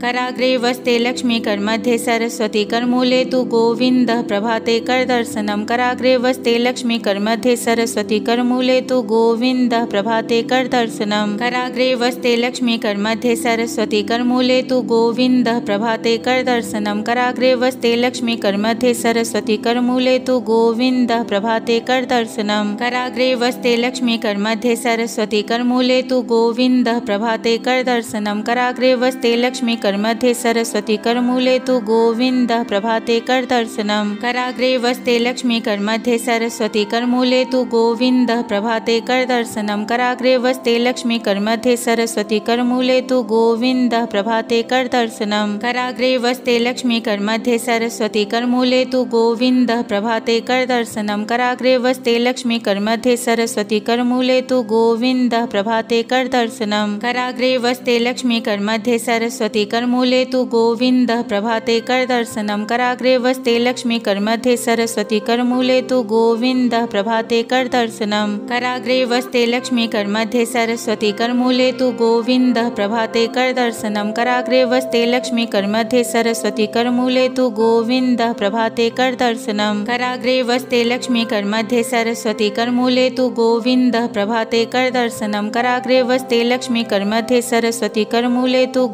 कराग्रे वस्ते लक्ष्मी कर्मध्ये सरस्वती करमूले तु गोविंद प्रभाते करदर्शनम कराग्रे वस्ते लक्ष्मी कर्मध्ये सरस्वती करमूले तु गोविंद प्रभाते करदर्शनम कराग्रे वस्ते लक्ष्मी कर्मध्ये सरस्वती करमूले तु गोविंद प्रभाते करदर्शनम कराग्रे वस्ते लक्ष्मी कर्मध्ये सरस्वती करमूले तु गोविंद प्रभाते करदर्शनम कराग्रे वस्ते लक्ष्मी कर्मध्ये सरस्वती करमूले तु गोविंद प्रभाते करदर्शनम कराग्रे वस्ते लक्ष्मी कर्मध्ये सरस्वती करमूले तु गोविंद प्रभाते करदर्शनम कराग्रे वस्ते लक्ष्मी कर्मध्ये सरस्वती करमूले तु गोविंद प्रभाते करदर्शनम कराग्रे वस्ते लक्ष्मी कर्मध्ये सरस्वती करमूले तु गोविंद प्रभाते करदर्शनम कराग्रे वस्ते लक्ष्मी कर्मध्ये सरस्वती करमूले तु गोविंद प्रभाते करदर्शनम कराग्रे वस्ते लक्ष्मी कर्मध्ये सरस्वती करमूले तु गोविंद प्रभाते करदर्शनम कराग्रे वस्ते लक्ष्मी कर्मध्ये सरस्वती करमूले तु गोविंद प्रभाते करदर्शनम कराग्रे वस्ते लक्ष्मी कर्मध्ये सरस्वती करमूले तु गोविंद प्रभाते करदर्शनम कराग्रे वस्ते लक्ष्मी कर्मध्ये सरस्वती करमूले तु गोविंद प्रभाते करदर्शनम कराग्रे वस्ते लक्ष्मी कर्मध्ये सरस्वती करमूले तु गोविंद प्रभाते करदर्शनम कराग्रे वस्ते लक्ष्मी कर्मध्ये सरस्वती करमूले तु गोविंद प्रभाते करदर्शनम कराग्रे वस्ते लक्ष्मी कर्मध्ये सरस्वती करमूले तु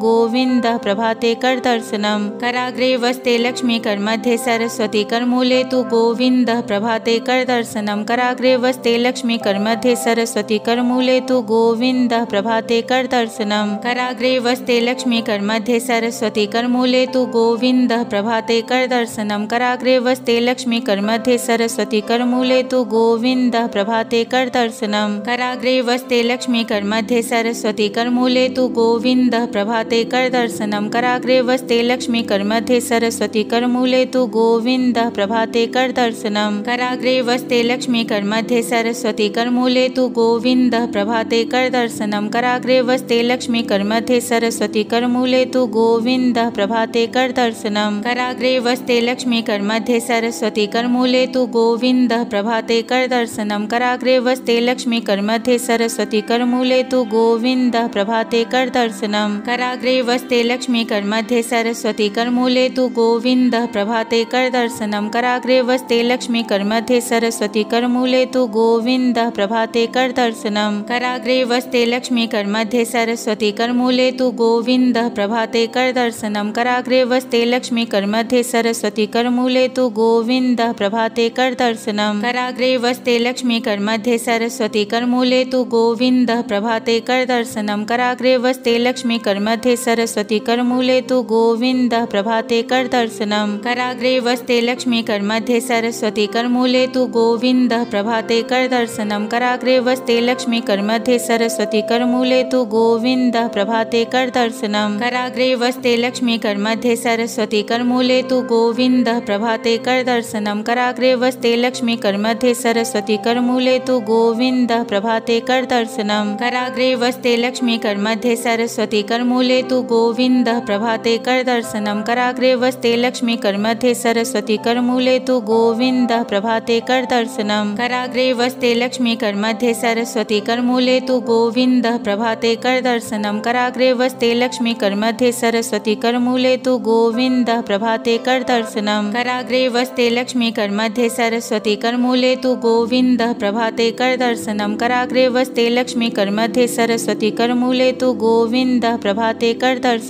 गोविंद प्रभाते करदर्शनम कराग्रे वस्ते लक्ष्मी कर्मध्ये सरस्वती करमूले तु गोविंद। प्रभाते करदर्शनम कराग्रे वस्ते लक्ष्मी कर्मध्ये सरस्वती करमूले तु गोविंद। प्रभाते करदर्शनम कराग्रे वस्ते लक्ष्मी कर्मध्ये सरस्वती करमूले तु गोविंद। प्रभाते करदर्शनम कराग्रे वस्ते लक्ष्मी कर्मध्ये सरस्वती करमूले तु गोविंद। प्रभाते करदर्शनम कराग्रे वस्ते लक्ष्मी कर्मध्ये सरस्वती करमूले तु गोविंद। प्रभाते करदर्शनम कराग्रे वस्ते लक्ष्मी कर्मध्ये सरस्वती करमूले तु गोविंद प्रभाते करदर्शनम कराग्रे वस्ते लक्ष्मी कर्मध्ये सरस्वती करमूले तु गोविंद प्रभाते करदर्शनम कराग्रे वस्ते लक्ष्मी कर्मध्ये सरस्वती करमूले तु गोविंद प्रभाते करदर्शनम कराग्रे वस्ते लक्ष्मी कर्मध्ये सरस्वती करमूले तु गोविंद प्रभाते करदर्शनम कराग्रे वस्ते लक्ष्मी कर्मध्ये सरस्वती करमूले तु गोविंद प्रभाते करदर्शनम कराग्रे वस्ते लक्ष्मी कर्मध्ये सरस्वती करमूले तु गोविंद प्रभाते करदर्शनम कराग्रे वस्ते लक्ष्मी कर्मध्ये सरस्वती करमूले तु गोविंद प्रभाते करदर्शनम कराग्रे वस्ते लक्ष्मी कर्मध्ये सरस्वती करमूले तु गोविंद प्रभाते करदर्शनम कराग्रे वस्ते लक्ष्मी कर्मध्ये सरस्वती करमूले तु गोविंद प्रभाते करदर्शनम कराग्रे वस्ते लक्ष्मी कर्मध्ये सरस्वती करमूले तु गोविंद प्रभाते करदर्शनम कराग्रे वस्ते लक्ष्मी कर्मध्ये सरस्वती करमूले तु गोविंद, प्रभाते करदर्शनम कराग्रे वस्ते लक्ष्मी कर्मध्ये सरस्वती करमूले तु गोविंद, प्रभाते करदर्शनम कराग्रे वस्ते लक्ष्मी कर्मध्ये सरस्वती करमूले तु गोविंद, प्रभाते करदर्शनम कराग्रे वस्ते लक्ष्मी कर्मध्ये सरस्वती करमूले तु गोविंद, प्रभाते करदर्शनम कराग्रे वस्ते लक्ष्मी कर्मध्ये सरस्वती करमूले तु गोविंद, प्रभाते करदर्शनम कराग्रे वस्ते लक्ष्मी कर्मध्ये सरस्वती करमूले तु गोविंद, प्रभाते करदर्शनम कराग्रे वस्ते लक्ष्मी कर्मध्ये सरस्वती करमूले तु गोविंद, प्रभाते करदर्शनम कराग्रे वस्ते लक्ष्मी कर्मध्ये सरस्वती करमूले तु गोविंद, प्रभाते करदर्शनम कराग्रे वस्ते लक्ष्मी कर्मध्ये सरस्वती करमूले तु गोविंद, प्रभाते करदर्शनम कराग्रे वस्ते लक्ष्मी कर्मध्ये सरस्वती करमूले तु गोविंद, प्रभाते करदर्शनम कराग्रे वस्ते लक्ष्मी कर्मध्ये सरस्वती करमूले तु गोविंद, प्रभाते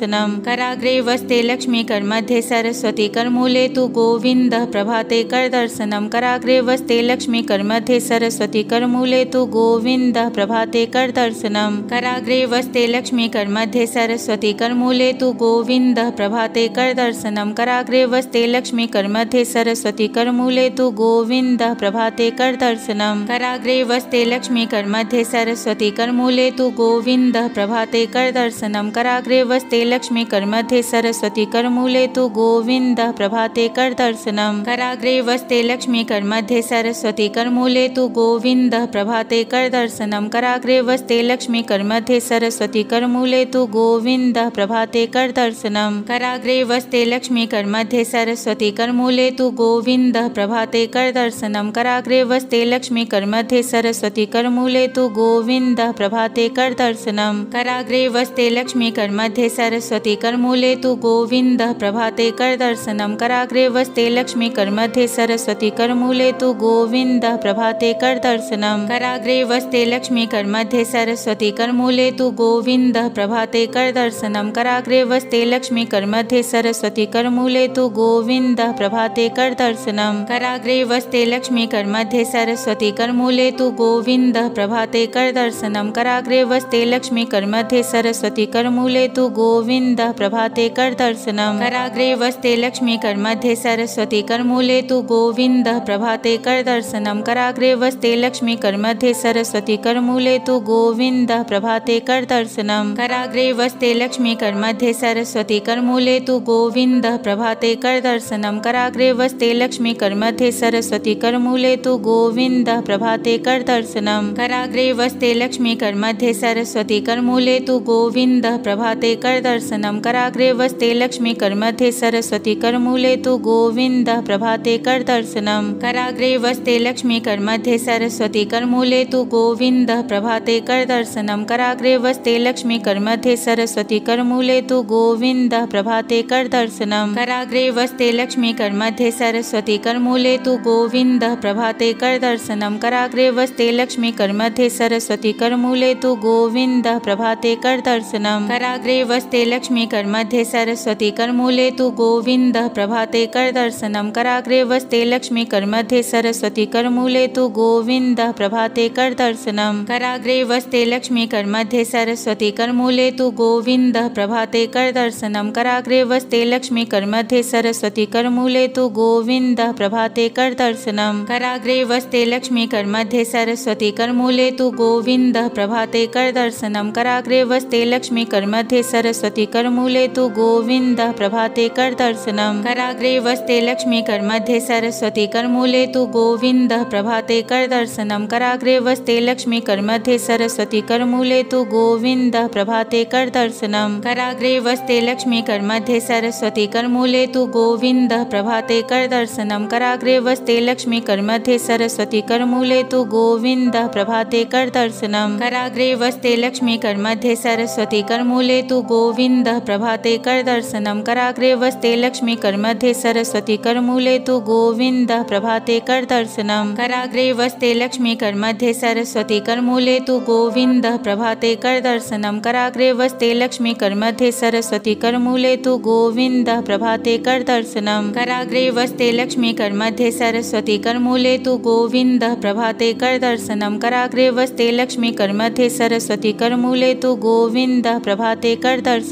करदर्शनम कराग्रे वस्ते लक्ष्मी कर्मध्ये सरस्वती करमूले तु गोविंद प्रभाते करदर्शनम कराग्रे वस्ते लक्ष्मी कर्मध्ये सरस्वती करमूले तु गोविंद प्रभाते करदर्शनम कराग्रे वस्ते लक्ष्मी कर्मध्ये सरस्वती करमूले तु गोविंद प्रभाते करदर्शनम कराग्रे वस्ते लक्ष्मी कर्मध्ये सरस्वती करमूले तु गोविंद प्रभाते करदर्शनम कराग्रे वस्ते लक्ष्मी कर्मध्ये सरस्वती करमूले तु गोविंद प्रभाते करदर्शनम कराग्रे वस्ते लक्ष्मी कर्मध्ये सरस्वती करमूले तु गोविंद प्रभाते करदर्शनम कराग्रे वस्ते लक्ष्मी कर्मध्ये सरस्वती करमूले तु गोविंद प्रभाते करदर्शनम कराग्रे वस्ते लक्ष्मी कर्मध्ये सरस्वती करमूले तु गोविंद प्रभाते करदर्शनम कराग्रे वस्ते लक्ष्मी कर्मध्ये सरस्वती करमूले तु गोविंद प्रभाते करदर्शनम कराग्रे वस्ते लक्ष्मी कर्मध्ये सरस्वती करमूले तु गोविंद प्रभाते करदर्शनम कराग्रे वस्ते लक्ष्मी कर्मध्ये सरस्वती सरस्वती करमूले तु गोविन्दः प्रभाते करदर्शनं कराग्रे वस्ते लक्ष्मी करमध्ये सरस्वती करमूले तु गोविन्दः प्रभाते करदर्शनं कराग्रे वस्ते लक्ष्मी करमध्ये सरस्वती करमूले तु गोविन्दः प्रभाते करदर्शनं कराग्रे वस्ते लक्ष्मी करमध्ये सरस्वती करमूले तु गोविन्दः प्रभाते करदर्शनं कराग्रे वस्ते लक्ष्मी करमध्ये सरस्वती करमूले तु गोविन्दः प्रभाते करदर्शनं कराग्रे वस्ते लक्ष्मी करमध्ये सरस्वती करमूले तु गोविन्दः प्रभाते करदर्शनं कराग्रे वस्ते लक्ष्मी करमध्ये सरस्वती करमूले तु गोविन्दः प्रभाते करदर्शनं कराग्रे वस्ते लक्ष्मी करमध्ये सरस्वती करमूले तु गोविन्दः प्रभाते करदर्शनं कराग्रे वस्ते लक्ष्मी करमध्ये सरस्वती करमूले तु गोविन्दः प्रभाते करदर्शनं कराग्रे वस्ते लक्ष्मी करमध्ये सरस्वती करमूले तु गोविन्दः प्रभाते करदर्शनं कराग्रे वस्ते लक्ष्मी करमध्ये सरस्वती करमूले तु गोविन्दः प्रभाते करदर्शनं कराग्रे वस्ते लक्ष्मी करमध्ये सरस्वती करमूले तु गोविन्दः प्रभाते करदर्शनं कराग्रे वस्ते लक्ष्मी करमध्ये सरस्वती करमूले तु गोविन्दः प्रभाते करदर्शनं कराग्रे वस्ते लक्ष्मी करमध्ये सरस्वती करमूले तु गोविन्दः प्रभाते करदर्शनं कराग्रे वस्ते लक्ष्मी करमध्ये सरस्वती करमूले तु गोविन्दः प्रभाते करदर्शनं कराग्रे वस्ते लक्ष्मी करमध्ये सरस्वती करमूले तु गोविन्दः प्रभाते करदर्शनं कराग्रे वस्ते लक्ष्मी करमध्ये सरस्वती करमूले तु गोविन्दः प्रभाते करदर्शनं कराग्रे वस्ते लक्ष्मी करमध्ये सरस्वती करमूले तु गोविन्दः प्रभाते करदर्शनं कराग्रे वस्ते लक्ष्मी करमध्ये सरस्वती करमूले तु गोविन्दः प्रभाते करदर्शनं कराग्रे वस्ते लक्ष्मी करमध्ये सरस्वती करमूले तु गोविन्दः प्रभाते करदर्शनं कराग्रे वस्ते लक्ष्मी करमध्ये सरस्वती करमूले तु गोविन्दः प्रभाते करदर्शनं कराग्रे वस्ते लक्ष्मी करमध्ये सरस्वती करमूले तु गोविन्दः प्रभाते करदर्शनं कराग्रे वस्ते लक्ष्मी करमध्ये सरस्वती करमूले तु गोविन्दः प्रभाते करदर्शनं कराग्रे वस्ते लक्ष्मी करमध्ये सरस्वती करमूले तु गोविन्दः प्रभाते कर करदर्शनं कराग्रे वस्ते लक्ष्मी करमध्ये सरस्वती करमूले तु गोविन्दः प्रभाते करदर्शनं कराग्रे वस्ते लक्ष्मी करमध्ये सरस्वती करमूले तु गोविन्दः प्रभाते करदर्शनं कराग्रे वस्ते लक्ष्मी करमध्ये सरस्वती करमूले तु गोविन्दः प्रभाते कर करदर्शनं कराग्रे वस्ते लक्ष्मी करमध्ये सरस्वती करमूले तु गोविन्दः प्रभाते करदर्शनं कराग्रे वस्ते लक्ष्मी करमध्ये सरस्वती करमूले तु गोविन्दः प्रभाते करदर्शनं कराग्रे वस्ते लक्ष्मी करमध्ये सरस्वती करमूले तु गोविन्दः प्रभाते करदर्शनं कराग्रे वस्ते लक्ष्मी करमध्ये सरस्वती करमूले तु गोविन्दः प्रभाते करदर्शनं कराग्रे वस्ते लक्ष्मी करमध्ये सरस्वती करमूले तु गोविन्दः प्रभाते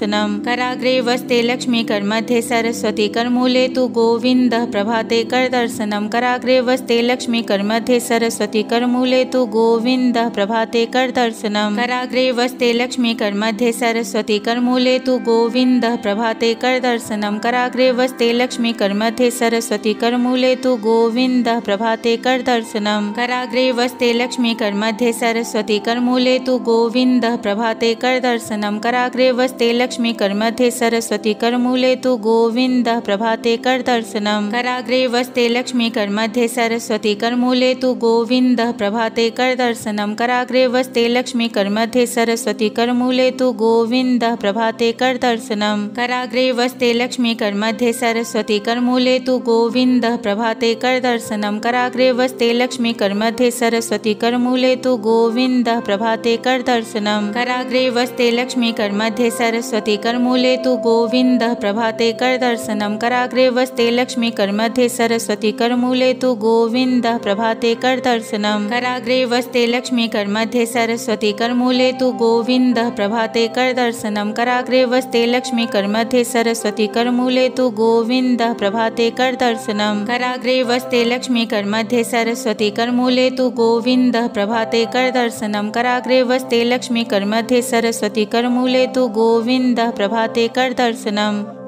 करदर्शनं कराग्रे वस्ते लक्ष्मी करमध्ये सरस्वती करमूले तु गोविन्दः प्रभाते करदर्शनं कराग्रे वस्ते लक्ष्मी करमध्ये सरस्वती करमूले तु गोविन्दः प्रभाते करदर्शनं कराग्रे वस्ते लक्ष्मी करमध्ये सरस्वती करमूले तु गोविन्दः प्रभाते करदर्शनं कराग्रे वस्ते लक्ष्मी करमध्ये सरस्वती करमूले तु गोविन्दः प्रभाते करदर्शनं कराग्रे वस्ते लक्ष्मी करमध्ये सरस्वती करमूले तु गोविन्दः प्रभाते करदर्शनं कराग्रे वस्ते लक्ष्मी करमध्ये सरस्वती करमूले तु गोविन्दः प्रभाते करदर्शनं कराग्रे वस्ते लक्ष्मी करमध्ये सरस्वती करमूले तु गोविन्दः प्रभाते करदर्शनं कराग्रे वस्ते लक्ष्मी करमध्ये सरस्वती करमूले तु गोविन्दः प्रभाते करदर्शनं कराग्रे वस्ते लक्ष्मी करमध्ये सरस्वती करमूले तु गोविन्दः प्रभाते करदर्शनं कराग्रे वस्ते लक्ष्मी करमध्ये सरस्वती करमूले तु गोविन्दः प्रभाते करदर्शनं कराग्रे वस्ते लक्ष्मी करमध्ये सरस्वती करमूले तु गोविन्दः प्रभाते करदर्शनं कराग्रे वस्ते लक्ष्मी करमध्ये सरस्वती करमूले तु गोविन्दः प्रभाते करदर्शनं कराग्रे वस्ते लक्ष्मी करमध्ये सरस्वती करमूले तु गोविन्दः प्रभाते करदर्शनं कराग्रे वस्ते लक्ष्मी करमध्ये सरस्वती करमूले तु गोविन्दः प्रभाते करदर्शनं कराग्रे वस्ते लक्ष्मी करमध्ये सरस्वती करमूले तु गोविन्दः प्रभाते करदर्शनं कराग्रे वस्ते लक्ष्मी करमध्ये सरस्वती करमूले तु गोविन्दः प्रभाते करदर्शनं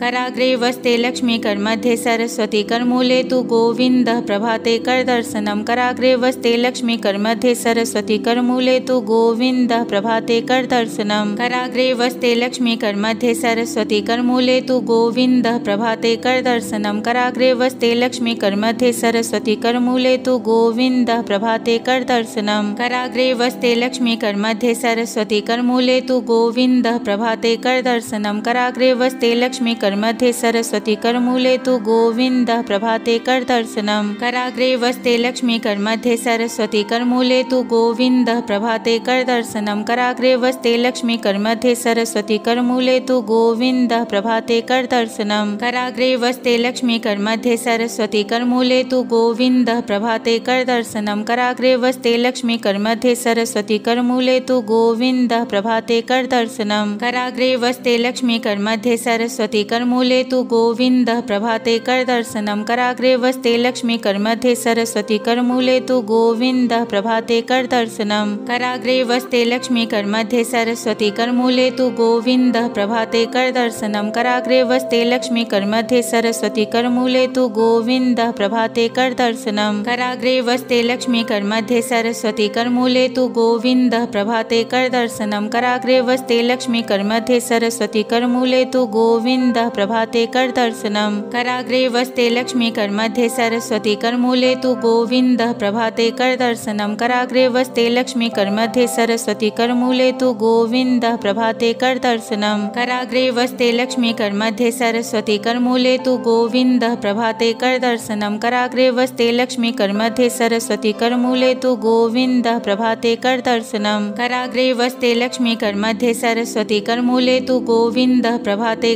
कराग्रे वस्ते लक्ष्मी कर्मध्ये सरस्वती करमूले तु गोविन्दः प्रभाते करदर्शनं कराग्रे वस्ते लक्ष्मी कर्मध्ये सरस्वती करमूले तु गोविन्दः प्रभाते करदर्शनं कराग्रे वस्ते लक्ष्मी कर्मध्ये सरस्वती करमूले तु गोविन्दः प्रभाते करदर्शनं कराग्रे वस्ते लक्ष्मी कर्मध्ये सरस्वती करमूले तु गोविन्दः प्रभाते करदर्शनं कराग्रे वस्ते लक्ष्मी कर्मध्ये सरस्वती करमूले तु गोविन्दः प्रभाते करदर्शनं कराग्रे वस्ते लक्ष्मी कर्मध्ये सरस्वती, करमूले तु गोविन्दः प्रभाते करदर्शनं कराग्रे वस्ते लक्ष्मी कर्मध्ये सरस्वती, करमूले तु गोविन्दः प्रभाते करदर्शनं कराग्रे वस्ते लक्ष्मी कर्मध्ये सरस्वती, करमूले तु गोविन्दः प्रभाते करदर्शनं कराग्रे वस्ते लक्ष्मी कर्मध्ये सरस्वती, करमूले तु गोविन्दः प्रभाते करदर्शनं कराग्रे वस्ते लक्ष्मी कर्मध्ये सरस्वती, करमूले तु गोविन्दः प्रभाते करदर्शनं कराग्रे वस्ते लक्ष्मी कर्मध्ये सरस्वती करमूले तु गोविन्दः प्रभाते करदर्शनं कराग्रे वस्ते लक्ष्मी कर्मध्ये सरस्वती करमूले तु गोविन्दः प्रभाते करदर्शनं कराग्रे वस्ते लक्ष्मी कर्मध्ये सरस्वती करमूले तु गोविन्दः प्रभाते करदर्शनं कराग्रे वस्ते लक्ष्मी कर्मध्ये सरस्वती करमूले तु गोविन्दः प्रभाते करदर्शनं कराग्रे वस्ते लक्ष्मी कर्मध्ये सरस्वती करमूले तु गोविन्दः प्रभाते करदर्शनं कराग्रे वस्ते लक्ष्मी कर्मध्ये सरस्वती करमूले तु गोविन्दः प्रभाते करदर्शनं कराग्रे वस्ते लक्ष्मी कर्मध्ये सरस्वती करमूले तु गोविन्दः प्रभाते करदर्शनं कराग्रे वस्ते लक्ष्मी कर्मध्ये सरस्वती करमूले तु गोविन्दः प्रभाते करदर्शनं कराग्रे वस्ते लक्ष्मी कर्मध्ये सरस्वती करमूले तु गोविन्दः प्रभाते करदर्शनं कराग्रे वस्ते लक्ष्मी कर्मध्ये सरस्वती करमूले तु गोविन्दः प्रभाते करदर्शनं कराग्रे वस्ते लक्ष्मी कर्मध्ये सरस्वती करमूले तु गोविन्दः प्रभाते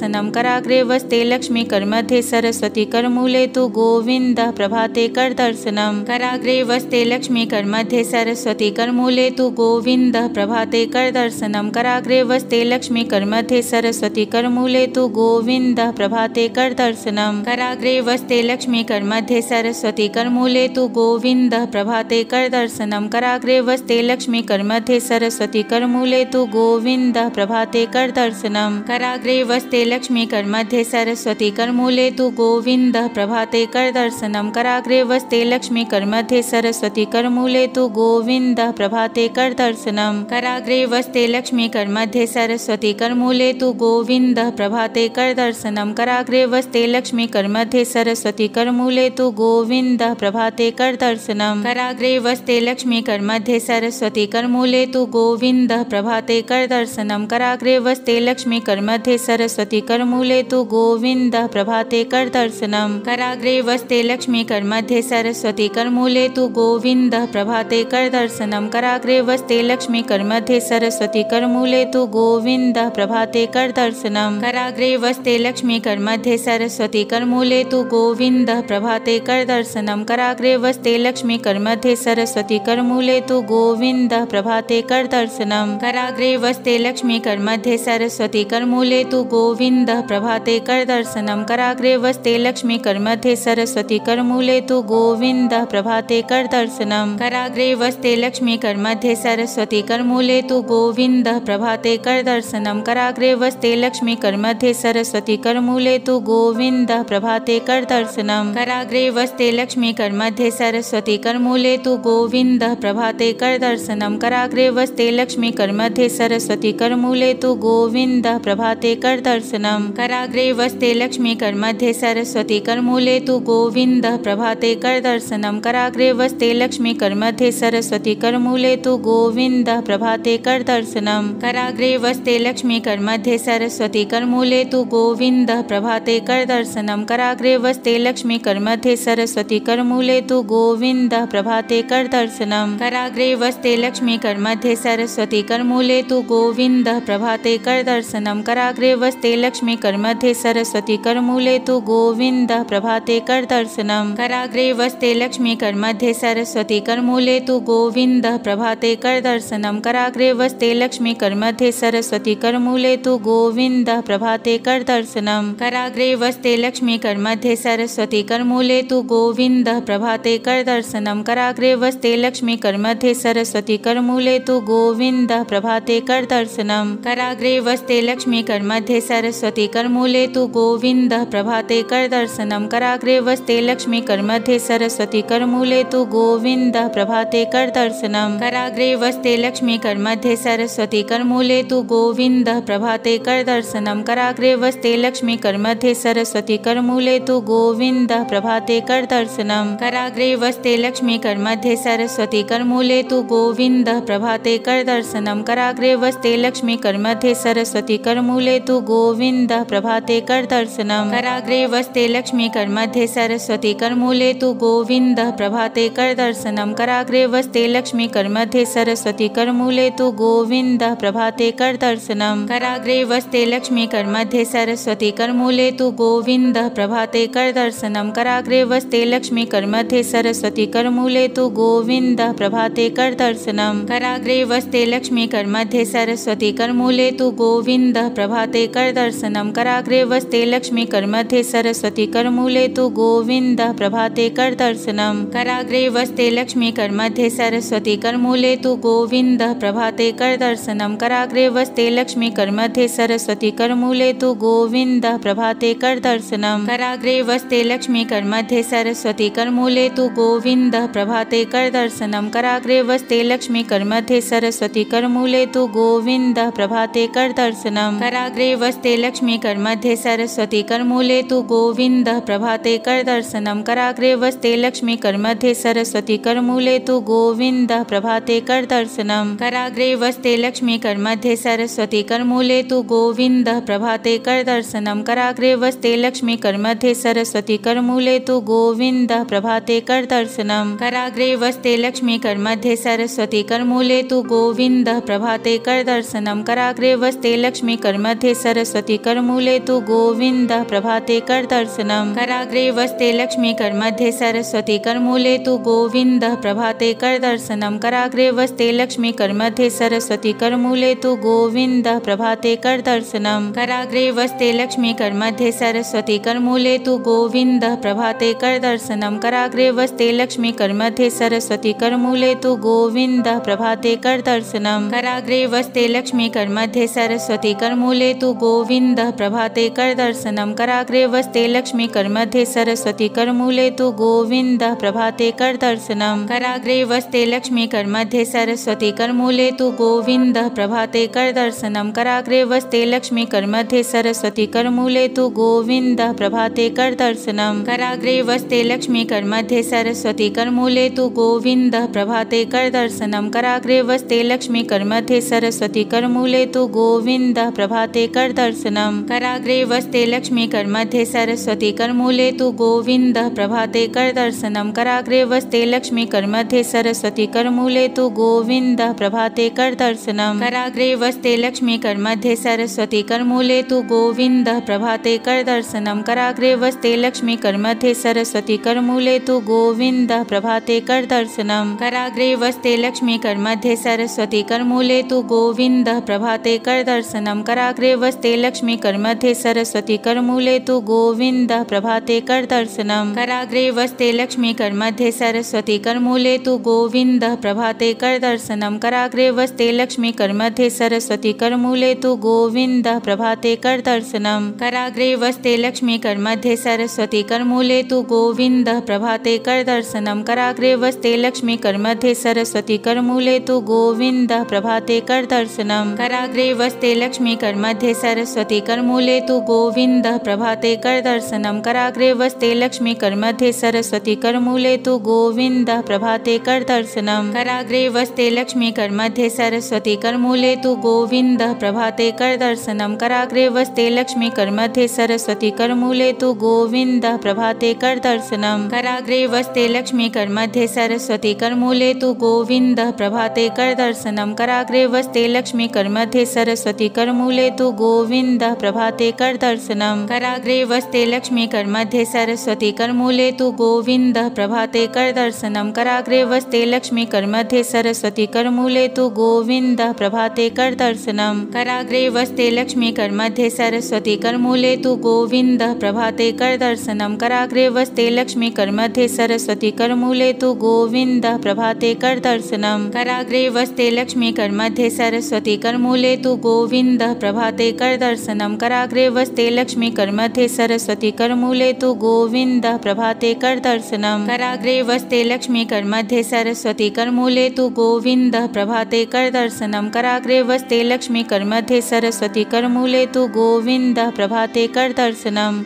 करदर्शनं कराग्रे वस्ते लक्ष्मी कर्मध्ये सरस्वती करमूले तु गोविन्दः प्रभाते करदर्शनं कराग्रे वस्ते लक्ष्मी कर्मध्ये सरस्वती करमूले तु गोविन्दः प्रभाते करदर्शनं कराग्रे वस्ते लक्ष्मी कर्मध्ये सरस्वती करमूले तु गोविन्दः प्रभाते करदर्शनं कराग्रे वस्ते लक्ष्मी कर्मध्ये सरस्वती करमूले तु गोविन्दः प्रभाते करदर्शनं कराग्रे वस्ते लक्ष्मी कर्मध्ये सरस्वती करमूले तु गोविन्दः प्रभाते कर करदर्शनं कराग्रे वस्ते लक्ष्मी कर्मध्ये सरस्वती करमूले तु गोविन्दः प्रभाते करदर्शनं कराग्रे वस्ते लक्ष्मी कर्मध्ये सरस्वती करमूले तु गोविन्दः प्रभाते करदर्शनं कराग्रे वस्ते लक्ष्मी कर्मध्ये सरस्वती करमूले तु गोविन्दः प्रभाते करदर्शनं कराग्रे वस्ते लक्ष्मी कर्मध्ये सरस्वती करमूले तु गोविन्दः प्रभाते करदर्शनं कराग्रे वस्ते लक्ष्मी कर्मध्ये सरस्वती करमूले तु गोविन्दः प्रभाते करदर्शनं कराग्रे वस्ते लक्ष्मी कर्मध्ये सरस्वती करमूले तु गोविन्दः प्रभाते करदर्शनं कराग्रे वस्ते लक्ष्मी कर्मध्ये सरस्वती करमूले तु गोविन्दः प्रभाते करदर्शनं कराग्रे वस्ते लक्ष्मी कर्मध्ये सरस्वती करमूले तु गोविन्दः प्रभाते करदर्शनं कराग्रे वस्ते लक्ष्मी कर्मध्ये सरस्वती करमूले तु गोविन्दः प्रभाते करदर्शनं कराग्रे वस्ते लक्ष्मी कर्मध्ये सरस्वती करमूले तु गोविन्दः प्रभाते करदर्शनं कराग्रे वस्ते लक्ष्मी कर्मध्ये सरस्वती करमूले तु गोविन्दः प्रभाते करदर्शनं कराग्रे वस्ते लक्ष्मी कर्मध्ये सरस्वती करमूले तु गोविन्दः प्रभाते करदर्शनं कराग्रे वस्ते लक्ष्मी कर्मध्ये सरस्वती करमूले तु गोविन्दः प्रभाते करदर्शनं कराग्रे वस्ते लक्ष्मी कर्मध्ये सरस्वती करमूले तु गोविन्दः प्रभाते करदर्शनं कराग्रे वस्ते लक्ष्मी कर्मध्ये सरस्वती करमूले तु गोविन्दः प्रभाते करदर्शनं कराग्रे वस्ते लक्ष्मी कर्मध्ये सरस्वती करमूले तु गोविन्दः प्रभाते करदर्शनं कराग्रे वस्ते लक्ष्मी कर्मध्ये सरस्वती करमूले तु गोविन्दः प्रभाते करदर्शनं कराग्रे वस्ते लक्ष्मी कर्मध्ये सरस्वती करमूले तु गोविन्दः प्रभाते करदर्शनं कराग्रे वस्ते लक्ष्मी कर्मध्ये सरस्वती करमूले तु गोविन्दः प्रभाते करदर्शनं कराग्रे वस्ते लक्ष्मी कर्मध्ये सरस्वती करमूले तु गोविन्दः प्रभाते करदर्शनं कराग्रे वस्ते लक्ष्मी कर्मध्ये सरस्वती करमूले तु गोविन्दः प्रभाते करदर्शनं कराग्रे वस्ते लक्ष्मी कर्मध्ये सरस्वती करमूले तु गोविन्दः प्रभाते करदर्शनं कराग्रे वस्ते लक्ष्मी कर्मध्ये सरस्वती करमूले तु गोविन्दः प्रभाते करदर्शनं कराग्रे वस्ते लक्ष्मी कर्मध्ये सरस्वती करमूले तु गोविन्दः प्रभाते करदर्शनं कराग्रे वस्ते लक्ष्मी कर्मध्ये सरस्वती करमूले तु गोविन्दः प्रभाते करदर्शनं कराग्रे वस्ते लक्ष्मी कर्मध्ये सरस्वती करमूले तु गोविन्दः प्रभाते करदर्शनं कराग्रे वस्ते लक्ष्मी कर्मध्ये सरस्वती सरस्वती करमूले तु गोविन्दः प्रभाते करदर्शनं कराग्रे वस्ते लक्ष्मी करमध्ये सरस्वती करमूले तु गोविन्दः प्रभाते करदर्शनं कराग्रे वस्ते लक्ष्मी करमध्ये सरस्वती करमूले तु गोविन्दः प्रभाते करदर्शनं कराग्रे वस्ते लक्ष्मी करमध्ये सरस्वती करमूले तु गोविन्दः प्रभाते करदर्शनं कराग्रे वस्ते लक्ष्मी करमध्ये सरस्वती करमूले तु गोविन्दः प्रभाते करदर्शनं कराग्रे वस्ते लक्ष्मी करमध्ये सरस्वती करमूले तु गोविन्द प्रभाते करदर्शनं कराग्रे वस्ते लक्ष्मी करमध्ये सरस्वती करमूले तु गोविन्द प्रभाते करदर्शनं कराग्रे वस्ते लक्ष्मी करमध्ये सरस्वती करमूले तु गोविन्द प्रभाते करदर्शनं कराग्रे वस्ते लक्ष्मी करमध्ये सरस्वती करमूले तु गोविन्द प्रभाते करदर्शनं कराग्रे वस्ते लक्ष्मी करमध्ये सरस्वती करमूले तु गोविन्द प्रभाते करदर्शनं कराग्रे वस्ते लक्ष्मी करमध्ये सरस्वती करमूले तु गोविन्द प्रभाते करदर्शनं कराग्रे वस्ते लक्ष्मी करमध्ये सरस्वती करमूले तु गोविन्द प्रभाते करदर्शनं कराग्रे वस्ते लक्ष्मी करमध्ये सरस्वती करमूले तु गोविन्द प्रभाते करदर्शनं कराग्रे वस्ते लक्ष्मी करमध्ये सरस्वती करमूले तु गोविन्द प्रभाते कर करदर्शनं कराग्रे वस्ते लक्ष्मी करमध्ये सरस्वती करमूले तु गोविन्द प्रभाते करदर्शनं कराग्रे वस्ते लक्ष्मी करमध्ये सरस्वती करमूले तु गोविन्द प्रभाते करदर्शनं कराग्रे वस्ते लक्ष्मी करमध्ये सरस्वती करमूले तु गोविन्द प्रभाते करदर्शनं कराग्रे वस्ते लक्ष्मी करमध्ये सरस्वती करमूले तु गोविन्द प्रभाते करदर्शनं कराग्रे वस्ते लक्ष्मी करमध्ये सरस्वती करमूले तु गोविन्द प्रभाते करदर्शनं कराग्रे वस्ते लक्ष्मी करमध्ये सरस्वती करमूले तु गोविन्द प्रभाते करदर्शनं कराग्रे वस्ते लक्ष्मी करमध्ये सरस्वती करमूले तु गोविन्द प्रभाते करदर्शनं कराग्रे वस्ते लक्ष्मी करमध्ये सरस्वती करमूले तु गोविन्द, प्रभाते करदर्शनं कराग्रे वस्ते लक्ष्मी करमध्ये सरस्वती करमूले तु गोविन्द, प्रभाते करदर्शनं कराग्रे वस्ते लक्ष्मी करमध्ये सरस्वती करमूले तु गोविन्द, प्रभाते करदर्शनं कराग्रे वस्ते लक्ष्मी करमध्ये सरस्वती करमूले तु गोविन्द, प्रभाते करदर्शनं कराग्रे वस्ते लक्ष्मी करमध्ये सरस्वती करमूले तु गोविन्द, प्रभाते करदर्शनं कराग्रे वस्ते लक्ष्मी करमध्ये सरस्वती करमूले तु गोविन्द प्रभाते कर करदर्शनं कराग्रे वस्ते लक्ष्मी करमध्ये सरस्वती करमूले तु गोविन्द प्रभाते करदर्शनं कराग्रे वस्ते लक्ष्मी करमध्ये सरस्वती करमूले तु गोविन्द प्रभाते करदर्शनं कराग्रे वस्ते लक्ष्मी करमध्ये सरस्वती करमूले तु गोविन्द प्रभाते करदर्शनं कराग्रे वस्ते लक्ष्मी करमध्ये सरस्वती करमूले तु गोविन्द प्रभाते करदर्शनं कराग्रे वस्ते लक्ष्मी करमध्ये सरस्वती करमूले तु गोविन्द प्रभाते करदर्शनं कराग्रे वस्ते लक्ष्मी करमध्ये सरस्वती करमूले तु गोविन्द प्रभाते करदर्शनं। कराग्रे वस्ते लक्ष्मी करमध्ये सरस्वती करमूले तु गोविन्द प्रभाते करदर्शनं। कराग्रे वस्ते लक्ष्मी करमध्ये सरस्वती करमूले तु गोविन्द प्रभाते करदर्शनं। कराग्रे वस्ते लक्ष्मी करमध्ये सरस्वती करमूले तु गोविन्द प्रभाते करदर्शनं। कराग्रे वस्ते लक्ष्मी करमध्ये सरस्वती करमूले तु गोविन्द प्रभाते करदर्शनं। कराग्रे वस्ते लक्ष्मी करमध्ये सरस्वती करमूले तु गोविन्द प्रभाते करदर्शनं कराग्रे वस्ते लक्ष्मी करमध्ये सरस्वती करमूले तु गोविन्द प्रभाते करदर्शनं कराग्रे वस्ते लक्ष्मी करमध्ये सरस्वती करमूले तु गोविन्द प्रभाते करदर्शनं कराग्रे वस्ते लक्ष्मी करमध्ये सरस्वती करमूले तु गोविन्द प्रभाते करदर्शनं कराग्रे वस्ते लक्ष्मी करमध्ये सरस्वती करमूले तु गोविन्द प्रभाते करदर्शनं कराग्रे वस्ते लक्ष्मी करमध्ये सरस्वती करमूले तु गोविन्द प्रभाते करदर्शनं कराग्रे वस्ते लक्ष्मी करमध्ये सरस्वती करमूले तु गोविन्द प्रभाते करदर्शनं कराग्रे वस्ते लक्ष्मी करमध्ये सरस्वती करमूले तु गोविन्द प्रभाते करदर्शनं कराग्रे वस्ते लक्ष्मी करमध्ये सरस्वती करमूले तु गोविन्द प्रभाते करदर्शनं कराग्रे वस्ते लक्ष्मी करमध्ये सरस्वती करमूले तु गोविन्द प्रभाते करदर्शनं कराग्रे वस्ते लक्ष्मी करमध्ये सरस्वती करमूले तु गोविन्द प्रभाते करदर्शनं कराग्रे वस्ते लक्ष्मी करमध्ये सरस्वती करमूले तु गोविन्द प्रभाते करदर्शनं कराग्रे वस्ते लक्ष्मी करमध्ये सरस्वती करमूले तु गोविन्द प्रभाते करदर्शनं कराग्रे वस्ते लक्ष्मी करमध्ये सरस्वती करमूले तु गोविन्द प्रभाते करदर्शनं कराग्रे वस्ते लक्ष्मी करमध्ये सरस्वती करमूले तु गोविन्द प्रभाते करदर्शनं कराग्रे वस्ते लक्ष्मी करमध्ये सरस्वती करमूले तु गोविन्द प्रभाते करदर्शनं दर्शनं कराग्रे लक्ष्मी करमध्ये सरस्वती करमूले तो गोविंद प्रभाते करदर्शनं कराग्रे वस्ते लक्ष्मी करमध्ये सरस्वती करमूले तु गोविन्दः प्रभाते करदर्शनं कराग्रे वस्ते लक्ष्मी करमध्ये सरस्वती करमूले तो गोविंद प्रभाते करदर्शनम्